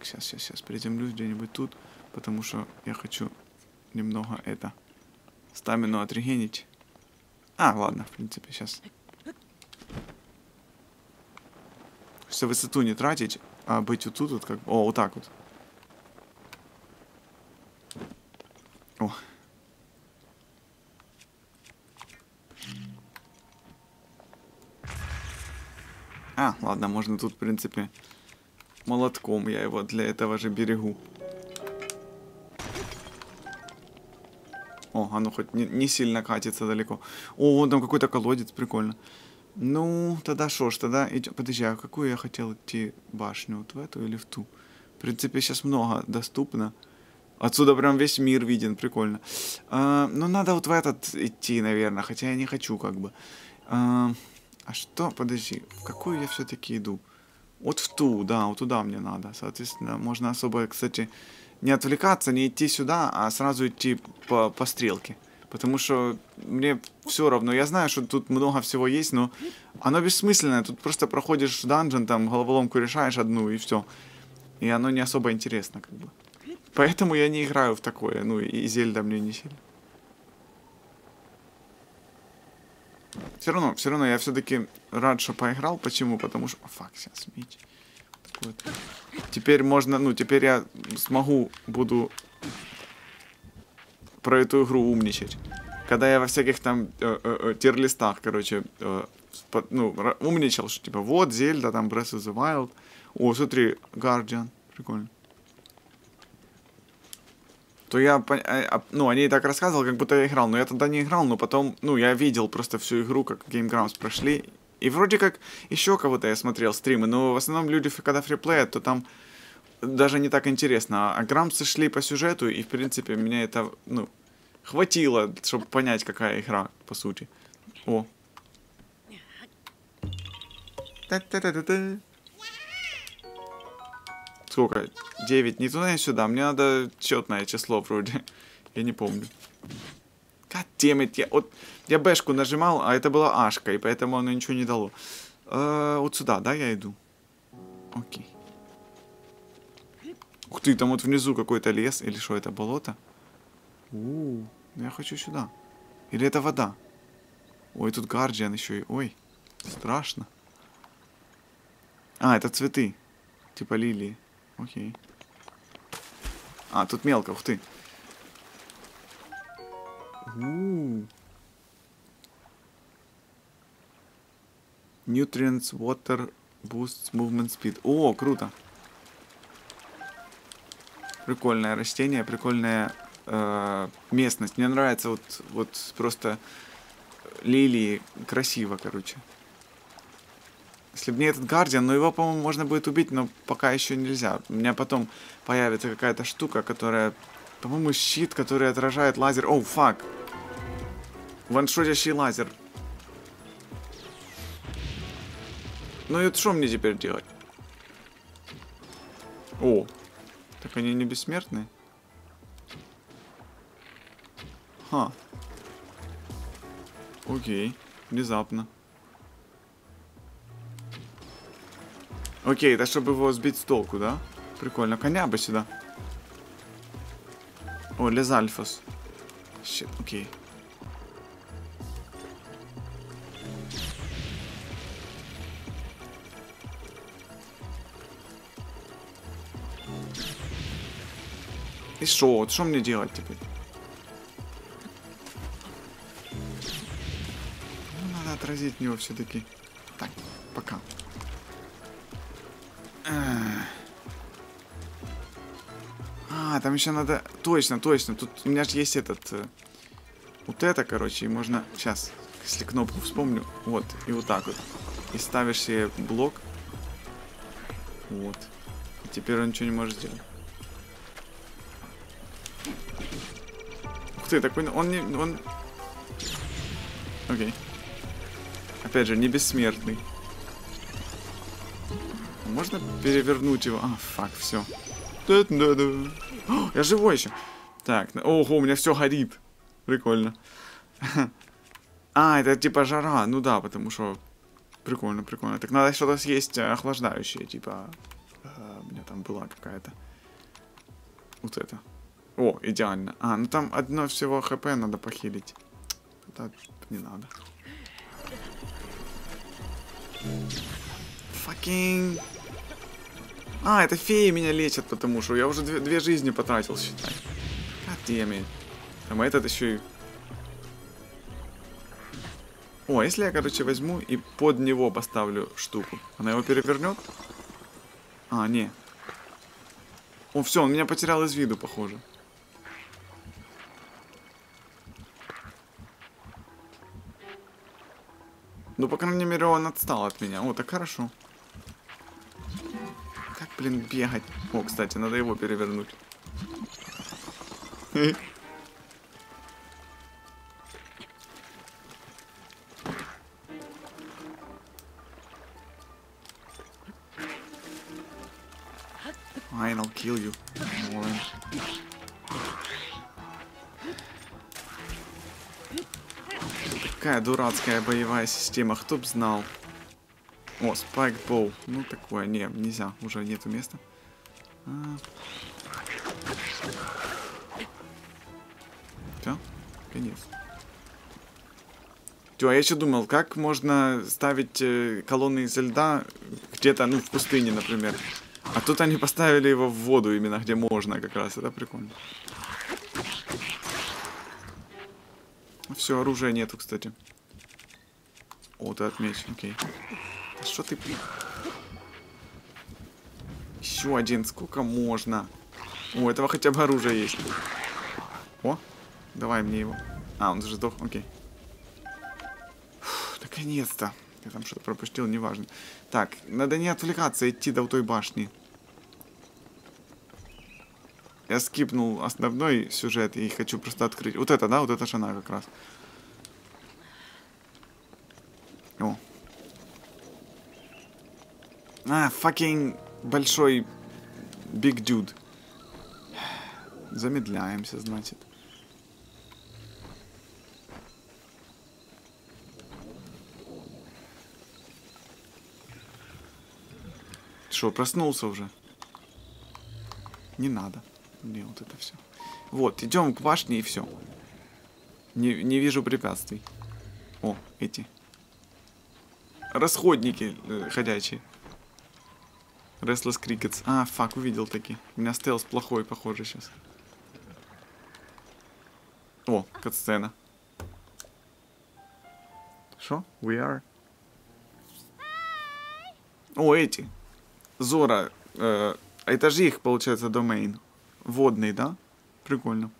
сейчас, сейчас, сейчас приземлюсь где-нибудь тут, потому что я хочу немного это стамину отрегенить. А, ладно, в принципе, сейчас. Все высоту не тратить, а быть вот тут вот как... О, вот так вот. О. А, ладно, можно тут, в принципе, молотком я его для этого же берегу. О, оно хоть не, не сильно катится далеко. О, вон там какой-то колодец, прикольно. Ну, тогда что ж, тогда идем. Подожди, а какую я хотел идти башню? Вот в эту или в ту? В принципе, сейчас много доступно. Отсюда прям весь мир виден, прикольно. А, ну, надо вот в этот идти, наверное, хотя я не хочу, как бы. А, а что, подожди, в какую я все-таки иду? Вот в ту, да, вот туда мне надо. Соответственно, можно особо, кстати, не отвлекаться, не идти сюда, а сразу идти по, по стрелке. Потому что мне все равно. Я знаю, что тут много всего есть, но оно бессмысленное. Тут просто проходишь данжен, там головоломку решаешь одну и все. И оно не особо интересно, как бы. Поэтому я не играю в такое. Ну и Зельда мне не сильно. Все равно, все равно я все-таки рад, что поиграл. Почему? Потому что... О, фак, сейчас меч. Вот. Теперь можно, ну, теперь я смогу, буду про эту игру умничать. Когда я во всяких там э, э, э тир-листах, короче, э, ну, умничал, что типа вот Зельда, там Breath of the Wild. О, смотри, Guardian, прикольно. То я, э, а, ну, они так рассказывал, как будто я играл, но я тогда не играл, но потом, ну, я видел просто всю игру, как Game Grumps прошли, и вроде как еще кого-то я смотрел стримы, но в основном люди, когда фриплеят, то там даже не так интересно. А Грамсы шли по сюжету, и, в принципе, меня это, ну, хватило, чтобы понять, какая игра, по сути. О. Та-та-та-та-та. Сколько? 9. Не туда, не сюда. Мне надо четное число вроде. Я не помню. Goddammit, я, вот, я бэшку нажимал, а это была ашка, и поэтому оно ничего не дало. Э, вот сюда, да, я иду? Окей. Ух ты, там вот внизу какой-то лес, или что это, болото? У, -у, -у я хочу сюда. Или это вода? Ой, тут гардиан еще и... Ой, страшно. А, это цветы. Типа лилии. Окей. А, тут мелко, ух ты. Ooh. Nutrients, water, boosts movement speed. О, круто. Прикольное растение, прикольная э, местность. Мне нравится вот, вот просто лилии. Красиво, короче. Если бы не этот Гардиан, но его, по-моему, можно будет убить, но пока еще нельзя. У меня потом появится какая-то штука, которая... По-моему, щит, который отражает лазер. Оу, фак. Ваншотящий лазер. Ну и что мне теперь делать? О, так они не бессмертные? Ха. Окей, внезапно. Окей, это чтобы его сбить с толку, да? Прикольно. Коня бы сюда. О, Лезальфос. Щит, окей. И что? Что мне делать теперь? Ну, надо отразить него все-таки. Так, пока. А, там еще надо... Точно, точно. Тут у меня же есть этот... Э, вот это, короче, и можно... Сейчас, если кнопку вспомню. Вот, и вот так вот. И ставишь себе блок. Вот. И теперь он ничего не может сделать. Ты, такой, он не, он... Окей. Опять же, не бессмертный. Можно перевернуть его? А, фак, все. Да -да -да. я живой еще. Так, ого, у меня все горит. Прикольно. А, это типа жара. Ну да, потому что... Прикольно, прикольно. Так надо что-то съесть охлаждающее, типа... Э, у меня там была какая-то. Вот это. О, идеально. А, ну там одно всего хп надо похилить. Это не надо. Факинг. А, это феи меня лечат, потому что я уже две, две жизни потратил, считай. Goddammit. Там этот еще и... О, если я, короче, возьму и под него поставлю штуку, она его перевернет? А, не. О, все, он меня потерял из виду, похоже. Ну, по крайней мере, он отстал от меня. О, так хорошо. Как, блин, бегать? О, кстати, надо его перевернуть. I'll kill you. Какая дурацкая боевая система, кто б знал. О, спайк боу. Ну такое, не, нельзя, уже нету места. А. Все, конец. Тё, а я еще думал, как можно ставить э, колонны изо льда где-то, ну, в пустыне, например. А тут они поставили его в воду именно, где можно как раз. Это прикольно. Все, оружия нету, кстати. О, ты отмечен, окей. Что ты... Еще один, сколько можно? О, этого хотя бы оружие есть. О, давай мне его. А, он уже сдох, окей. Наконец-то. Я там что-то пропустил, неважно. Так, надо не отвлекаться, идти до той башни. Я скипнул основной сюжет и хочу просто открыть. Вот это, да? Вот это шана как раз. О. А, fucking большой big dude. Замедляемся, значит. Что, проснулся уже? Не надо. Не, вот это все. Вот, идем к башне и все. Не, не вижу препятствий. О, эти. Расходники э, ходячие. Restless Crickets. А, фак, увидел таки. У меня стелс плохой, похоже, сейчас. О, катсцена. Что? We are? О, эти. Зора. Э, это же их, получается, домейн. Водный, да? Прикольно.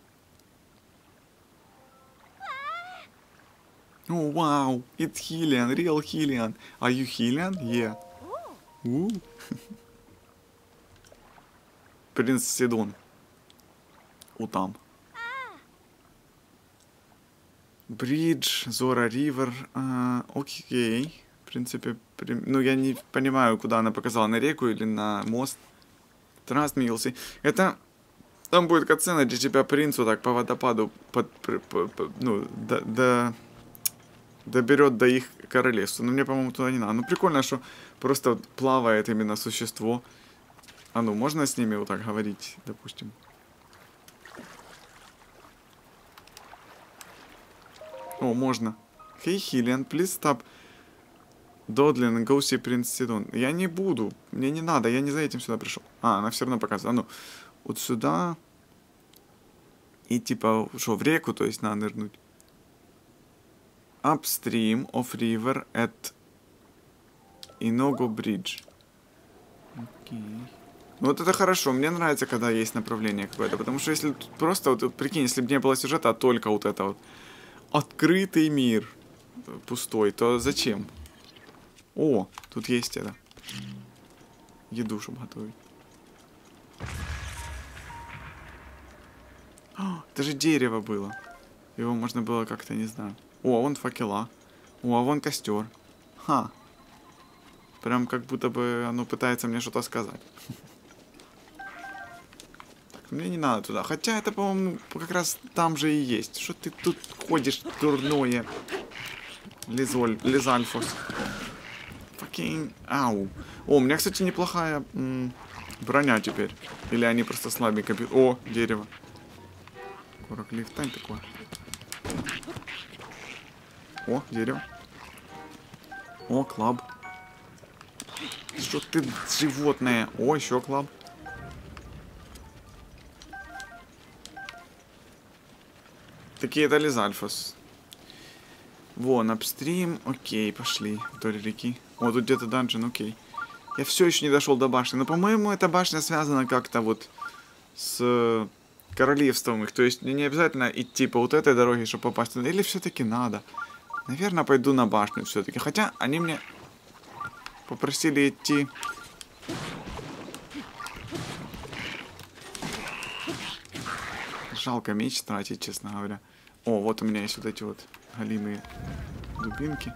О, wow, it's Hillian, real Hillian. Are you Hillian? Yeah. Ooh. Принц Сидон. Утам. Бридж, Зора Ривер. А, окей. В принципе, при... ну я не понимаю, куда она показала, на реку или на мост. Трансмилси. Это там будет катсцена, где тебя принц вот так по водопаду под, по, по, ну, до, до, доберет до их королевства. Но мне, по-моему, туда не надо. Ну, прикольно, что просто плавает именно существо. А ну, можно с ними вот так говорить, допустим? О, можно. Hey, Хиллиан, please stop. Додлин, go see Prince Sidon. Я не буду. Мне не надо, я не за этим сюда пришел. А, она все равно показывает. А ну, вот сюда. И типа, что, в реку, то есть надо нырнуть. Upstream of river at Inogo Bridge. Окей. Ну вот это хорошо, мне нравится, когда есть направление какое-то, потому что если тут просто, вот, вот прикинь, если бы не было сюжета, а только вот это вот открытый мир пустой, то зачем? О, тут есть это. Еду, чтобы готовить. О, это же дерево было. Его можно было как-то, не знаю. О, а вон факела. О, а вон костер. Ха. Прям как будто бы оно пытается мне что-то сказать. Так, мне не надо туда. Хотя это, по-моему, как раз там же и есть. Что ты тут ходишь, дурное? Лизоль, Лизальфос. Факин. Ау. О, у меня, кстати, неплохая Броня теперь. Или они просто слабенько бьют. О, дерево. Корок лифтань такое. О, дерево. О, клаб. Что ты животное? О, еще клаб. Такие это Лизальфос. Вон, апстрим. Окей, пошли вдоль реки. О, тут где-то данжен, окей. Я все еще не дошел до башни. Но, по-моему, эта башня связана как-то вот с королевством их. То есть не обязательно идти по вот этой дороге, чтобы попасть туда. Или все-таки надо. Наверное, пойду на башню все-таки. Хотя они мне попросили идти... Жалко меч тратить, честно говоря. О, вот у меня есть вот эти вот галимые дубинки.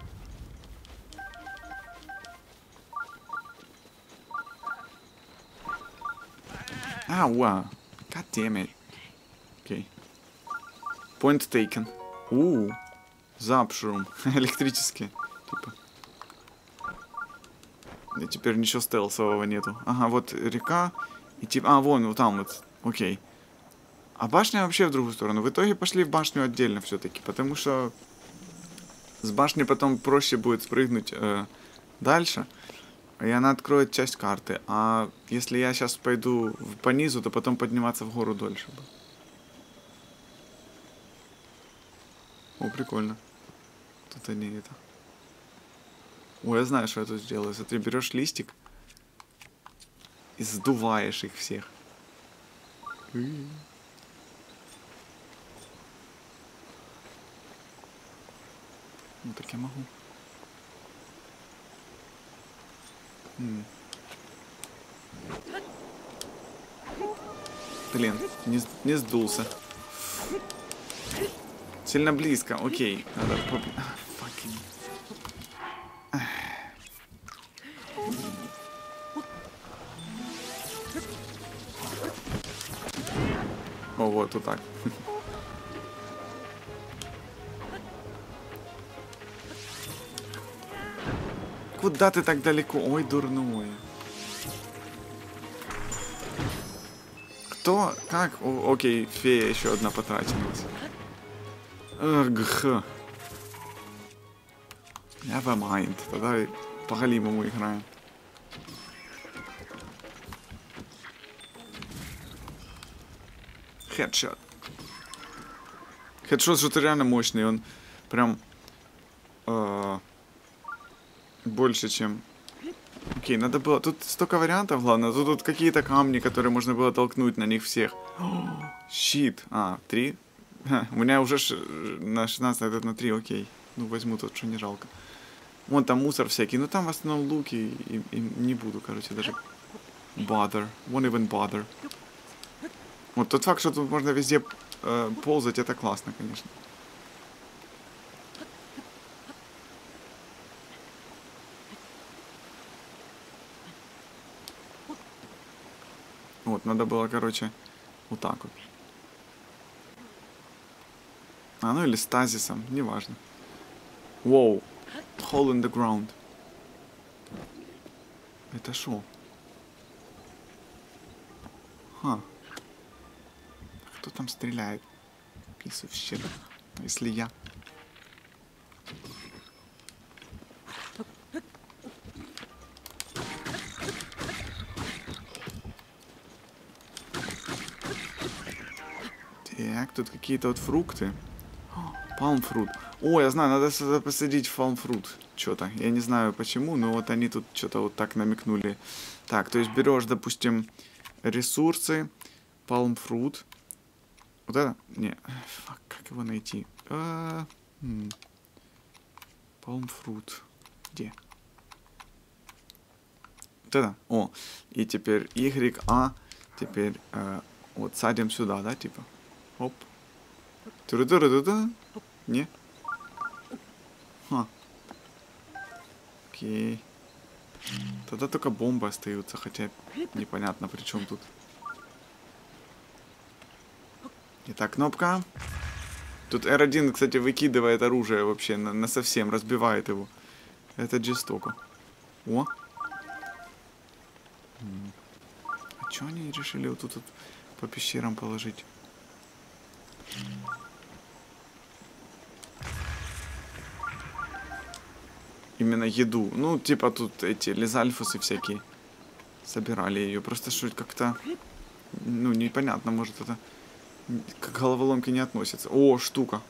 Ауа. God damn it. Point taken. У, запшрум. Электрические. Типа. И теперь ничего стелсового нету. Ага, вот река. И типа... А, вон, вот там вот. Окей. А башня вообще в другую сторону. В итоге пошли в башню отдельно все-таки. Потому что с башни потом проще будет спрыгнуть э, дальше. И она откроет часть карты. А если я сейчас пойду по низу, то потом подниматься в гору дольше. О, прикольно. Тут они это... О, я знаю, что я тут сделаю. Смотри, берешь листик и сдуваешь их всех. Ну так я могу. Блин, не, не сдулся. Сильно близко, окей. Надо. Fucking... О, вот, вот так. Куда ты так далеко? Ой, дурной. Кто? Как? О, окей, фея еще одна потрачилась. Эх. Never mind. Тогда по Галимому играем. Хедшот. Хедшот что-то реально мощный. Он прям... Э, больше, чем... Окей, надо было... Тут столько вариантов, ладно. Тут, тут какие-то камни, которые можно было толкнуть на них всех. щит. А, три? Ха, у меня уже на 16, этот на 3, окей. Ну, возьму тут, что не жалко. Вон там мусор всякий. Но там в основном луки. И, и не буду, короче, даже bother. Won't even bother. Вот тот факт, что тут можно везде э, ползать, это классно, конечно. Вот, надо было, короче, вот так вот. А, ну или стазисом, неважно. Воу. Hole in the ground. Это шо? Ха. Кто там стреляет? Shit. Если я. Так, тут какие-то вот фрукты. Палмфрут. О, я знаю, надо посадить палмфрут. Что-то. Я не знаю почему, но вот они тут что-то вот так намекнули. Так, то есть берешь, допустим, ресурсы, палмфрут. Вот это? Не, фак, как его найти? Палмфрут. Где? Вот это? О, и теперь Y, А, теперь э, вот садим сюда, да, типа? Оп. Ту-ду-ду-ду-ду. Не? Ха. Окей. Тогда только бомбы остаются, хотя непонятно при чем тут. Итак, кнопка. Тут R1, кстати, выкидывает оружие вообще на, на совсем, разбивает его. Это жестоко. О. Чего они решили вот тут вот по пещерам положить? Именно еду. Ну, типа тут эти лизальфусы всякие собирали ее. Просто что как-то, ну, непонятно, может это к головоломке не относится. О, штука.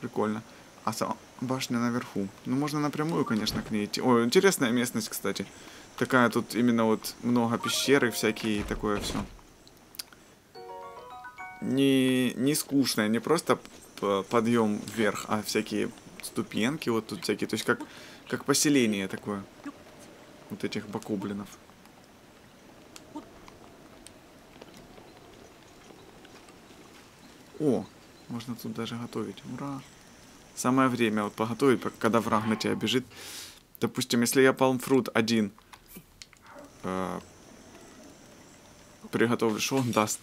Прикольно. А сама башня наверху. Ну, можно напрямую, конечно, к ней идти. Ой, интересная местность, кстати. Такая тут именно вот много пещеры всякие и такое все. Не, не скучная, не просто подъем вверх, а всякие ступеньки вот тут всякие. То есть как, как поселение такое. Вот этих бакублинов. О, можно тут даже готовить. Ура! Самое время вот поготовить, когда враг на тебя бежит. Допустим, если я палмфрут один э, приготовлю, что он даст?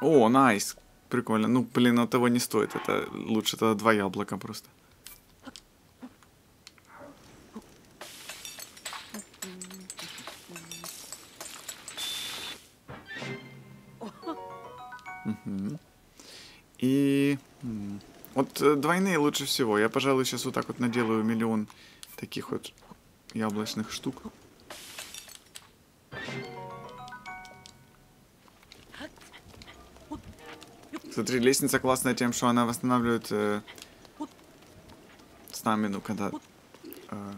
О, найс. Прикольно. Ну, блин, от того не стоит. Это лучше тогда два яблока просто. И вот э, двойные лучше всего. Я, пожалуй, сейчас вот так вот наделаю миллион таких вот яблочных штук. Смотри, лестница классная тем, что она восстанавливает э, стамину, когда э,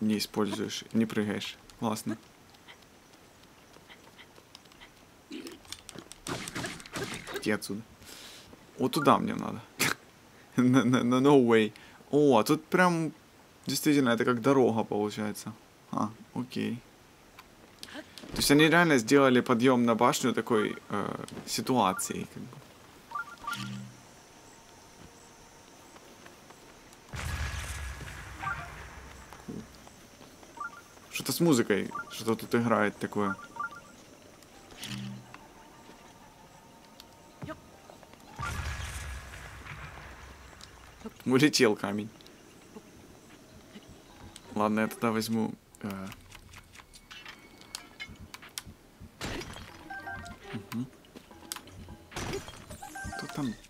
не используешь, не прыгаешь. Классно. Иди отсюда. Вот туда мне надо. На no way. О, а тут прям действительно это как дорога получается. А, окей. То есть они реально сделали подъем на башню такой э, ситуацией, как бы. Что-то с музыкой, что-то тут играет такое. Улетел камень. Ладно, я тогда возьму... Э...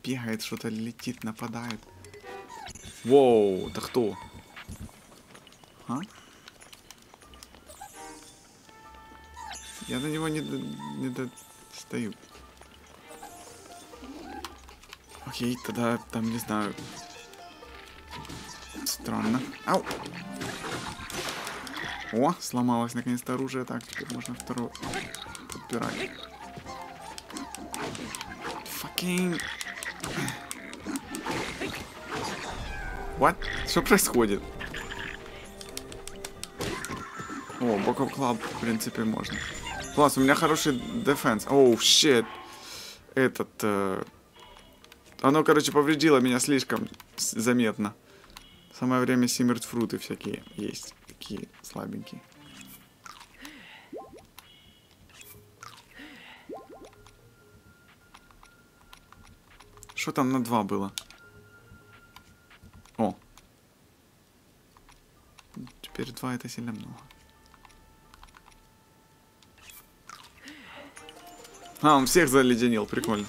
бегает, что-то летит, нападает? Воу, да кто? А? Я до него не, до, не достаю. Окей, тогда там, не знаю, Странно. Ау! О, сломалось наконец-то оружие. Так, теперь можно второе подбирать. Fucking... What? Что происходит? О, Boko Club, в принципе, можно. Класс, у меня хороший дефенс. Oh, oh, щит. Этот... Э... Оно, короче, повредило меня слишком заметно. Самое время симмерт фруты всякие есть. Такие слабенькие. Что там на два было? О. Теперь два это сильно много. А, он всех заледенел, прикольно.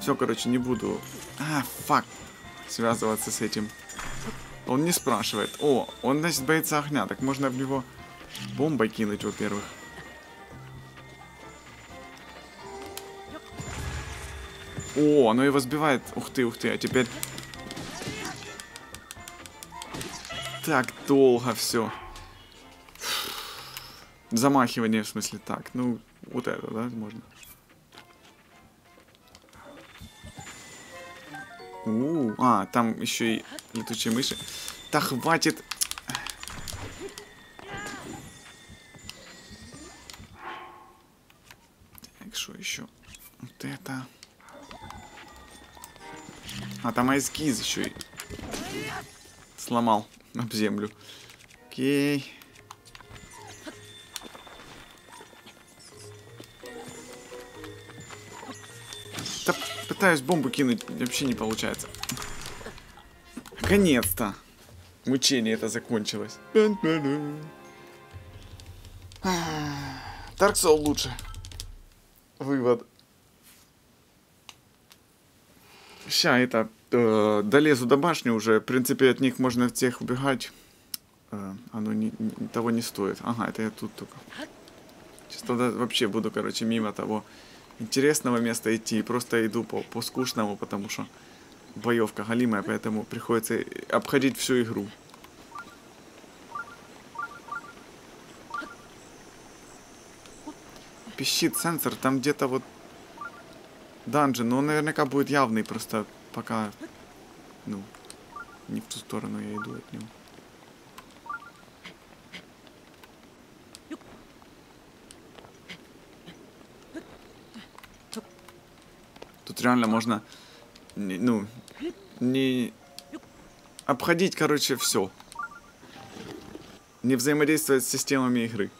Все, короче, не буду... А, фак. Связываться с этим. Он не спрашивает. О, он, значит, боится огня. Так можно в него бомбой кинуть, во-первых. О, оно его сбивает. Ух ты, ух ты. А теперь... Так долго все. Замахивание, в смысле, так. Ну, вот это, да, можно. У -у -у. А, там еще и летучие мыши. Да хватит. Так, что еще? Вот это. А, там айскиз еще и сломал об землю. Окей. пытаюсь бомбу кинуть, вообще не получается. Наконец-то! Мучение это закончилось. Dark лучше. Вывод. Ща это э, долезу до башни уже. В принципе, от них можно тех убегать. Э, оно не, не, того не стоит. Ага, это я тут только. Сейчас тогда вообще буду, короче, мимо того интересного места идти. Просто иду по, по скучному, потому что боевка галимая, поэтому приходится обходить всю игру. Пищит сенсор, там где-то вот данжен, но он наверняка будет явный, просто пока, ну, не в ту сторону я иду от него. Тут реально можно, ну, не обходить, короче, все. Не взаимодействовать с системами игры.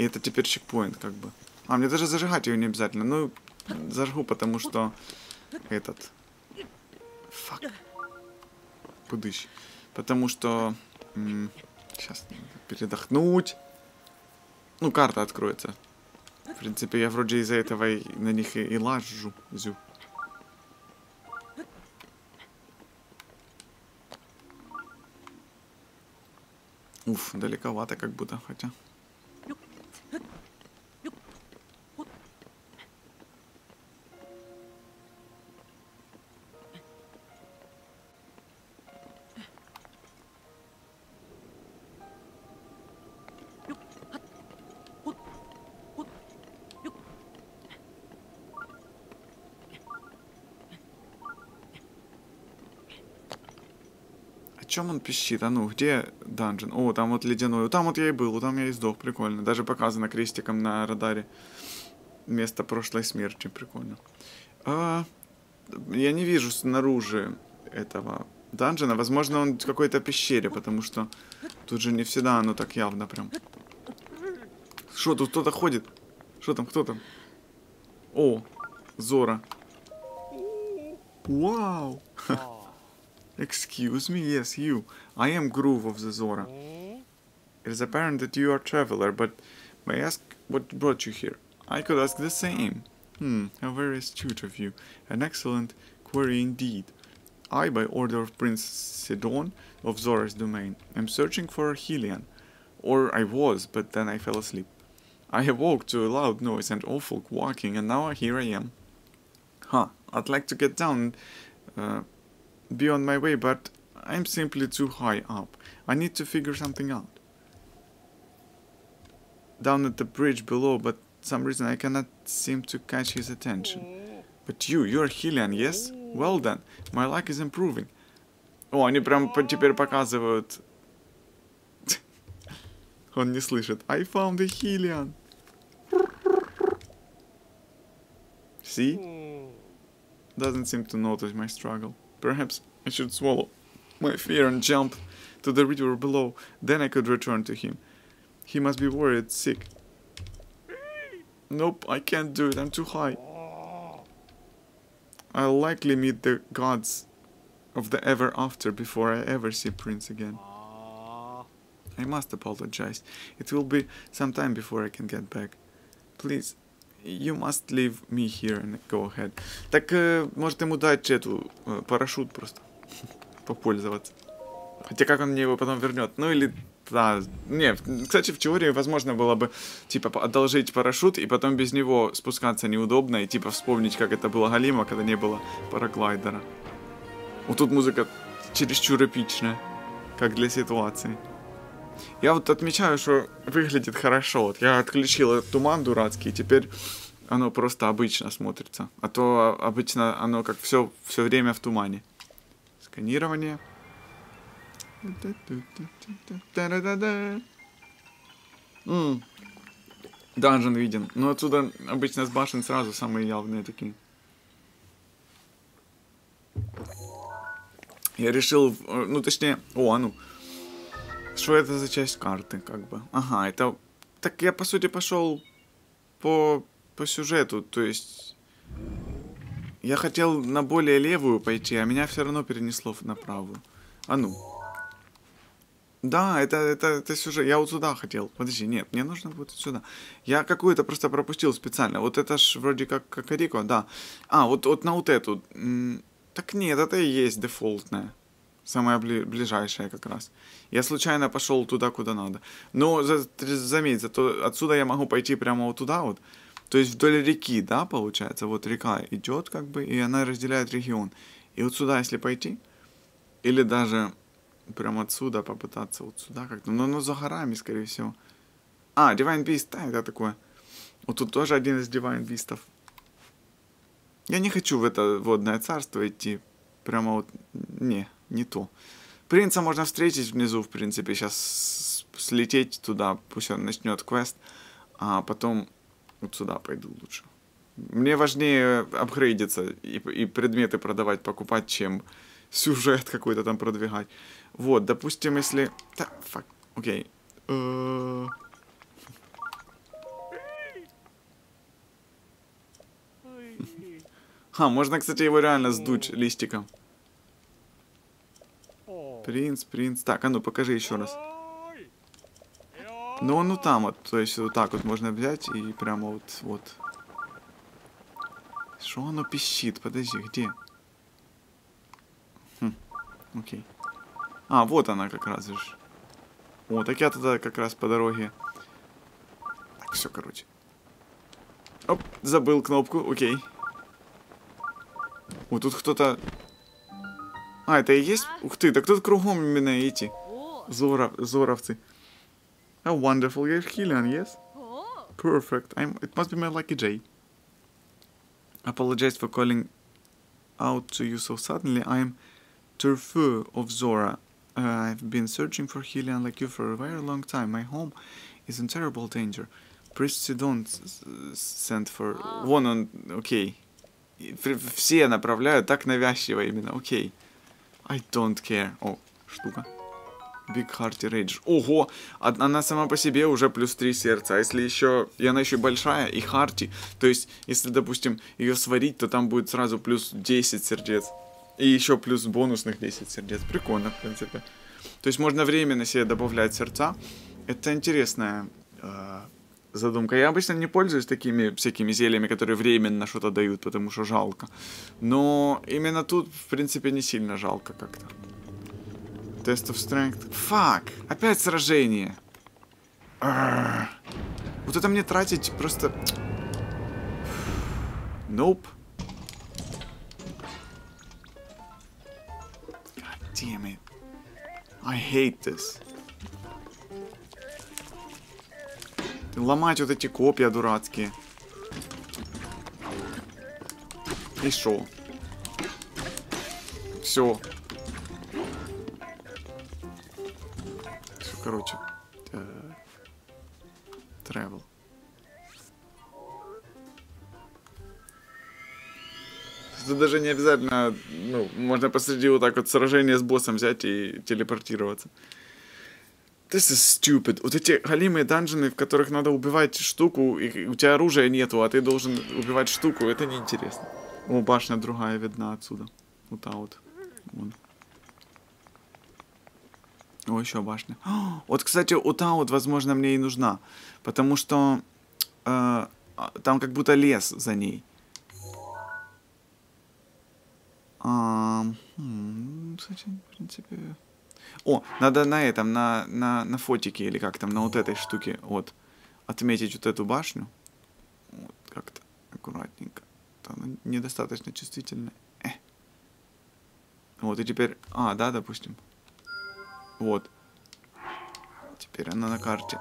И это теперь чекпоинт, как бы. А, мне даже зажигать ее не обязательно. Ну, зажгу, потому что этот... Фак. Кудыщ. Потому что... Сейчас передохнуть. Ну, карта откроется. В принципе, я вроде из-за этого и на них и, и лажу. Зю. Уф, далековато как будто, хотя. Чем он пищит? А ну, где данжен? О, там вот ледяной. Там вот я и был, там я и сдох, прикольно. Даже показано крестиком на радаре. Место прошлой смерти, прикольно. А, я не вижу снаружи этого данжена. Возможно, он в какой-то пещере, потому что тут же не всегда оно так явно прям. Что, тут кто-то ходит? Что там, кто там? О, Зора. Вау! Excuse me, yes, you. I am Groove of the Zora. It is apparent that you are a traveler, but may I ask what brought you here? I could ask the same. Hmm, how very astute of you. An excellent query indeed. I, by order of Prince Sidon of Zora's domain, am searching for Helian. Or I was, but then I fell asleep. I awoke to a loud noise and awful quacking, and now here I am. Huh, I'd like to get down uh, be on my way, but I'm simply too high up. I need to figure something out. Down at the bridge below, but some reason I cannot seem to catch his attention. But you, you're Hillian, yes? Well then, my luck is improving. О, они прям теперь показывают. Он не слышит. I found the Hillian. See? Doesn't seem to notice my struggle. Perhaps I should swallow my fear and jump to the river below. Then I could return to him. He must be worried, sick. Nope, I can't do it. I'm too high. I'll likely meet the gods of the ever after before I ever see Prince again. I must apologize. It will be some time before I can get back. Please, You must leave me here and go ahead. Так, э, может ему дать эту, э, парашют просто. Попользоваться. Хотя как он мне его потом вернет? Ну или... Да, не, кстати, в теории возможно было бы, типа, одолжить парашют и потом без него спускаться неудобно и, типа, вспомнить, как это было Галима, когда не было параглайдера. Вот тут музыка чересчур эпичная, как для ситуации. Я вот отмечаю, что выглядит хорошо. Вот я отключил туман дурацкий, теперь оно просто обычно смотрится. А то обычно оно как все, все время в тумане. Сканирование. М Данжен виден. Но отсюда обычно с башен сразу самые явные такие. Я решил, ну точнее, о, а ну, что это за часть карты, как бы? Ага, это... Так я, по сути, пошел по по сюжету, то есть... Я хотел на более левую пойти, а меня все равно перенесло на правую. А ну. Да, это, это, это сюжет. Я вот сюда хотел. Подожди, нет, мне нужно будет сюда. Я какую-то просто пропустил специально. Вот это ж вроде как Кокорико, да. А, вот, вот на вот эту. Так нет, это и есть дефолтная. Самая бли- ближайшая как раз. Я случайно пошел туда, куда надо. Но за, заметь, зато отсюда я могу пойти прямо вот туда вот. То есть вдоль реки, да, получается? Вот река идет как бы, и она разделяет регион. И вот сюда, если пойти, или даже прямо отсюда попытаться вот сюда как-то. Но, но за горами, скорее всего. А, Divine Beast, да, это такое. Вот тут тоже один из Divine Beastов. Я не хочу в это водное царство идти. Прямо вот... Не, не то. Принца можно встретить внизу, в принципе. Сейчас слететь туда, пусть он начнет квест. А потом вот сюда пойду лучше. Мне важнее апгрейдиться и, и предметы продавать, покупать, чем сюжет какой-то там продвигать. Вот, допустим, если... Да, фак, окей. Э. Ха, можно, кстати, его реально сдуть листиком. Принц, принц. Так, а ну покажи еще раз. Ну, он ну там вот, то есть вот так вот можно взять и прямо вот, вот. Что оно пищит? Подожди, где? Хм, окей. А, вот она как раз же. О, так я тогда как раз по дороге. Так, все, короче. Оп, забыл кнопку, окей. О, тут кто-то... А, это и есть? Ух ты, так тут кругом именно эти. Зора... Зоровцы. How wonderful, you're Killian, yes? Perfect. I'm... It must be my lucky J. Apologize for calling out to you so suddenly. I'm Turfu of Zora. Uh, I've been searching for Helian like you for a very long time. My home is in terrible danger. Priest Sidon sent for... Вон он, окей. Okay. Все направляют так навязчиво именно, окей. Okay. I don't care. О, штука. Big Hearty Rage. Ого! Она сама по себе уже плюс 3 сердца. А если еще... И она еще большая, и Харти. То есть, если, допустим, ее сварить, то там будет сразу плюс 10 сердец. И еще плюс бонусных 10 сердец. Прикольно, в принципе. То есть можно временно себе добавлять сердца. Это интересная э, задумка. Я обычно не пользуюсь такими всякими зельями, которые временно что-то дают, потому что жалко. Но именно тут, в принципе, не сильно жалко как-то. Test of Strength. Фак! Опять сражение. Вот это мне тратить просто... Nope. damn it. I hate this. Ломать вот эти копья дурацкие. И шо? Все. Все, короче. Travel. Тут даже не обязательно, ну, можно посреди вот так вот сражения с боссом взять и телепортироваться. This is stupid. Вот эти галимые данжены, в которых надо убивать штуку, и у тебя оружия нету, а ты должен убивать штуку, это неинтересно. О, башня другая видна отсюда. Вот та вот. Вон. О, еще башня. О, вот, кстати, вот та вот, возможно, мне и нужна. Потому что э, там как будто лес за ней. А, хм, кстати, в принципе... О, надо на этом, на, на, на фотике или как там, на вот этой штуке, вот, отметить вот эту башню. Вот, как-то аккуратненько. Она недостаточно чувствительная. Э. Вот, и теперь... А, да, допустим. Вот. Теперь она на карте.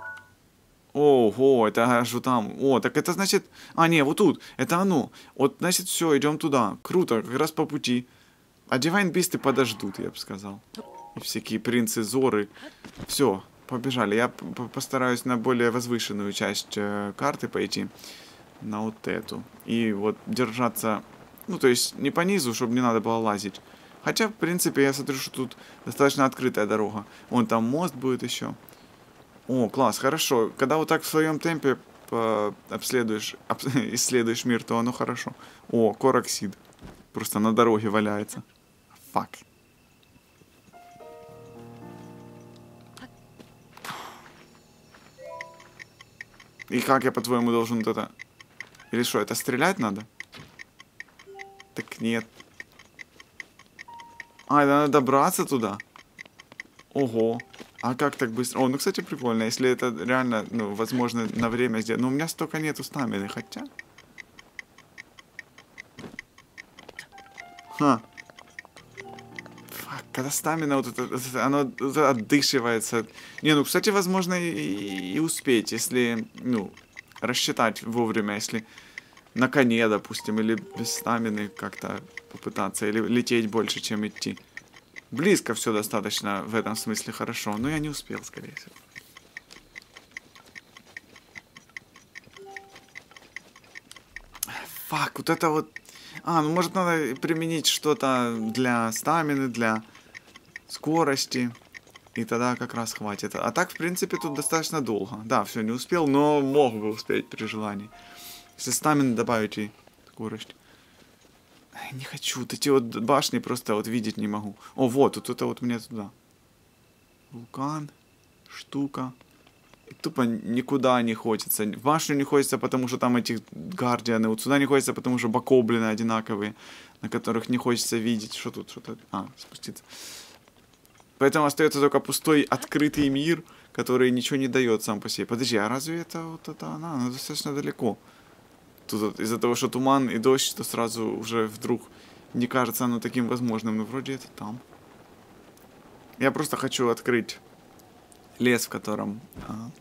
Ого, это аж там. О, так это значит... А, не, вот тут. Это оно. Вот, значит, все, идем туда. Круто, как раз по пути. А Divine Beasты подождут, я бы сказал. Всякие принцы Зоры. Все, побежали. Я постараюсь на более возвышенную часть э, карты пойти. На вот эту. И вот держаться... Ну, то есть не по низу, чтобы не надо было лазить. Хотя, в принципе, я смотрю, что тут достаточно открытая дорога. Вон там мост будет еще. О, класс, хорошо. Когда вот так в своем темпе по- обследуешь, об- исследуешь мир, то оно хорошо. О, короксид. Просто на дороге валяется. Фак. И как я, по-твоему, должен вот это... Или что, это стрелять надо? Так нет. А, это надо добраться туда? Ого. А как так быстро? О, ну, кстати, прикольно, если это реально, ну, возможно, на время сделать. Но у меня столько нету стамины, хотя... Ха. Когда стамина вот это, оно отдышивается. Не, ну, кстати, возможно и, и успеть, если, ну, рассчитать вовремя, если на коне, допустим, или без стамины как-то попытаться, или лететь больше, чем идти. Близко все достаточно в этом смысле хорошо, но я не успел, скорее всего. Фак, вот это вот... А, ну может надо применить что-то для стамины, для скорости. И тогда как раз хватит. А так, в принципе, тут достаточно долго. Да, все, не успел, но мог бы успеть при желании. Если стамины добавить и скорость. Не хочу, вот эти вот башни просто вот видеть не могу. О, вот, вот это вот мне туда. Вулкан, штука. И тупо никуда не хочется. В башню не хочется, потому что там эти гардианы. Вот сюда не хочется, потому что бакоблины одинаковые, на которых не хочется видеть. Что тут, что-то... А, спуститься. Поэтому остается только пустой открытый мир, который ничего не дает сам по себе. Подожди, а разве это вот это она? Она достаточно далеко. Тут из-за того, что туман и дождь, то сразу уже вдруг не кажется оно таким возможным. Но вроде это там. Я просто хочу открыть лес, в котором а,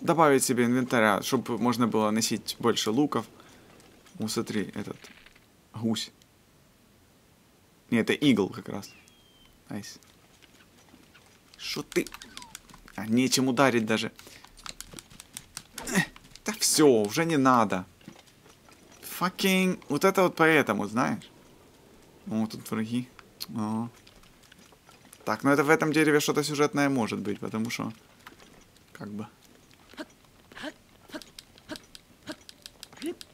добавить себе инвентаря, чтобы можно было носить больше луков. О, смотри, этот гусь. Не, это eagle как раз. Nice. Что ты? А, нечем ударить даже. Да все, уже не надо. Fucking... Вот это вот поэтому, знаешь? О, тут враги. О. Так, ну это в этом дереве что-то сюжетное может быть, потому что... Как бы...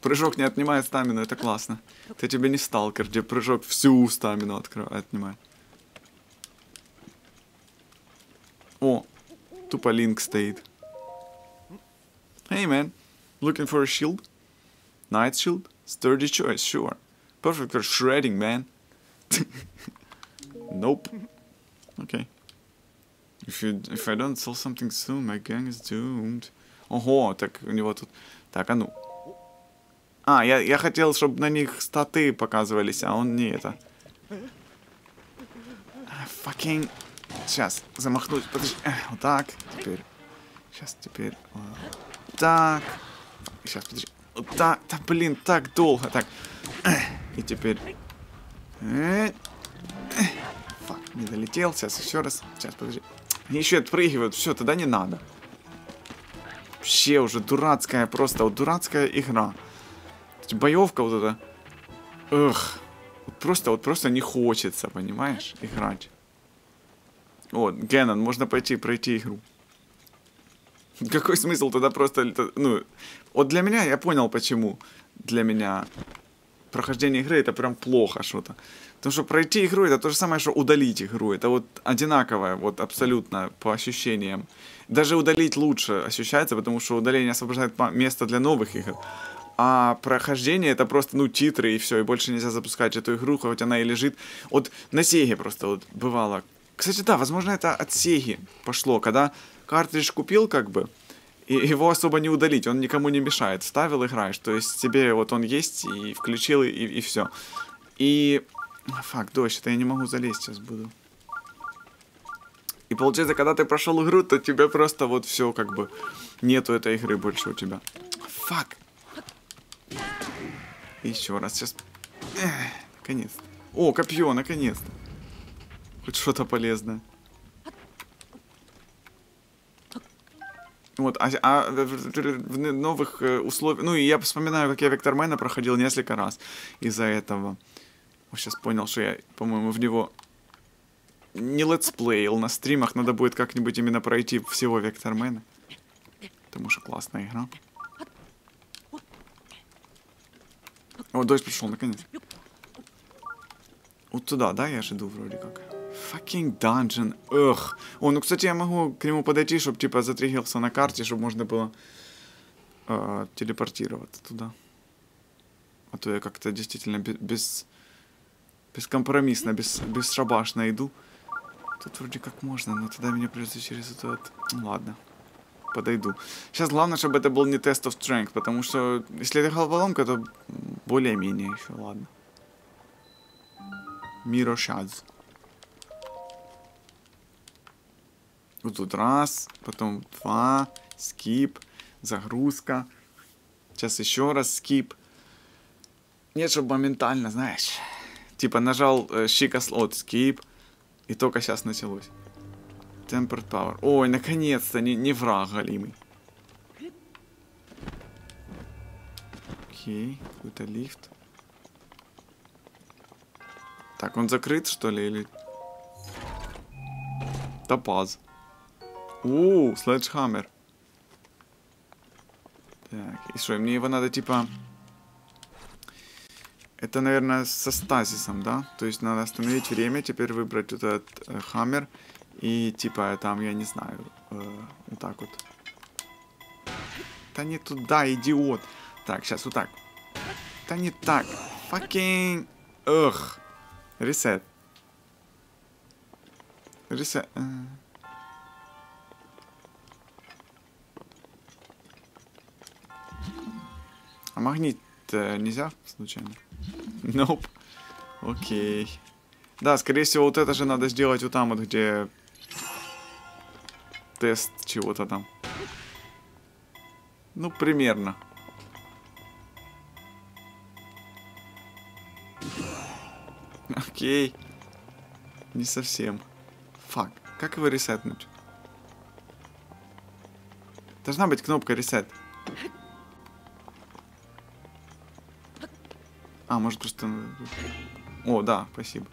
Прыжок не отнимает стамину, это классно. Это тебе не сталкер, где прыжок всю стамину открывает, отнимает. О, тупо линк стоит. Hey man, looking for a shield? Night shield? Sturdy choice, sure. Perfect for shredding, man. nope. Okay. If you if I don't sell something soon, my gang is doomed. Ого, так у него тут. Так, а ну. А, я, я хотел, чтобы на них статы показывались, а он не это. А, Fucking. Сейчас, замахнуть. Подожди. Вот так. Теперь. Сейчас, теперь. Вот так. Сейчас, подожди. Вот так. Да, блин, так долго. Так. И теперь. Фак, не долетел. Сейчас еще раз. Сейчас, подожди. Они еще отпрыгивают. Все, тогда не надо. Вообще уже дурацкая, просто вот дурацкая игра. Боевка вот эта. Эх. Просто, вот просто не хочется, понимаешь, играть. Вот, Геннон, можно пойти пройти игру. Какой смысл тогда просто, ну, вот для меня, я понял, почему для меня прохождение игры это прям плохо что-то. Потому что пройти игру это то же самое, что удалить игру. Это вот одинаковое, вот абсолютно по ощущениям. Даже удалить лучше ощущается, потому что удаление освобождает место для новых игр. А прохождение это просто, ну, титры и все, и больше нельзя запускать эту игру, хоть она и лежит. Вот на Сеге просто вот бывало. Кстати, да, возможно, это от Сеги пошло, когда картридж купил, как бы, и его особо не удалить, он никому не мешает. Ставил, играешь. То есть тебе вот он есть, и включил, и, и все. И... а, Фак, дождь, это я не могу залезть сейчас буду. И получается, когда ты прошел игру, то тебе просто вот все как бы нету этой игры больше у тебя. Фак. Еще раз сейчас. Эх, наконец-то. О, копье, наконец-то. Хоть что-то полезное. Вот, а, а в, в- новых э, условиях... Ну, и я вспоминаю, как я Вектормена проходил несколько раз из-за этого. сейчас понял, что я, по-моему, в него не летсплеил. На стримах надо будет как-нибудь именно пройти всего Вектормена. Потому что классная игра. О, дождь пришел, наконец. Вот туда, да, я же иду вроде как. Fucking dungeon. Ugh. О, ну, кстати, я могу к нему подойти, чтобы, типа, затригился на карте, чтобы можно было э, телепортироваться туда. А то я как-то действительно без... Бескомпромиссно, без, бесшабашно иду. Тут вроде как можно, но тогда меня придется через это... Ну, ладно. Подойду. Сейчас главное, чтобы это был не тест of strength, потому что если это головоломка, то более-менее еще, ладно. Мирошадз. Вот тут раз, потом два, скип, загрузка. Сейчас еще раз скип. Нет, чтобы моментально, знаешь. Типа нажал э, щика слот, скип, и только сейчас началось. Tempered Power. Ой, наконец-то, не, не враг галимый. Окей, какой-то лифт. Так, он закрыт, что ли, или... Топаз. У, следжхаммер. Так, и что, мне его надо, типа... Это, наверное, со стазисом, да? То есть надо остановить время, теперь выбрать вот этот э, хаммер. И, типа, там, я не знаю, э, вот так вот. Да не туда, идиот. Так, сейчас вот так. Да не так. Fucking... Ugh. Ресет. Ресет. А магнит э, нельзя случайно? Nope. Окей. Да, скорее всего, вот это же надо сделать вот там вот, где тест чего-то там. Ну, примерно. Окей. Не совсем. Фак. Как его ресетнуть? Должна быть кнопка ресет. А, может просто... О, да, спасибо.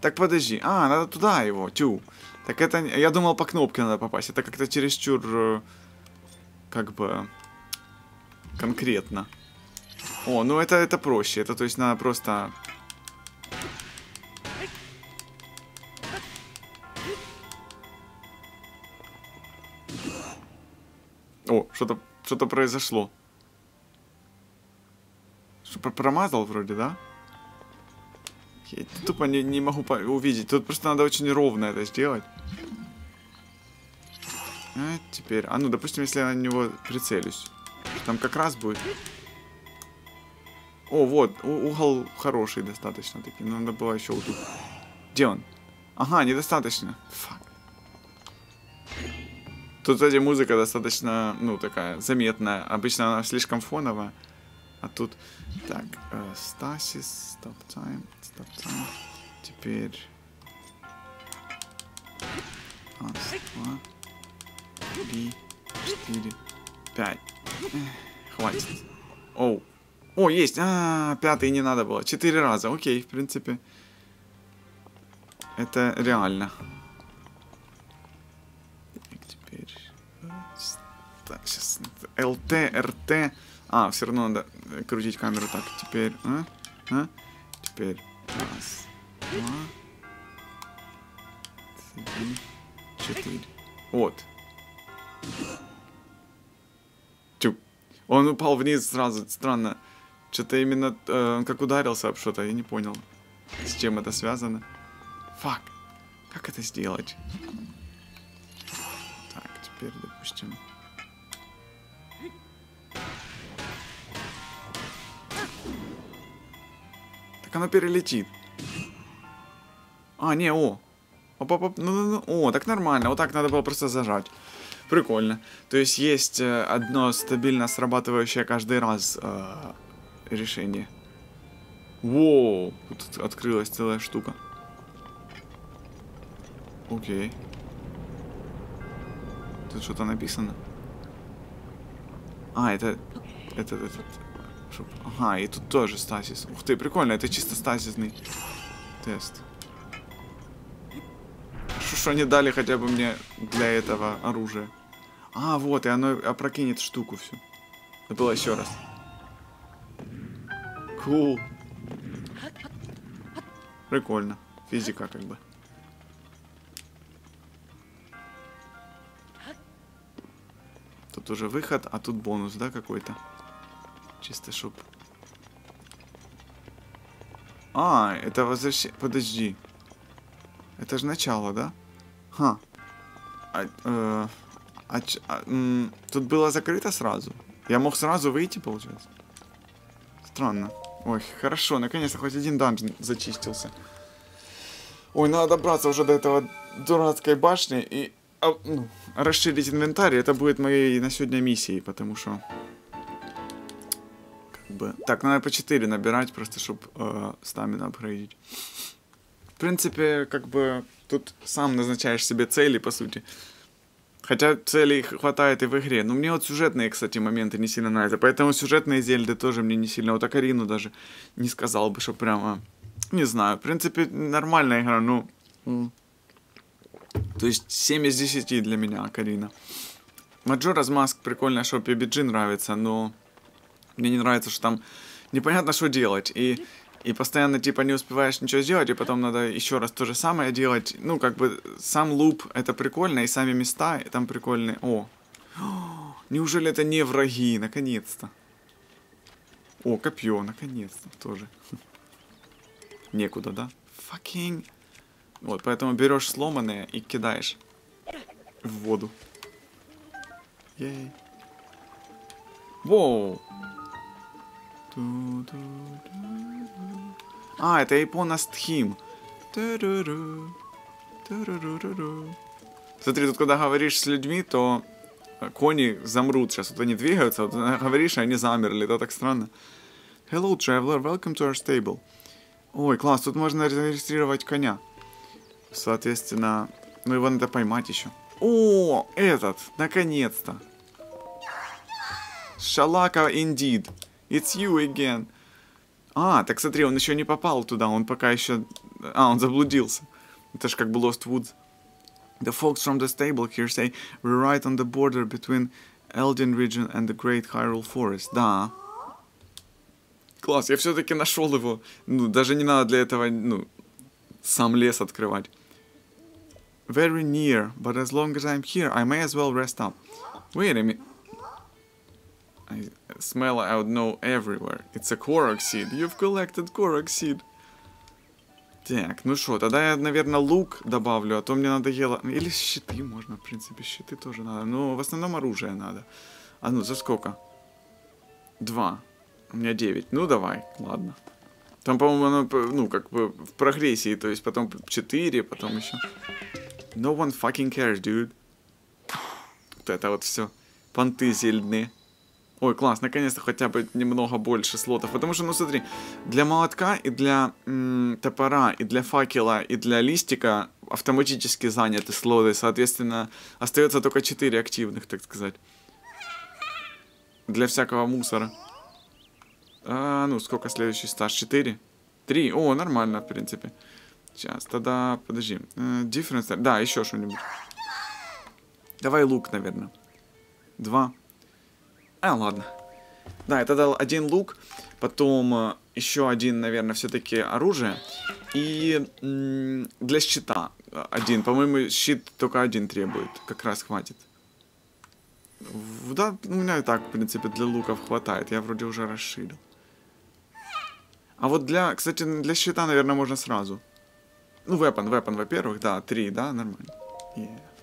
Так, подожди. А, надо туда его, тю. Так это... Я думал, по кнопке надо попасть. Это как-то чересчур... Э, как бы... Конкретно. О, ну это, это проще. Это, то есть, надо просто... О, что-то что-то произошло. Что, промазал вроде, да? Я тупо не, не могу увидеть. Тут просто надо очень ровно это сделать. А теперь... А ну, допустим, если я на него прицелюсь. Там как раз будет... О, вот, угол хороший достаточно таки. Надо было еще вот тут. Где он? Ага, недостаточно. Фак. Тут, кстати, музыка достаточно, ну, такая заметная. Обычно она слишком фоновая. А тут... Так, э, Стасис, Stop Time, Stop Time. Теперь... Раз, два, три, четыре, пять. Хватит. Оу. О, есть. А, -а, -а пятый не надо было. Четыре раза. Окей, в принципе. Это реально. Так, теперь... Так, сейчас... ЛТ, РТ... А, все равно надо крутить камеру так. Теперь, а? А? Теперь, раз, два, три, четыре. Вот. Тю. Он упал вниз сразу, странно. Что-то именно, э, он как ударился об что-то, я не понял, с чем это связано. Фак. Как это сделать? Так, теперь, допустим... Так оно перелетит. А, не, о. Оп, оп, оп, ну, ну, ну. О, так нормально. Вот так надо было просто зажать. Прикольно. То есть есть э, одно стабильно срабатывающее каждый раз э, решение. Воу, тут открылась целая штука. Окей. Тут что-то написано. А, это... Это, этот... Чтоб... Ага, и тут тоже стазис. Ух ты, прикольно, это чисто стазисный тест. Что, что они дали хотя бы мне для этого оружие. А, вот, и оно опрокинет штуку всю. Это было еще раз. Cool. Прикольно. Физика как бы. Тут уже выход, а тут бонус, да, какой-то? Чисто чтоб... А, это возвращение... Подожди. Это же начало, да? Ха. А, э, а, а, м, тут было закрыто сразу. Я мог сразу выйти, получается. Странно. Ой, хорошо, наконец-то хоть один данжен зачистился. Ой, надо добраться уже до этого дурацкой башни и а, ну, расширить инвентарь. Это будет моей на сегодня миссией, потому что... Бы... Так, надо по 4 набирать, просто чтобы э, стамина апгрейдить. В принципе, как бы тут сам назначаешь себе цели, по сути. Хотя целей хватает и в игре. Но мне вот сюжетные, кстати, моменты не сильно нравятся. Поэтому сюжетные зельды тоже мне не сильно. Вот Акарину даже не сказал бы, что прямо... Не знаю. В принципе, нормальная игра, ну... м. То есть 7 из 10 для меня Акарина. Маджора's Mask прикольно, что PBG нравится, но... Мне не нравится, что там непонятно, что делать. И, и постоянно, типа, не успеваешь ничего сделать, и потом надо еще раз то же самое делать. Ну, как бы, сам луп — это прикольно, и сами места там прикольные. О! Неужели это не враги? Наконец-то. О, копье, наконец-то тоже. Некуда, да? Fucking. Вот, поэтому берешь сломанные и кидаешь в воду. Ей. Воу. А, это Японас Тхим. Ту-ру-ру. Ту-ру-ру-ру-ру. Смотри, тут когда говоришь с людьми, то кони замрут сейчас. Вот они двигаются, вот э, говоришь, и они замерли. Это так странно. Hello, traveler, welcome to our stable. Ой, класс, тут можно зарегистрировать коня. Соответственно, ну его надо поймать еще. О, этот, наконец-то. Шалака indeed. It's you again. А, так смотри, он еще не попал туда, он пока еще... А, он заблудился. Это ж как бы Lost Woods. The folks from the stable here say we're right on the border between Eldian region and the Great Hyrule Forest. Да. Класс, я все-таки нашел его. Ну, даже не надо для этого, ну, сам лес открывать. Very near, but as long as I'm here, I may as well rest up. Wait a minute. I smell out no everywhere. It's a Korok seed. You've collected Korok seed. Так, ну что, тогда я, наверное, лук добавлю, а то мне надоело... Или щиты можно, в принципе, щиты тоже надо. Но в основном оружие надо. А ну, за сколько? Два. У меня девять. Ну, давай, ладно. Там, по-моему, оно, ну, как бы в прогрессии, то есть потом 4, потом еще... No one fucking cares, dude. Вот это вот все. Понты зельные. Ой, класс, наконец-то хотя бы немного больше слотов. Потому что, ну смотри, для молотка и для м, топора, и для факела, и для листика автоматически заняты слоты. Соответственно, остается только 4 активных, так сказать. Для всякого мусора. А, ну, сколько следующий стаж? 4? 3? О, нормально, в принципе. Сейчас, тогда, подожди. Э, Difference, да, еще что-нибудь. Давай лук, наверное. Два. А, ладно. Да, я тогда один лук, потом э, еще один, наверное, все-таки оружие. И для щита э, один. По-моему, щит только один требует. Как раз хватит. Да, у меня и так, в принципе, для луков хватает. Я вроде уже расширил. А вот для, кстати, для щита, наверное, можно сразу. Ну, weapon, weapon, во-первых, да, три, да, нормально. Yeah.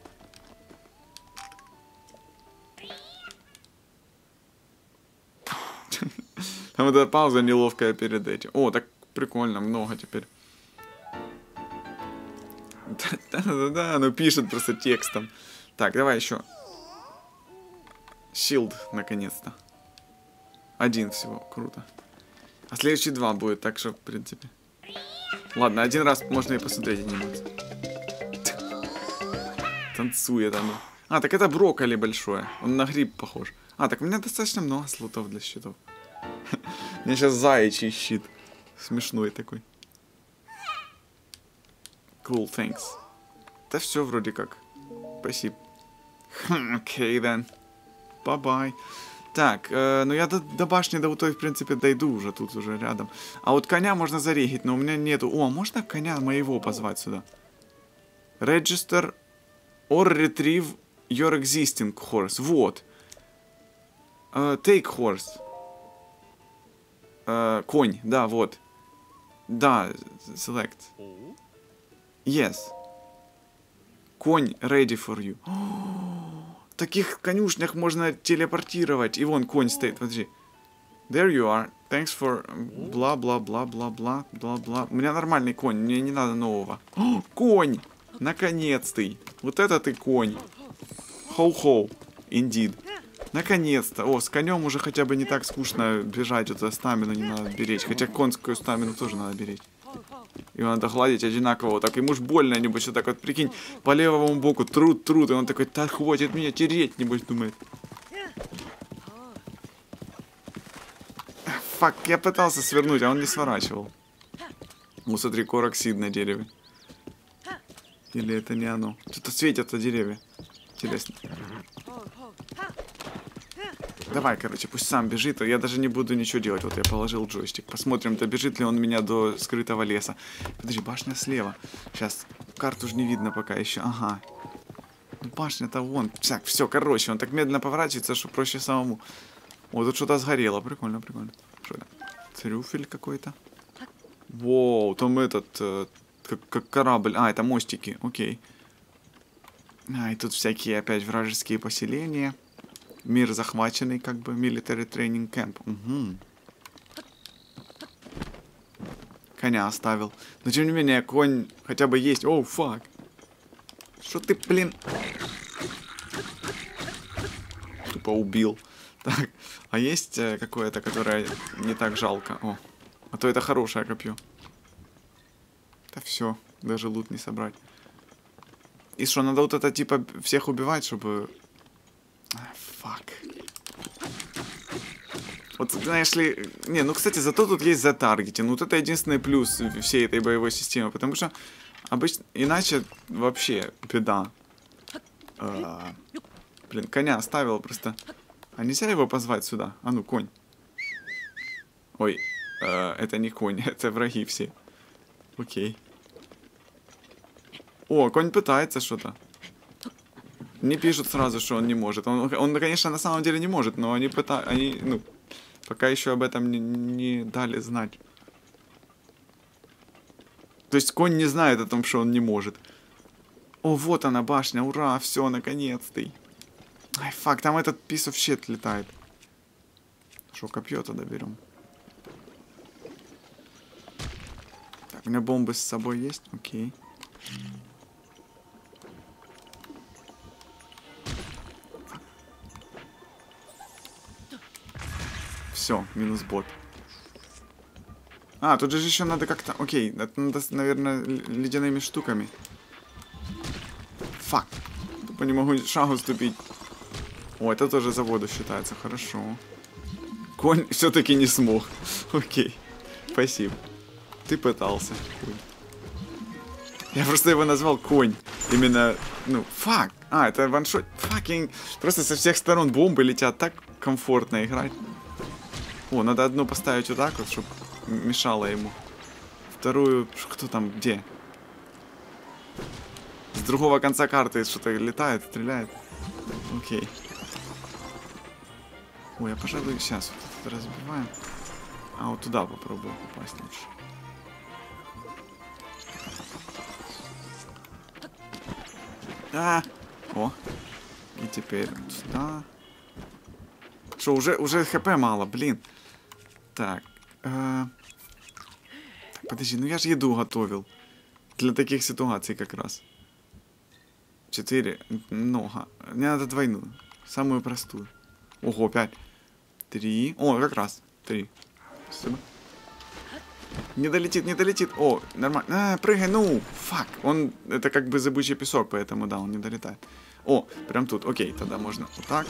Там эта пауза неловкая перед этим. О, так прикольно, много теперь. Да-да-да, ну пишет просто текстом. Так, давай еще. Shield, наконец-то. Один всего, круто. А следующие два будет, так что, в принципе. Ладно, один раз можно и посмотреть анимацию. Танцует оно. А, так это брокколи большое. Он на гриб похож. А, так у меня достаточно много слотов для щитов. У меня сейчас заячий щит. Смешной такой. Cool, thanks. Да все вроде как. Спасибо. Okay, then. Bye-bye. Так, э, ну я до, до башни до той, в принципе, дойду уже, тут уже рядом. А вот коня можно зарегить, но у меня нету... О, можно коня моего позвать сюда? Register or retrieve your existing horse. Вот. Э, take horse. Э, конь, да, вот. Да, select. Yes. Конь ready for you. В таких конюшнях можно телепортировать. И вон конь стоит, подожди. There you are. Thanks for бла-бла-бла-бла-бла, бла-бла. У меня нормальный конь, мне не надо нового. О, конь! Наконец-ты! Вот это ты конь. Хоу-хоу. Indeed. Наконец-то. О, с конем уже хотя бы не так скучно бежать. Это стамину не надо беречь. Хотя конскую стамину тоже надо беречь. Его надо гладить одинаково. Так ему ж больно, небось, вот так вот, прикинь, по левому боку труд, труд. И он такой, так хватит меня тереть, небось, думает. Фак, я пытался свернуть, а он не сворачивал. Ну, смотри, короксид на дереве. Или это не оно? Что-то светятся деревья. Интересно. Давай, короче, пусть сам бежит, а я даже не буду ничего делать. Вот я положил джойстик. Посмотрим, добежит ли он меня до скрытого леса. Подожди, башня слева. Сейчас, карту же не видно пока еще. Ага. Ну, башня-то вон. Так, все, короче, он так медленно поворачивается, что проще самому. О, тут что-то сгорело. Прикольно, прикольно. Что это? Трюфель какой-то. Воу, там этот, э, как, как корабль. А, это мостики, окей. А, и тут всякие опять вражеские поселения. Мир захваченный, как бы, military training camp. Угу. Коня оставил. Но тем не менее, конь хотя бы есть. Оу, фак. Что ты, блин? Тупо убил. Так, а есть э, какое-то, которое не так жалко? О, а то это хорошее копье. Да все, даже лут не собрать. И что, надо вот это типа всех убивать, чтобы Фак. Вот, знаешь ли... Не, ну, кстати, зато тут есть затаргетинг. Вот это единственный плюс всей этой боевой системы. Потому что обычно... Иначе вообще беда. А, блин, коня оставил просто. А нельзя его позвать сюда? А ну, конь. Ой, э, это не конь, это враги все. Окей. О, конь пытается что-то. Не пишут сразу, что он не может. Он, он конечно, на самом деле не может, но они пытаются, они, ну, пока еще об этом не, не дали знать. То есть конь не знает о том, что он не может. О, вот она башня, ура, все, наконец-то. Ай, фак, там этот piece of shit летает. Что, копье тогда берем? Так, у меня бомбы с собой есть? Окей. Все, минус бот. А, тут же еще надо как-то... Окей, это надо, наверное, ледяными штуками. Фак. Тупо не могу шагу ступить. О, это тоже за воду считается, хорошо. Конь все-таки не смог. Окей, спасибо. Ты пытался. Я просто его назвал конь. Именно, ну, фак. А, это ваншот. Факинг. Просто со всех сторон бомбы летят. Так комфортно играть. О, надо одну поставить вот так вот, чтобы мешало ему. Вторую... Кто там? Где? С другого конца карты что-то летает, стреляет. Окей. Ой, я, пожалуй, сейчас вот разбиваем. А вот туда попробую попасть лучше. А! О! И теперь сюда. Что, уже, уже хп мало, блин. Так. Э... так. Подожди, ну я же еду готовил. Для таких ситуаций как раз. Четыре. Много. Мне надо двойную. Самую простую. Ого, пять. Три. О, как раз. Три. Спасибо. Не долетит, не долетит. О, нормально. А, прыгай, ну. Фак. Он, это как бы зыбучий песок, поэтому, да, он не долетает. О, прям тут. Окей, тогда можно вот так.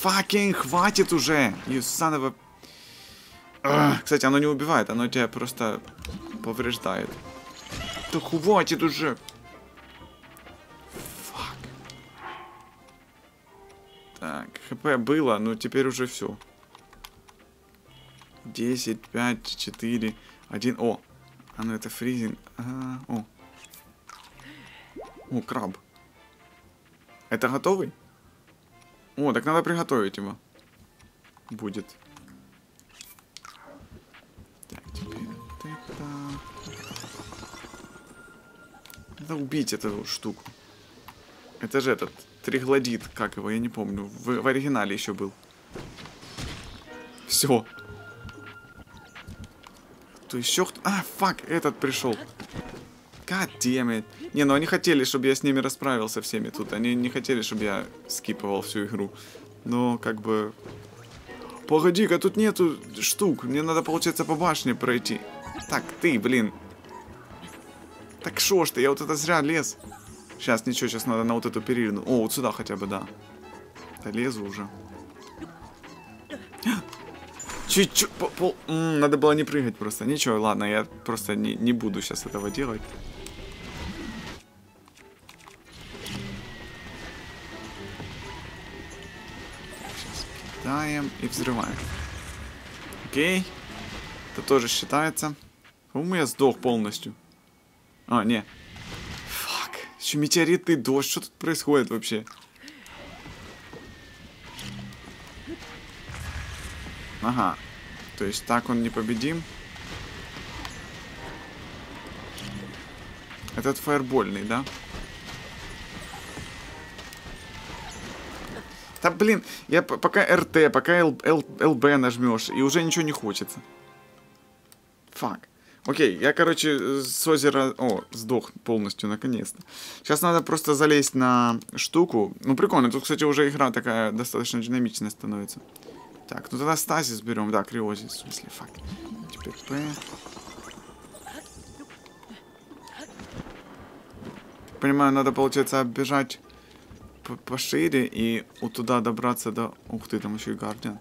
Факинг, хватит уже. You son of a кстати, оно не убивает, оно тебя просто повреждает. Да хватит уже. Фак. Так, хп было, но теперь уже все. 10, 5, 4, 1. О, а ну это фризинг. Ага, о. О, краб. Это готовый? О, так надо приготовить его. Будет. Надо убить эту штуку. Это же этот триглодит, как его, я не помню. В, в оригинале еще был. Все. То еще кто... А, фак, этот пришел. God damn it. Не, ну они хотели, чтобы я с ними расправился всеми тут. Они не хотели, чтобы я скипывал всю игру. Но, как бы... Погоди-ка, тут нету штук. Мне надо, получается, по башне пройти. Так, ты, блин. Так шо ж ты, я вот это зря лез. Сейчас, ничего, сейчас надо на вот эту перильну. О, вот сюда хотя бы, да. Да лезу уже. Чуть-чуть, надо было не прыгать просто. Ничего, ладно, я просто не, не буду сейчас этого делать. Сейчас и взрываем. Окей. Это тоже считается. По-моему, я сдох полностью. А, не. Фак. Еще метеоритный дождь. Что тут происходит вообще? Ага. То есть так он непобедим. Этот фаербольный, да? Да блин, я пока РТ, пока Л, Л, ЛБ нажмешь, и уже ничего не хочется. Фак. Окей, я, короче, с озера... О, сдох полностью, наконец-то. Сейчас надо просто залезть на штуку. Ну, прикольно. Тут, кстати, уже игра такая достаточно динамичная становится. Так, ну тогда стазис берем. Да, криозис. В смысле, фак. Теперь П. Понимаю, надо, получается, оббежать пошире и вот туда добраться до... Ух ты, там еще и гардиан.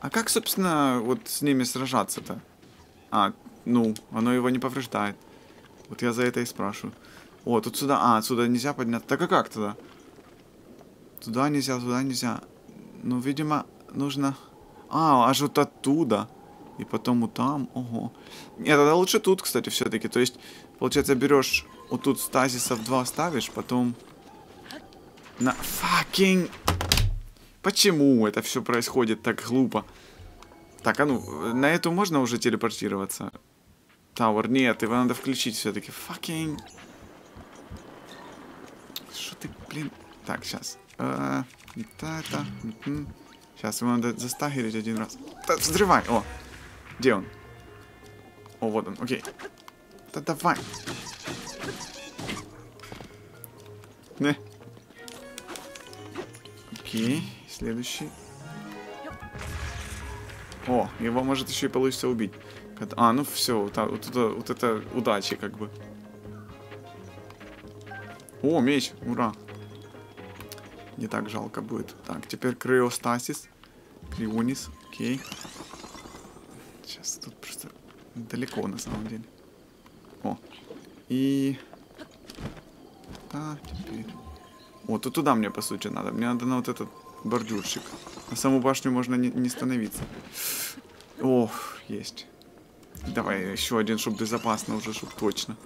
А как, собственно, вот с ними сражаться-то? А, ну, оно его не повреждает. Вот я за это и спрашиваю. О, тут сюда... А, отсюда нельзя подняться. Так а как туда? Туда нельзя, туда нельзя. Ну, видимо, нужно... А, аж вот оттуда. И потом вот там. Ого. Нет, тогда лучше тут, кстати, все-таки. То есть, получается, берешь вот тут стазисов два ставишь, потом... На... Fucking... Почему это все происходит так глупо? Так, а ну, на эту можно уже телепортироваться? Tower, нет, его надо включить все-таки. Fucking... Что ты, блин... Так, сейчас. А, это... Сейчас его надо за stagger ить один раз. Да, взрывай! О! Где он? О, вот он, окей. Да давай! Не. Окей, следующий. О, его может еще и получится убить. А, ну все, вот, вот, это, вот это удачи как бы. О, меч, ура. Не так жалко будет. Так, теперь криостасис. Крионис, окей. Сейчас тут просто далеко на самом деле. О, и... Да, теперь... О, то туда мне, по сути, надо. Мне надо на вот этот бордюрчик. На саму башню можно не, не становиться. Ох, есть. Давай еще один, чтобы безопасно уже, чтобы точно.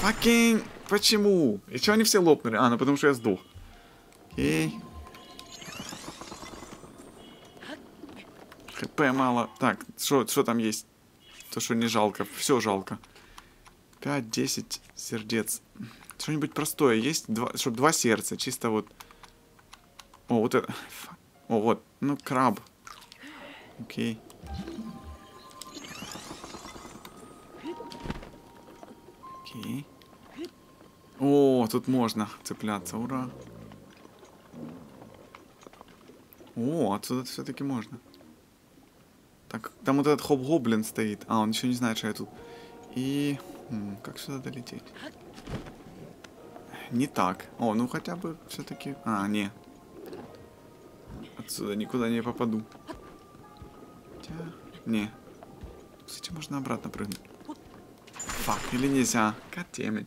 Факин! Почему? И что они все лопнули? А, ну потому что я сдох. Окей. ХП мало. Так, что там есть? То, что не жалко. Все жалко. 5-10 сердец. Что-нибудь простое есть? Чтобы два сердца. Чисто вот... О, вот это... О, вот. Ну, краб. Окей. Окей. О, тут можно цепляться. Ура. О, отсюда все-таки можно. Так, там вот этот хоп-гоблин стоит. А, он еще не знает, что я тут. И... М, как сюда долететь? Не так. О, ну хотя бы все-таки... А, не. Отсюда никуда не попаду. Хотя... Не. Кстати, можно обратно прыгнуть. Фак, или нельзя? Goddammit.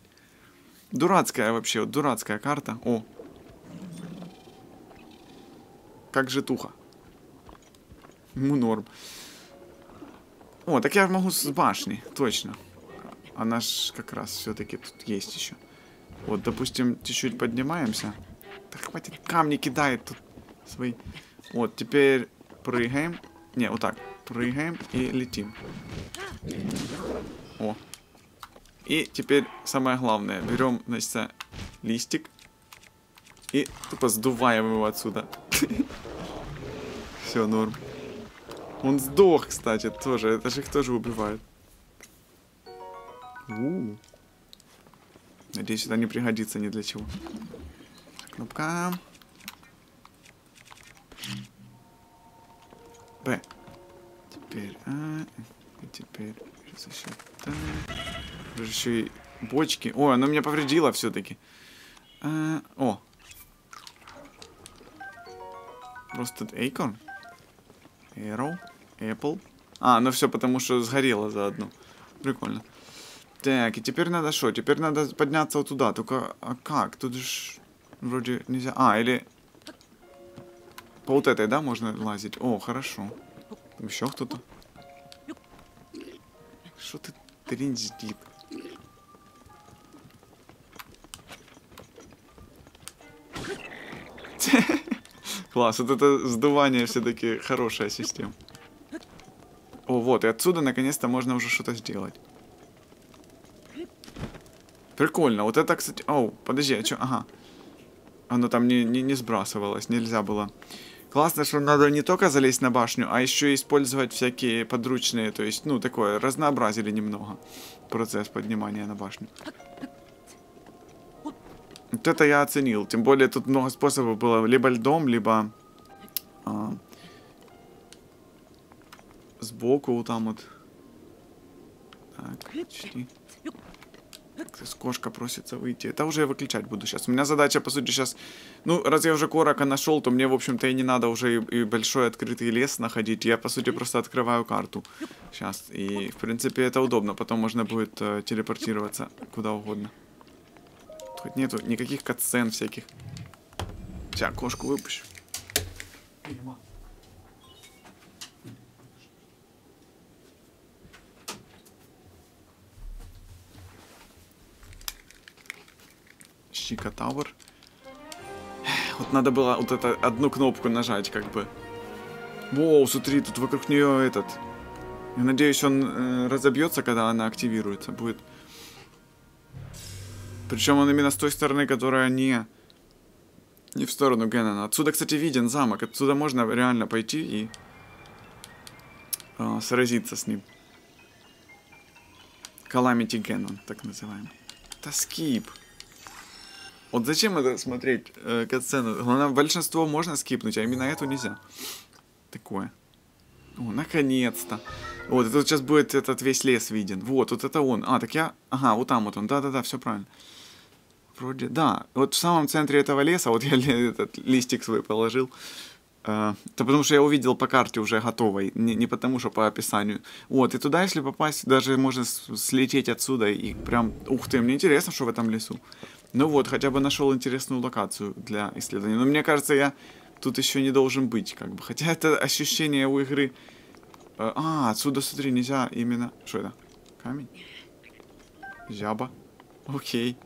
Дурацкая вообще, вот дурацкая карта. О. как житуха. Ему норм. О, так я могу с башни, точно. Она ж как раз все-таки тут есть еще. Вот, допустим, чуть-чуть поднимаемся. Так хватит, камни кидает тут свои. Вот, теперь прыгаем. Не, вот так. Прыгаем и летим. О. И теперь самое главное. Берем, значит, листик. И тупо сдуваем его отсюда. Все, норм. Он сдох, кстати, тоже. Это же их тоже убивают. У. Надеюсь, это не пригодится ни для чего. Кнопка. Б. Теперь А. И теперь сейчас еще Т. Даже еще и бочки. О, оно меня повредило все-таки. А, о. Просто Acorn. Arrow. Apple. А, ну все, потому что сгорело заодно. Прикольно. Так, и теперь надо что? Теперь надо подняться вот туда. Только, а как? Тут же вроде нельзя... А, или... По вот этой, да, можно лазить? О, хорошо. Еще кто-то? Что ты тринздит? Класс, вот это сдувание все-таки хорошая система. О, вот, и отсюда наконец-то можно уже что-то сделать. Прикольно. Вот это, кстати... Оу, подожди, а что? Ага. Оно там не, не, не сбрасывалось, нельзя было. Классно, что надо не только залезть на башню, а еще и использовать всякие подручные, то есть, ну, такое, разнообразили немного процесс поднимания на башню. Вот это я оценил. Тем более тут много способов было. Либо льдом, либо а, сбоку вот там вот. Так, почти. С кошка просится выйти. Это уже я выключать буду сейчас. У меня задача, по сути, сейчас... Ну, раз я уже корока нашел, то мне, в общем-то, и не надо уже и, и большой открытый лес находить. Я, по сути, просто открываю карту. Сейчас. И, в принципе, это удобно. Потом можно будет э, телепортироваться куда угодно. Хоть нету никаких катсцен всяких. Сейчас кошку выпущу. Чика Тауэр. Вот надо было вот это одну кнопку нажать, как бы. Воу, смотри, тут вокруг нее этот. Я надеюсь, он э, разобьется, когда она активируется. Будет. Причем он именно с той стороны, которая не... Не в сторону Геннона. Отсюда, кстати, виден замок. Отсюда можно реально пойти и... Э, сразиться с ним. Calamity Геннон, так называемый. Это скип. Вот зачем это смотреть э, катсцену? Главное, большинство можно скипнуть, а именно эту нельзя. Такое. О, наконец-то. Вот, это сейчас будет этот весь лес виден. Вот, вот это он. А, так я... Ага, вот там вот он. Да-да-да, все правильно. Вроде, да. Вот в самом центре этого леса, вот я этот листик свой положил. Это потому что я увидел по карте уже готовой, не, не потому что по описанию. Вот, и туда, если попасть, даже можно слететь отсюда и прям... Ух ты, мне интересно, что в этом лесу. Ну вот, хотя бы нашел интересную локацию для исследования. Но мне кажется, я тут еще не должен быть, как бы. Хотя это ощущение у игры... Э, а, отсюда, смотри, нельзя именно... Что это? Камень? Зяба. Окей.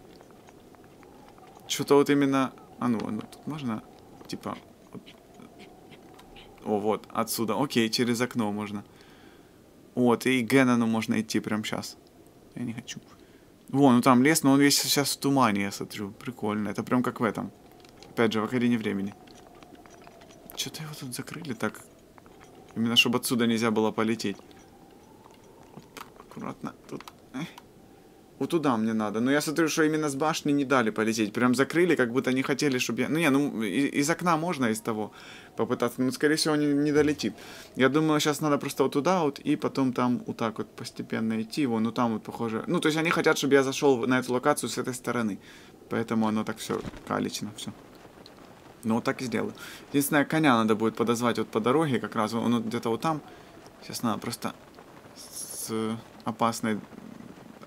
Что-то вот именно... А ну, ну, тут можно, типа... О, вот, отсюда. Окей, через окно можно. Вот, и Геннону можно идти прямо сейчас. Я не хочу. Вон, ну там лес, но он весь сейчас в тумане, я смотрю. Прикольно. Это прям как в этом. Опять же, в Окарине времени. Что-то его тут закрыли так. Именно, чтобы отсюда нельзя было полететь. Аккуратно. Тут. Эх. Вот туда мне надо. Но я смотрю, что именно с башни не дали полететь. Прям закрыли, как будто не хотели, чтобы я... Ну не, ну из окна можно из того попытаться. Но, скорее всего, не, не долетит. Я думаю, сейчас надо просто вот туда вот и потом там вот так вот постепенно идти. Вон, ну там вот похоже... Ну, то есть они хотят, чтобы я зашел на эту локацию с этой стороны. Поэтому оно так все калично, все. Ну, вот так и сделаю. Единственное, коня надо будет подозвать вот по дороге, как раз он вот где-то вот там. Сейчас надо просто с опасной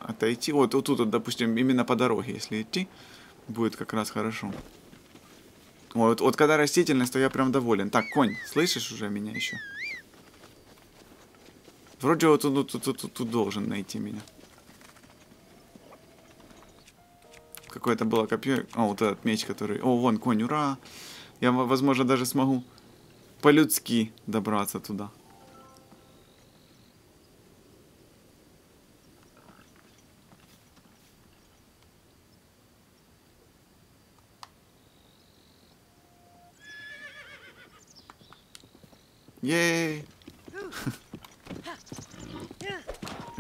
отойти. Вот, вот тут, вот, допустим, именно по дороге, если идти, будет как раз хорошо. Вот, вот когда растительность, то я прям доволен. Так, конь, слышишь уже меня еще? Вроде вот тут, тут, тут, тут, тут должен найти меня. Какое-то было копье. О, вот этот меч, который... О, вон конь, ура! Я, возможно, даже смогу по-людски добраться туда. Ей!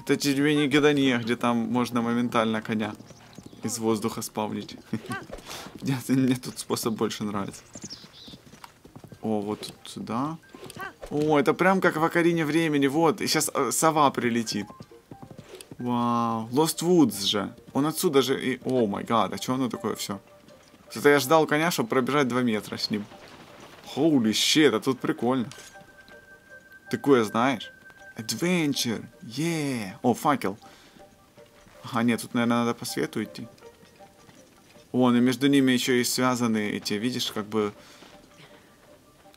Это тебе не гадание, где там можно моментально коня из воздуха спавнить. Нет, мне тут способ больше нравится. О, вот тут сюда. О, это прям как в Акарине времени. Вот, и сейчас э, сова прилетит. Вау. Lost Woods же. Он отсюда же и... О май гад, а что оно такое все? Это я ждал коня, чтобы пробежать 2 метра с ним. Holy shit, а тут прикольно. Такое знаешь? Adventure. Yeah. О, факел. Ага, нет, тут, наверное, надо по свету идти. Вон, и между ними еще и связаны эти, видишь, как бы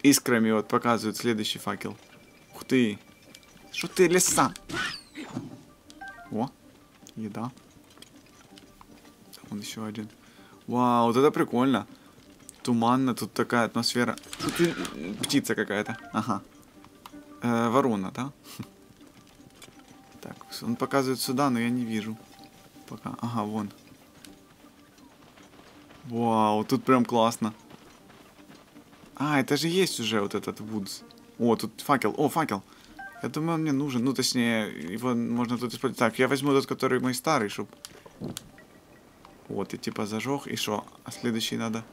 искрами вот показывают следующий факел. Ух ты. Что ты, леса? О, еда. Вон еще один. Вау, вот это прикольно. Туманно, тут такая атмосфера. Тут птица какая-то. Ага. Э, ворона, да? Так, он показывает сюда, но я не вижу. Пока. Ага, вон. Вау, тут прям классно. А, это же есть уже вот этот Вудс. О, тут факел. О, факел. Я думаю, он мне нужен. Ну, точнее, его можно тут использовать. Так, я возьму тот, который мой старый, чтоб... Вот, и типа зажег, и что? А следующий надо...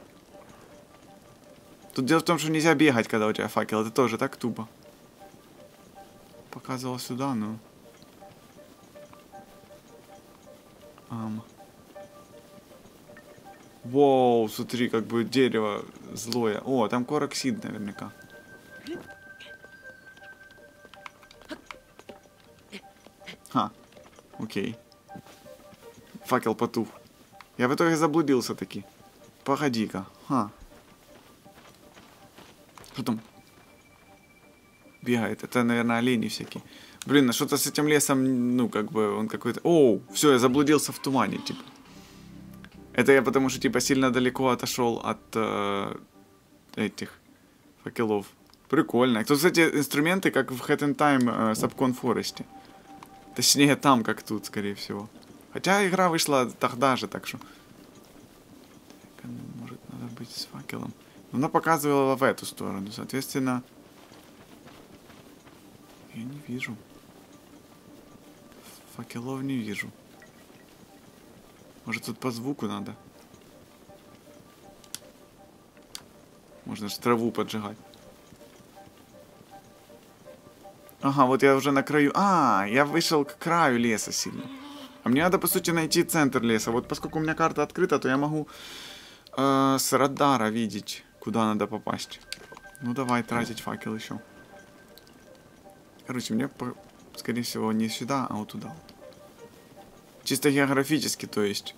Тут дело в том, что нельзя бегать, когда у тебя факел. Это тоже так тупо. Показывал сюда, но... Ам. Воу, смотри, как бы дерево злое. О, там короксид наверняка. Ха, окей. Факел потух. Я в итоге заблудился таки. Погоди-ка. Ха. Что там? Бегает. Это, наверное, олени всякие. Блин, а что-то с этим лесом, ну, как бы, он какой-то... Оу, все, я заблудился в тумане, типа. Это я потому что, типа, сильно далеко отошел от э, этих факелов. Прикольно. Тут, кстати, инструменты, как в Hat in Time э, Subcon Forest. Точнее, там, как тут, скорее всего. Хотя игра вышла тогда же, так что... Может, надо быть с факелом. Она показывала в эту сторону, соответственно... Я не вижу. Факелов не вижу. Может тут по звуку надо? Можно же траву поджигать. Ага, вот я уже на краю. А, я вышел к краю леса сильно. А мне надо, по сути, найти центр леса. Вот поскольку у меня карта открыта, то я могу э, с радара видеть, куда надо попасть. Ну, давай тратить факел еще. Короче, мне, скорее всего, не сюда, а вот туда. Чисто географически, то есть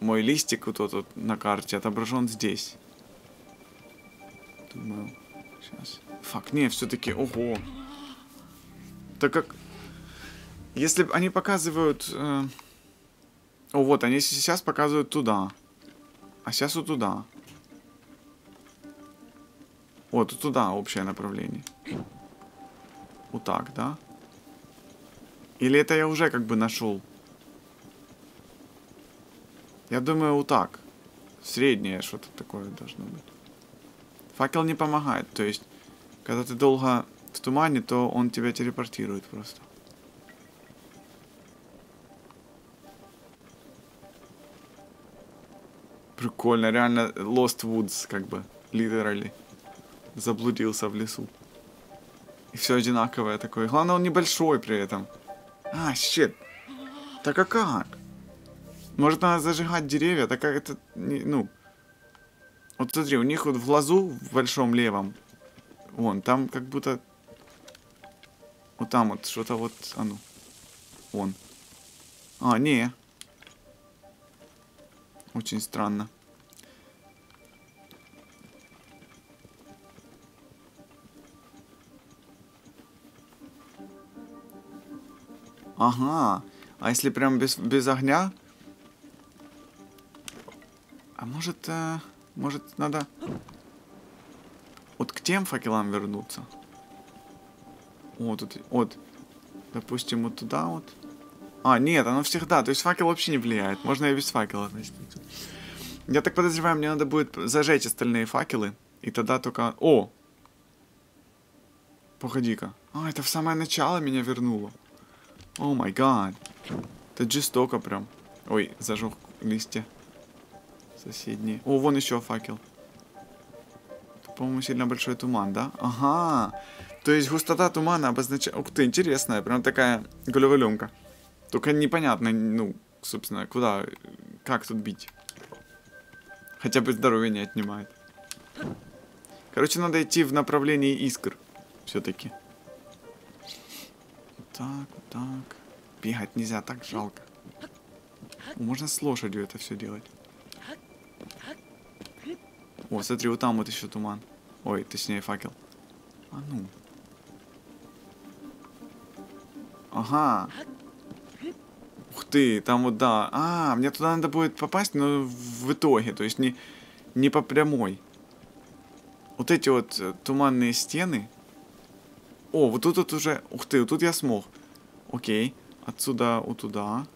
мой листик вот этот на карте отображен здесь. Думаю, сейчас. Фак, не, все-таки, ого. Так как, если они показывают... Э... О, вот, они сейчас показывают туда. А сейчас вот туда. Вот, туда общее направление. Вот так, да? Или это я уже как бы нашел? Я думаю, вот так. Среднее что-то такое должно быть. Факел не помогает. То есть, когда ты долго в тумане, то он тебя телепортирует просто. Прикольно, реально Lost Woods, как бы, literally. Заблудился в лесу. И все одинаковое такое. Главное, он небольшой при этом. А, щит. Так а как? Может, надо зажигать деревья? Так как это... Ну... Вот смотри, у них вот в глазу, в большом левом, вон, там как будто... Вот там вот что-то вот... А ну. Вон. А, не. Очень странно. Ага. А если прям без, без огня? А может, э, может надо вот к тем факелам вернуться? О, тут, вот, допустим, вот туда вот. А, нет, оно всегда, то есть факел вообще не влияет. Можно и без факела, значит. Я так подозреваю, мне надо будет зажечь остальные факелы. И тогда только... О! Погоди-ка. А, это в самое начало меня вернуло. О май гад. Это жестоко прям. Ой, зажег листья. Соседние. О, вон еще факел. По-моему, сильно большой туман, да? Ага. То есть густота тумана обозначает... Ух ты, интересная. Прям такая головоломка. Только непонятно, ну, собственно, куда... Как тут бить. Хотя бы здоровье не отнимает. Короче, надо идти в направлении искр. Все-таки. Так, вот так. Бегать нельзя, так жалко. Можно с лошадью это все делать. О, смотри, вот там вот еще туман. Ой, точнее факел. А ну. Ага. Ух ты, там вот да. А, мне туда надо будет попасть, но в итоге, то есть не, не по прямой. Вот эти вот э, туманные стены. О, вот тут вот уже... Ух ты, вот тут я смог. Окей. Отсюда вот туда.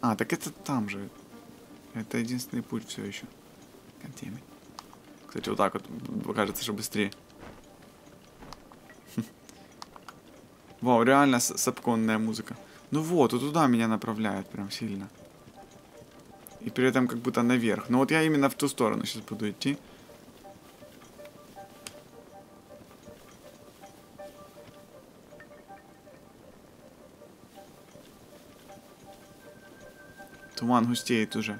А, так это там же. Это единственный путь все еще. Контеймент. Кстати, вот так вот кажется, что быстрее. Вау, реально сапконная музыка. Ну вот, вот туда меня направляет прям сильно. И при этом как будто наверх. Но вот я именно в ту сторону сейчас буду идти. Туман густеет уже.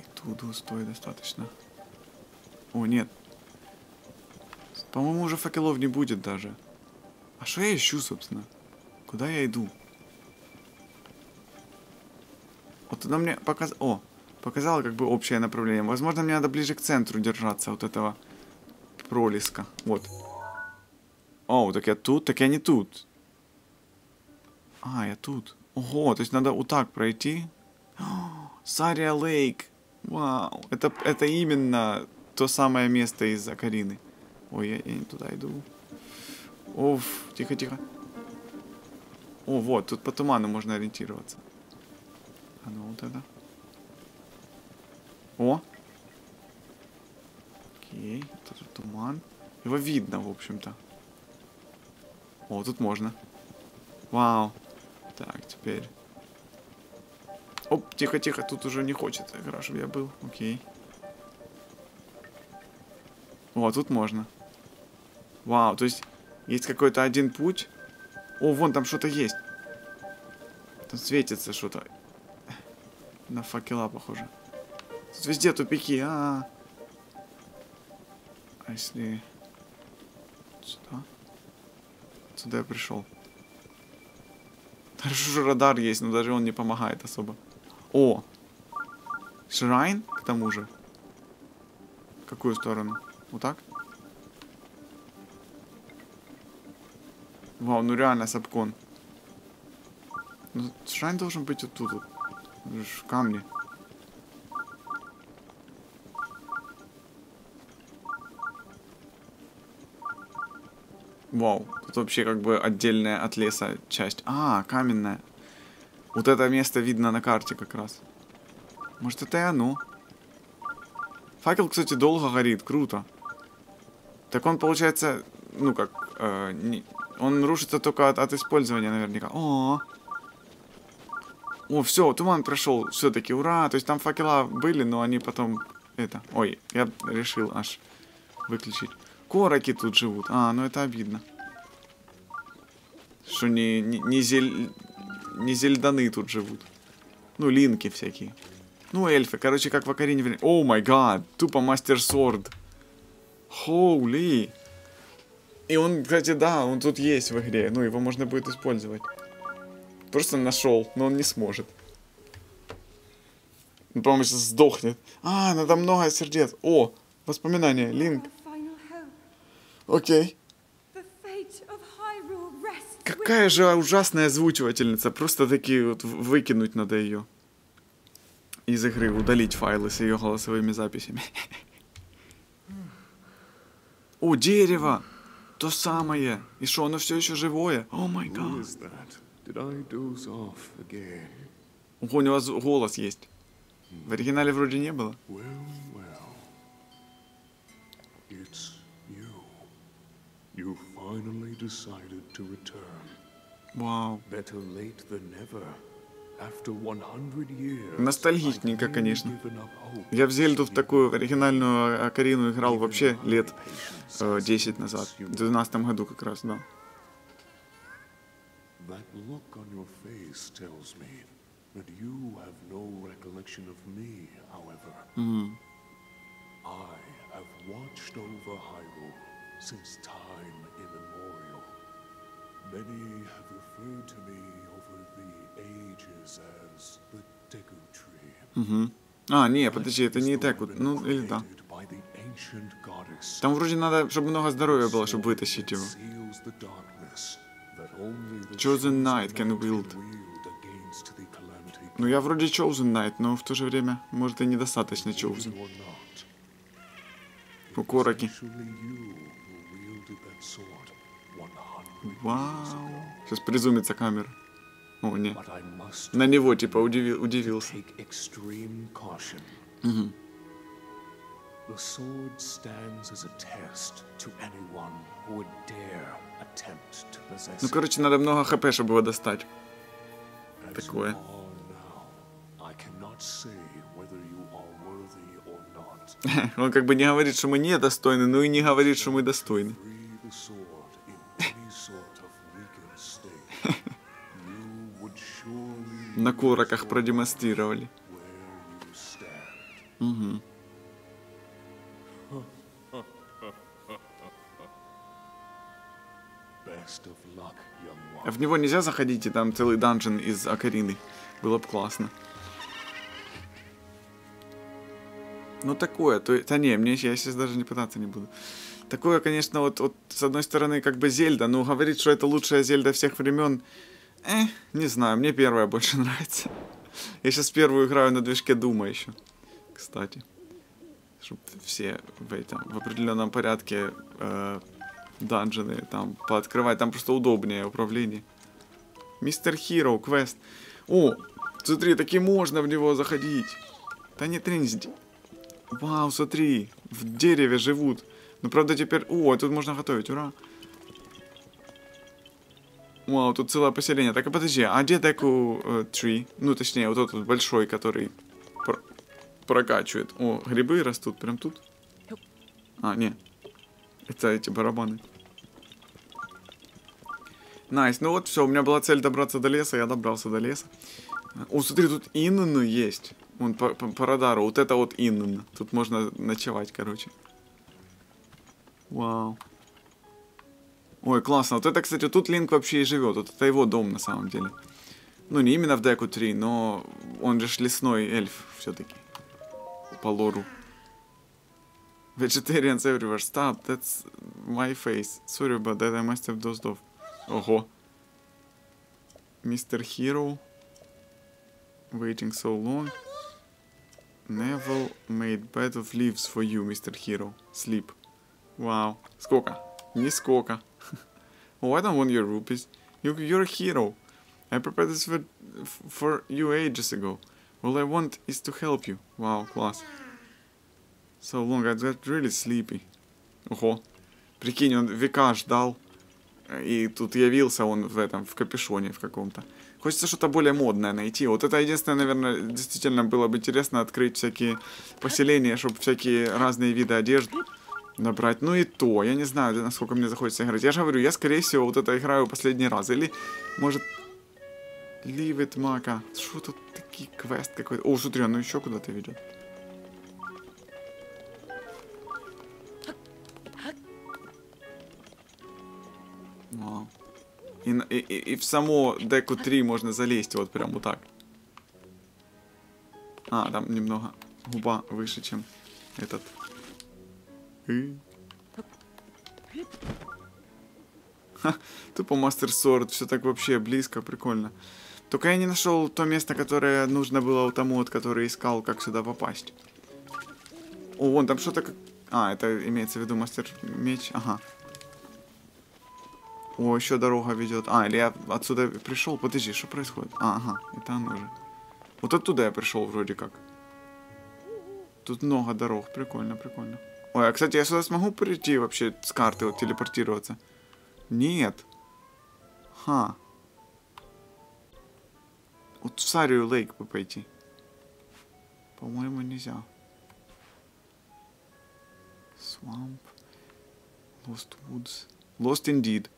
И тут густой достаточно. О, нет. По-моему, уже факелов не будет даже. А что я ищу, собственно? Куда я иду? Вот она мне показ... О, показала как бы общее направление. Возможно, мне надо ближе к центру держаться вот этого пролеска. Вот. О, так я тут, так я не тут. А, я тут. Ого, то есть надо вот так пройти. Сария Лейк. Вау, это, это именно то самое место из Акарины. Ой, я, я не туда иду. Оф, тихо, тихо. О, вот, тут по туману можно ориентироваться. А ну вот это. О! Окей, тут туман. Его видно, в общем-то. О, тут можно. Вау. Так, теперь... Оп, тихо-тихо, тут уже не хочет игра, чтобы я был. Окей. О, тут можно. Вау, то есть есть какой-то один путь. О, вон там что-то есть. Там светится что-то. На факела похоже. Тут везде тупики. А, -а, -а. а если... Сюда? Сюда я пришел. Хорошо, что радар есть, но даже он не помогает особо. О! Шрайн, к тому же. В какую сторону? Вот так? Вау, ну реально сапкон. Ну, шрайн должен быть вот тут вот. В Вау, тут вообще как бы отдельная от леса часть. А, каменная. Вот это место видно на карте как раз. Может это и оно? Факел, кстати, долго горит, круто. Так он, получается, ну как, э, не, он рушится только от, от использования наверняка. О, о, все, туман прошел, все-таки, ура! То есть там факела были, но они потом, это, ой, я решил аж выключить. Короки тут живут. А, ну это обидно. Что не, не, не, зель... не зельданы тут живут. Ну, линки всякие. Ну, эльфы. Короче, как в Акарине. О май гад. Тупо мастер сорд. Хоули. И он, кстати, да, он тут есть в игре. Ну, его можно будет использовать. Просто нашел, но он не сможет. Он, по-моему, сейчас сдохнет. А, надо много сердец. О, воспоминания, Линк. Окей. Какая же ужасная озвучивательница. Просто таки вот выкинуть надо ее из игры, удалить файлы с ее голосовыми записями. О, дерево! То самое. И что, оно все еще живое? О май гад. у него голос есть. В оригинале вроде не было. Well, well. It's. You finally decided to return. Вау. Better late than never. After 100 years. Ностальгичненько, конечно. Я в Зельду в такую you оригинальную Акарину играл вообще лет э, has 10 been назад. В consumed. 12 году как раз, да. That look on your face tells me that you have no recollection of me, however. I have watched over Hyrule since time. Many have referred to me over the ages as the Deku Tree. А, не, подожди, это не так вот. Ну, или да. Там вроде надо, чтобы много здоровья было, чтобы вытащить его. Chosen Knight can wield. Ну, я вроде Chosen Knight, но в то же время, может, и недостаточно Chosen. it Вау. Сейчас призумится камера. О, не. Must На него, типа, удиви- удивился. The sword stands as a test to anyone who would dare attempt to possess Ну, короче, надо много хп, чтобы его достать. Такое. Он как бы не говорит, что мы недостойны, но и не говорит, что мы достойны. На короках продемонстрировали. one. в него нельзя заходить, и там целый данжен из Акарины. Было бы классно. Ну такое, то да не, мне я сейчас даже не пытаться не буду. Такое, конечно, вот, вот с одной стороны, как бы Зельда, но говорить, что это лучшая Зельда всех времен, э, не знаю, мне первая больше нравится. Я сейчас первую играю на движке Дума еще, кстати. Чтобы все в, этом, в определенном порядке э, данжены там пооткрывать, там просто удобнее управление. Мистер Хиро, квест. О, смотри, таки можно в него заходить. Да не тренди. Вау, смотри, в дереве живут. Ну, правда, теперь... О, тут можно готовить, ура. Вау, тут целое поселение. Так, а подожди, а где Деку э, Tree? Ну, точнее, вот тот вот большой, который пр- прокачивает. О, грибы растут прям тут. А, не. Это эти барабаны. Nice, ну вот все, у меня была цель добраться до леса, я добрался до леса. О, смотри, тут Inn есть. Вон по, по- по радару, вот это вот Inn. Тут можно ночевать, короче. Вау. Ой, классно. Вот это, кстати, тут Линк вообще и живет. Вот это его дом на самом деле. Ну, не именно в Деку 3, но он же лесной эльф все-таки. По лору. Vegetarians everywhere. Stop, that's my face. Sorry about that, I must have dozed off. Ого. Mr. Hero. Waiting so long. Neville made bed of leaves for you, Mr. Hero. Sleep. Вау. Сколько? Нисколько. Oh, I don't want your rupees. You, you're a hero. I prepared this for, for you ages ago. All I want is to help you. Wow, класс. So long, I got really sleepy. Ого. Прикинь, он века ждал. И тут явился он в этом, в капюшоне в каком-то. Хочется что-то более модное найти. Вот это единственное, наверное, действительно было бы интересно открыть всякие поселения, чтобы всякие разные виды одежд набрать. Ну и то, я не знаю, насколько мне захочется играть. Я же говорю, я, скорее всего, вот это играю последний раз. Или, может, it, Мака. Что тут такие квест какой-то? О, смотри, оно еще куда-то ведет. И, и, и, и в само деку 3 можно залезть вот прям вот так. А, там немного губа выше, чем этот. Ха, тупо Мастер Сорд, все так вообще близко, прикольно. Только я не нашел то место, которое нужно было у тому, вот, который искал, как сюда попасть. О, вон там что-то как... А, это имеется в виду мастер меч. Ага. О, еще дорога ведет. А, или я отсюда пришел. Подожди, что происходит? А, ага, это оно же. Вот оттуда я пришел вроде как. Тут много дорог. Прикольно, прикольно. Ой, а кстати, я сюда смогу прийти вообще с карты, вот телепортироваться? Нет. Ха. Вот в Сарию Лейк бы пойти. По-моему, нельзя. Swamp. Lost Woods. Lost Indeed.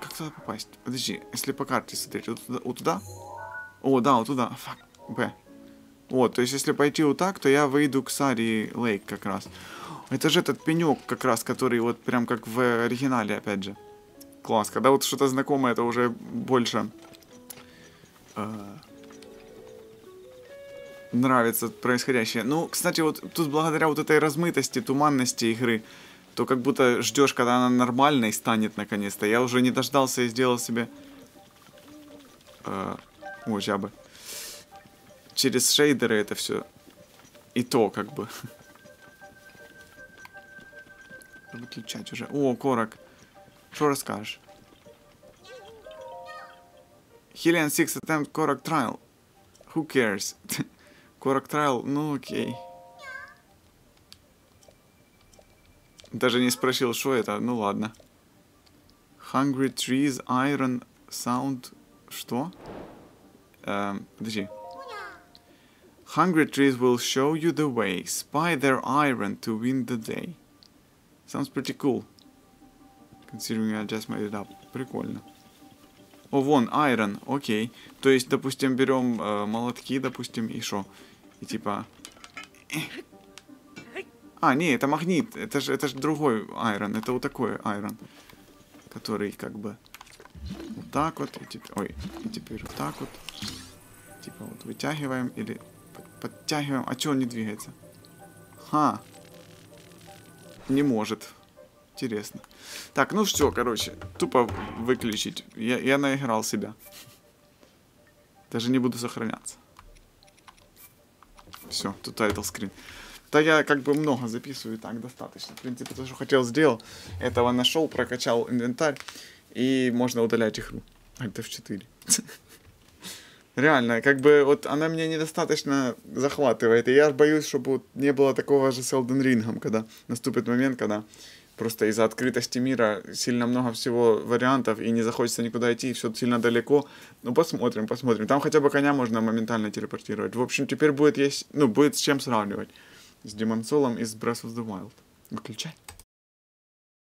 Как туда попасть? Подожди, если по карте смотреть, вот туда? Вот туда? О, да, вот туда. Фак. Б. Вот, то есть если пойти вот так, то я выйду к Сари Лейк как раз. Это же этот пенек как раз, который вот прям как в оригинале, опять же. Класс. Когда вот что-то знакомое, это уже больше э, нравится происходящее. Ну, кстати, вот тут благодаря вот этой размытости, туманности игры, то как будто ждешь, когда она нормальной станет наконец-то. Я уже не дождался и сделал себе... Э, о, жабы. Через шейдеры это все. И то, как бы. Выключать уже. О, Корок. Что расскажешь? Hillian 6 attempt Korok trial. Who cares? Korok trial, ну окей. Даже не спросил, что это, ну ладно. Hungry trees, iron, sound... Что? Эм, подожди. Hungry trees will show you the way. Spy their iron to win the day. Sounds pretty cool. Considering I just made it up. Прикольно. О, вон, iron, окей. То есть, допустим, берем э, молотки, допустим, и что? И типа... А, не, это магнит. Это же это ж другой iron. Это вот такой iron. Который как бы... Вот так вот. И теперь, ой, и теперь вот так вот. Типа вот вытягиваем или подтягиваем. А чего он не двигается? Ха. Не может. Интересно. Так, ну все, короче. Тупо выключить. Я, я наиграл себя. Даже не буду сохраняться. Все, тут title screen. Да я как бы много записываю, так достаточно. В принципе, то, что хотел, сделал. Этого нашел, прокачал инвентарь. И можно удалять игру. Alt F4. Реально, как бы вот она меня недостаточно захватывает. И я боюсь, чтобы не было такого же с Elden Ring, когда наступит момент, когда просто из-за открытости мира сильно много всего вариантов, и не захочется никуда идти, и все сильно далеко. Ну, посмотрим, посмотрим. Там хотя бы коня можно моментально телепортировать. В общем, теперь будет есть, ну, будет с чем сравнивать. С Demon Soul и с Breath of the Wild. Выключай.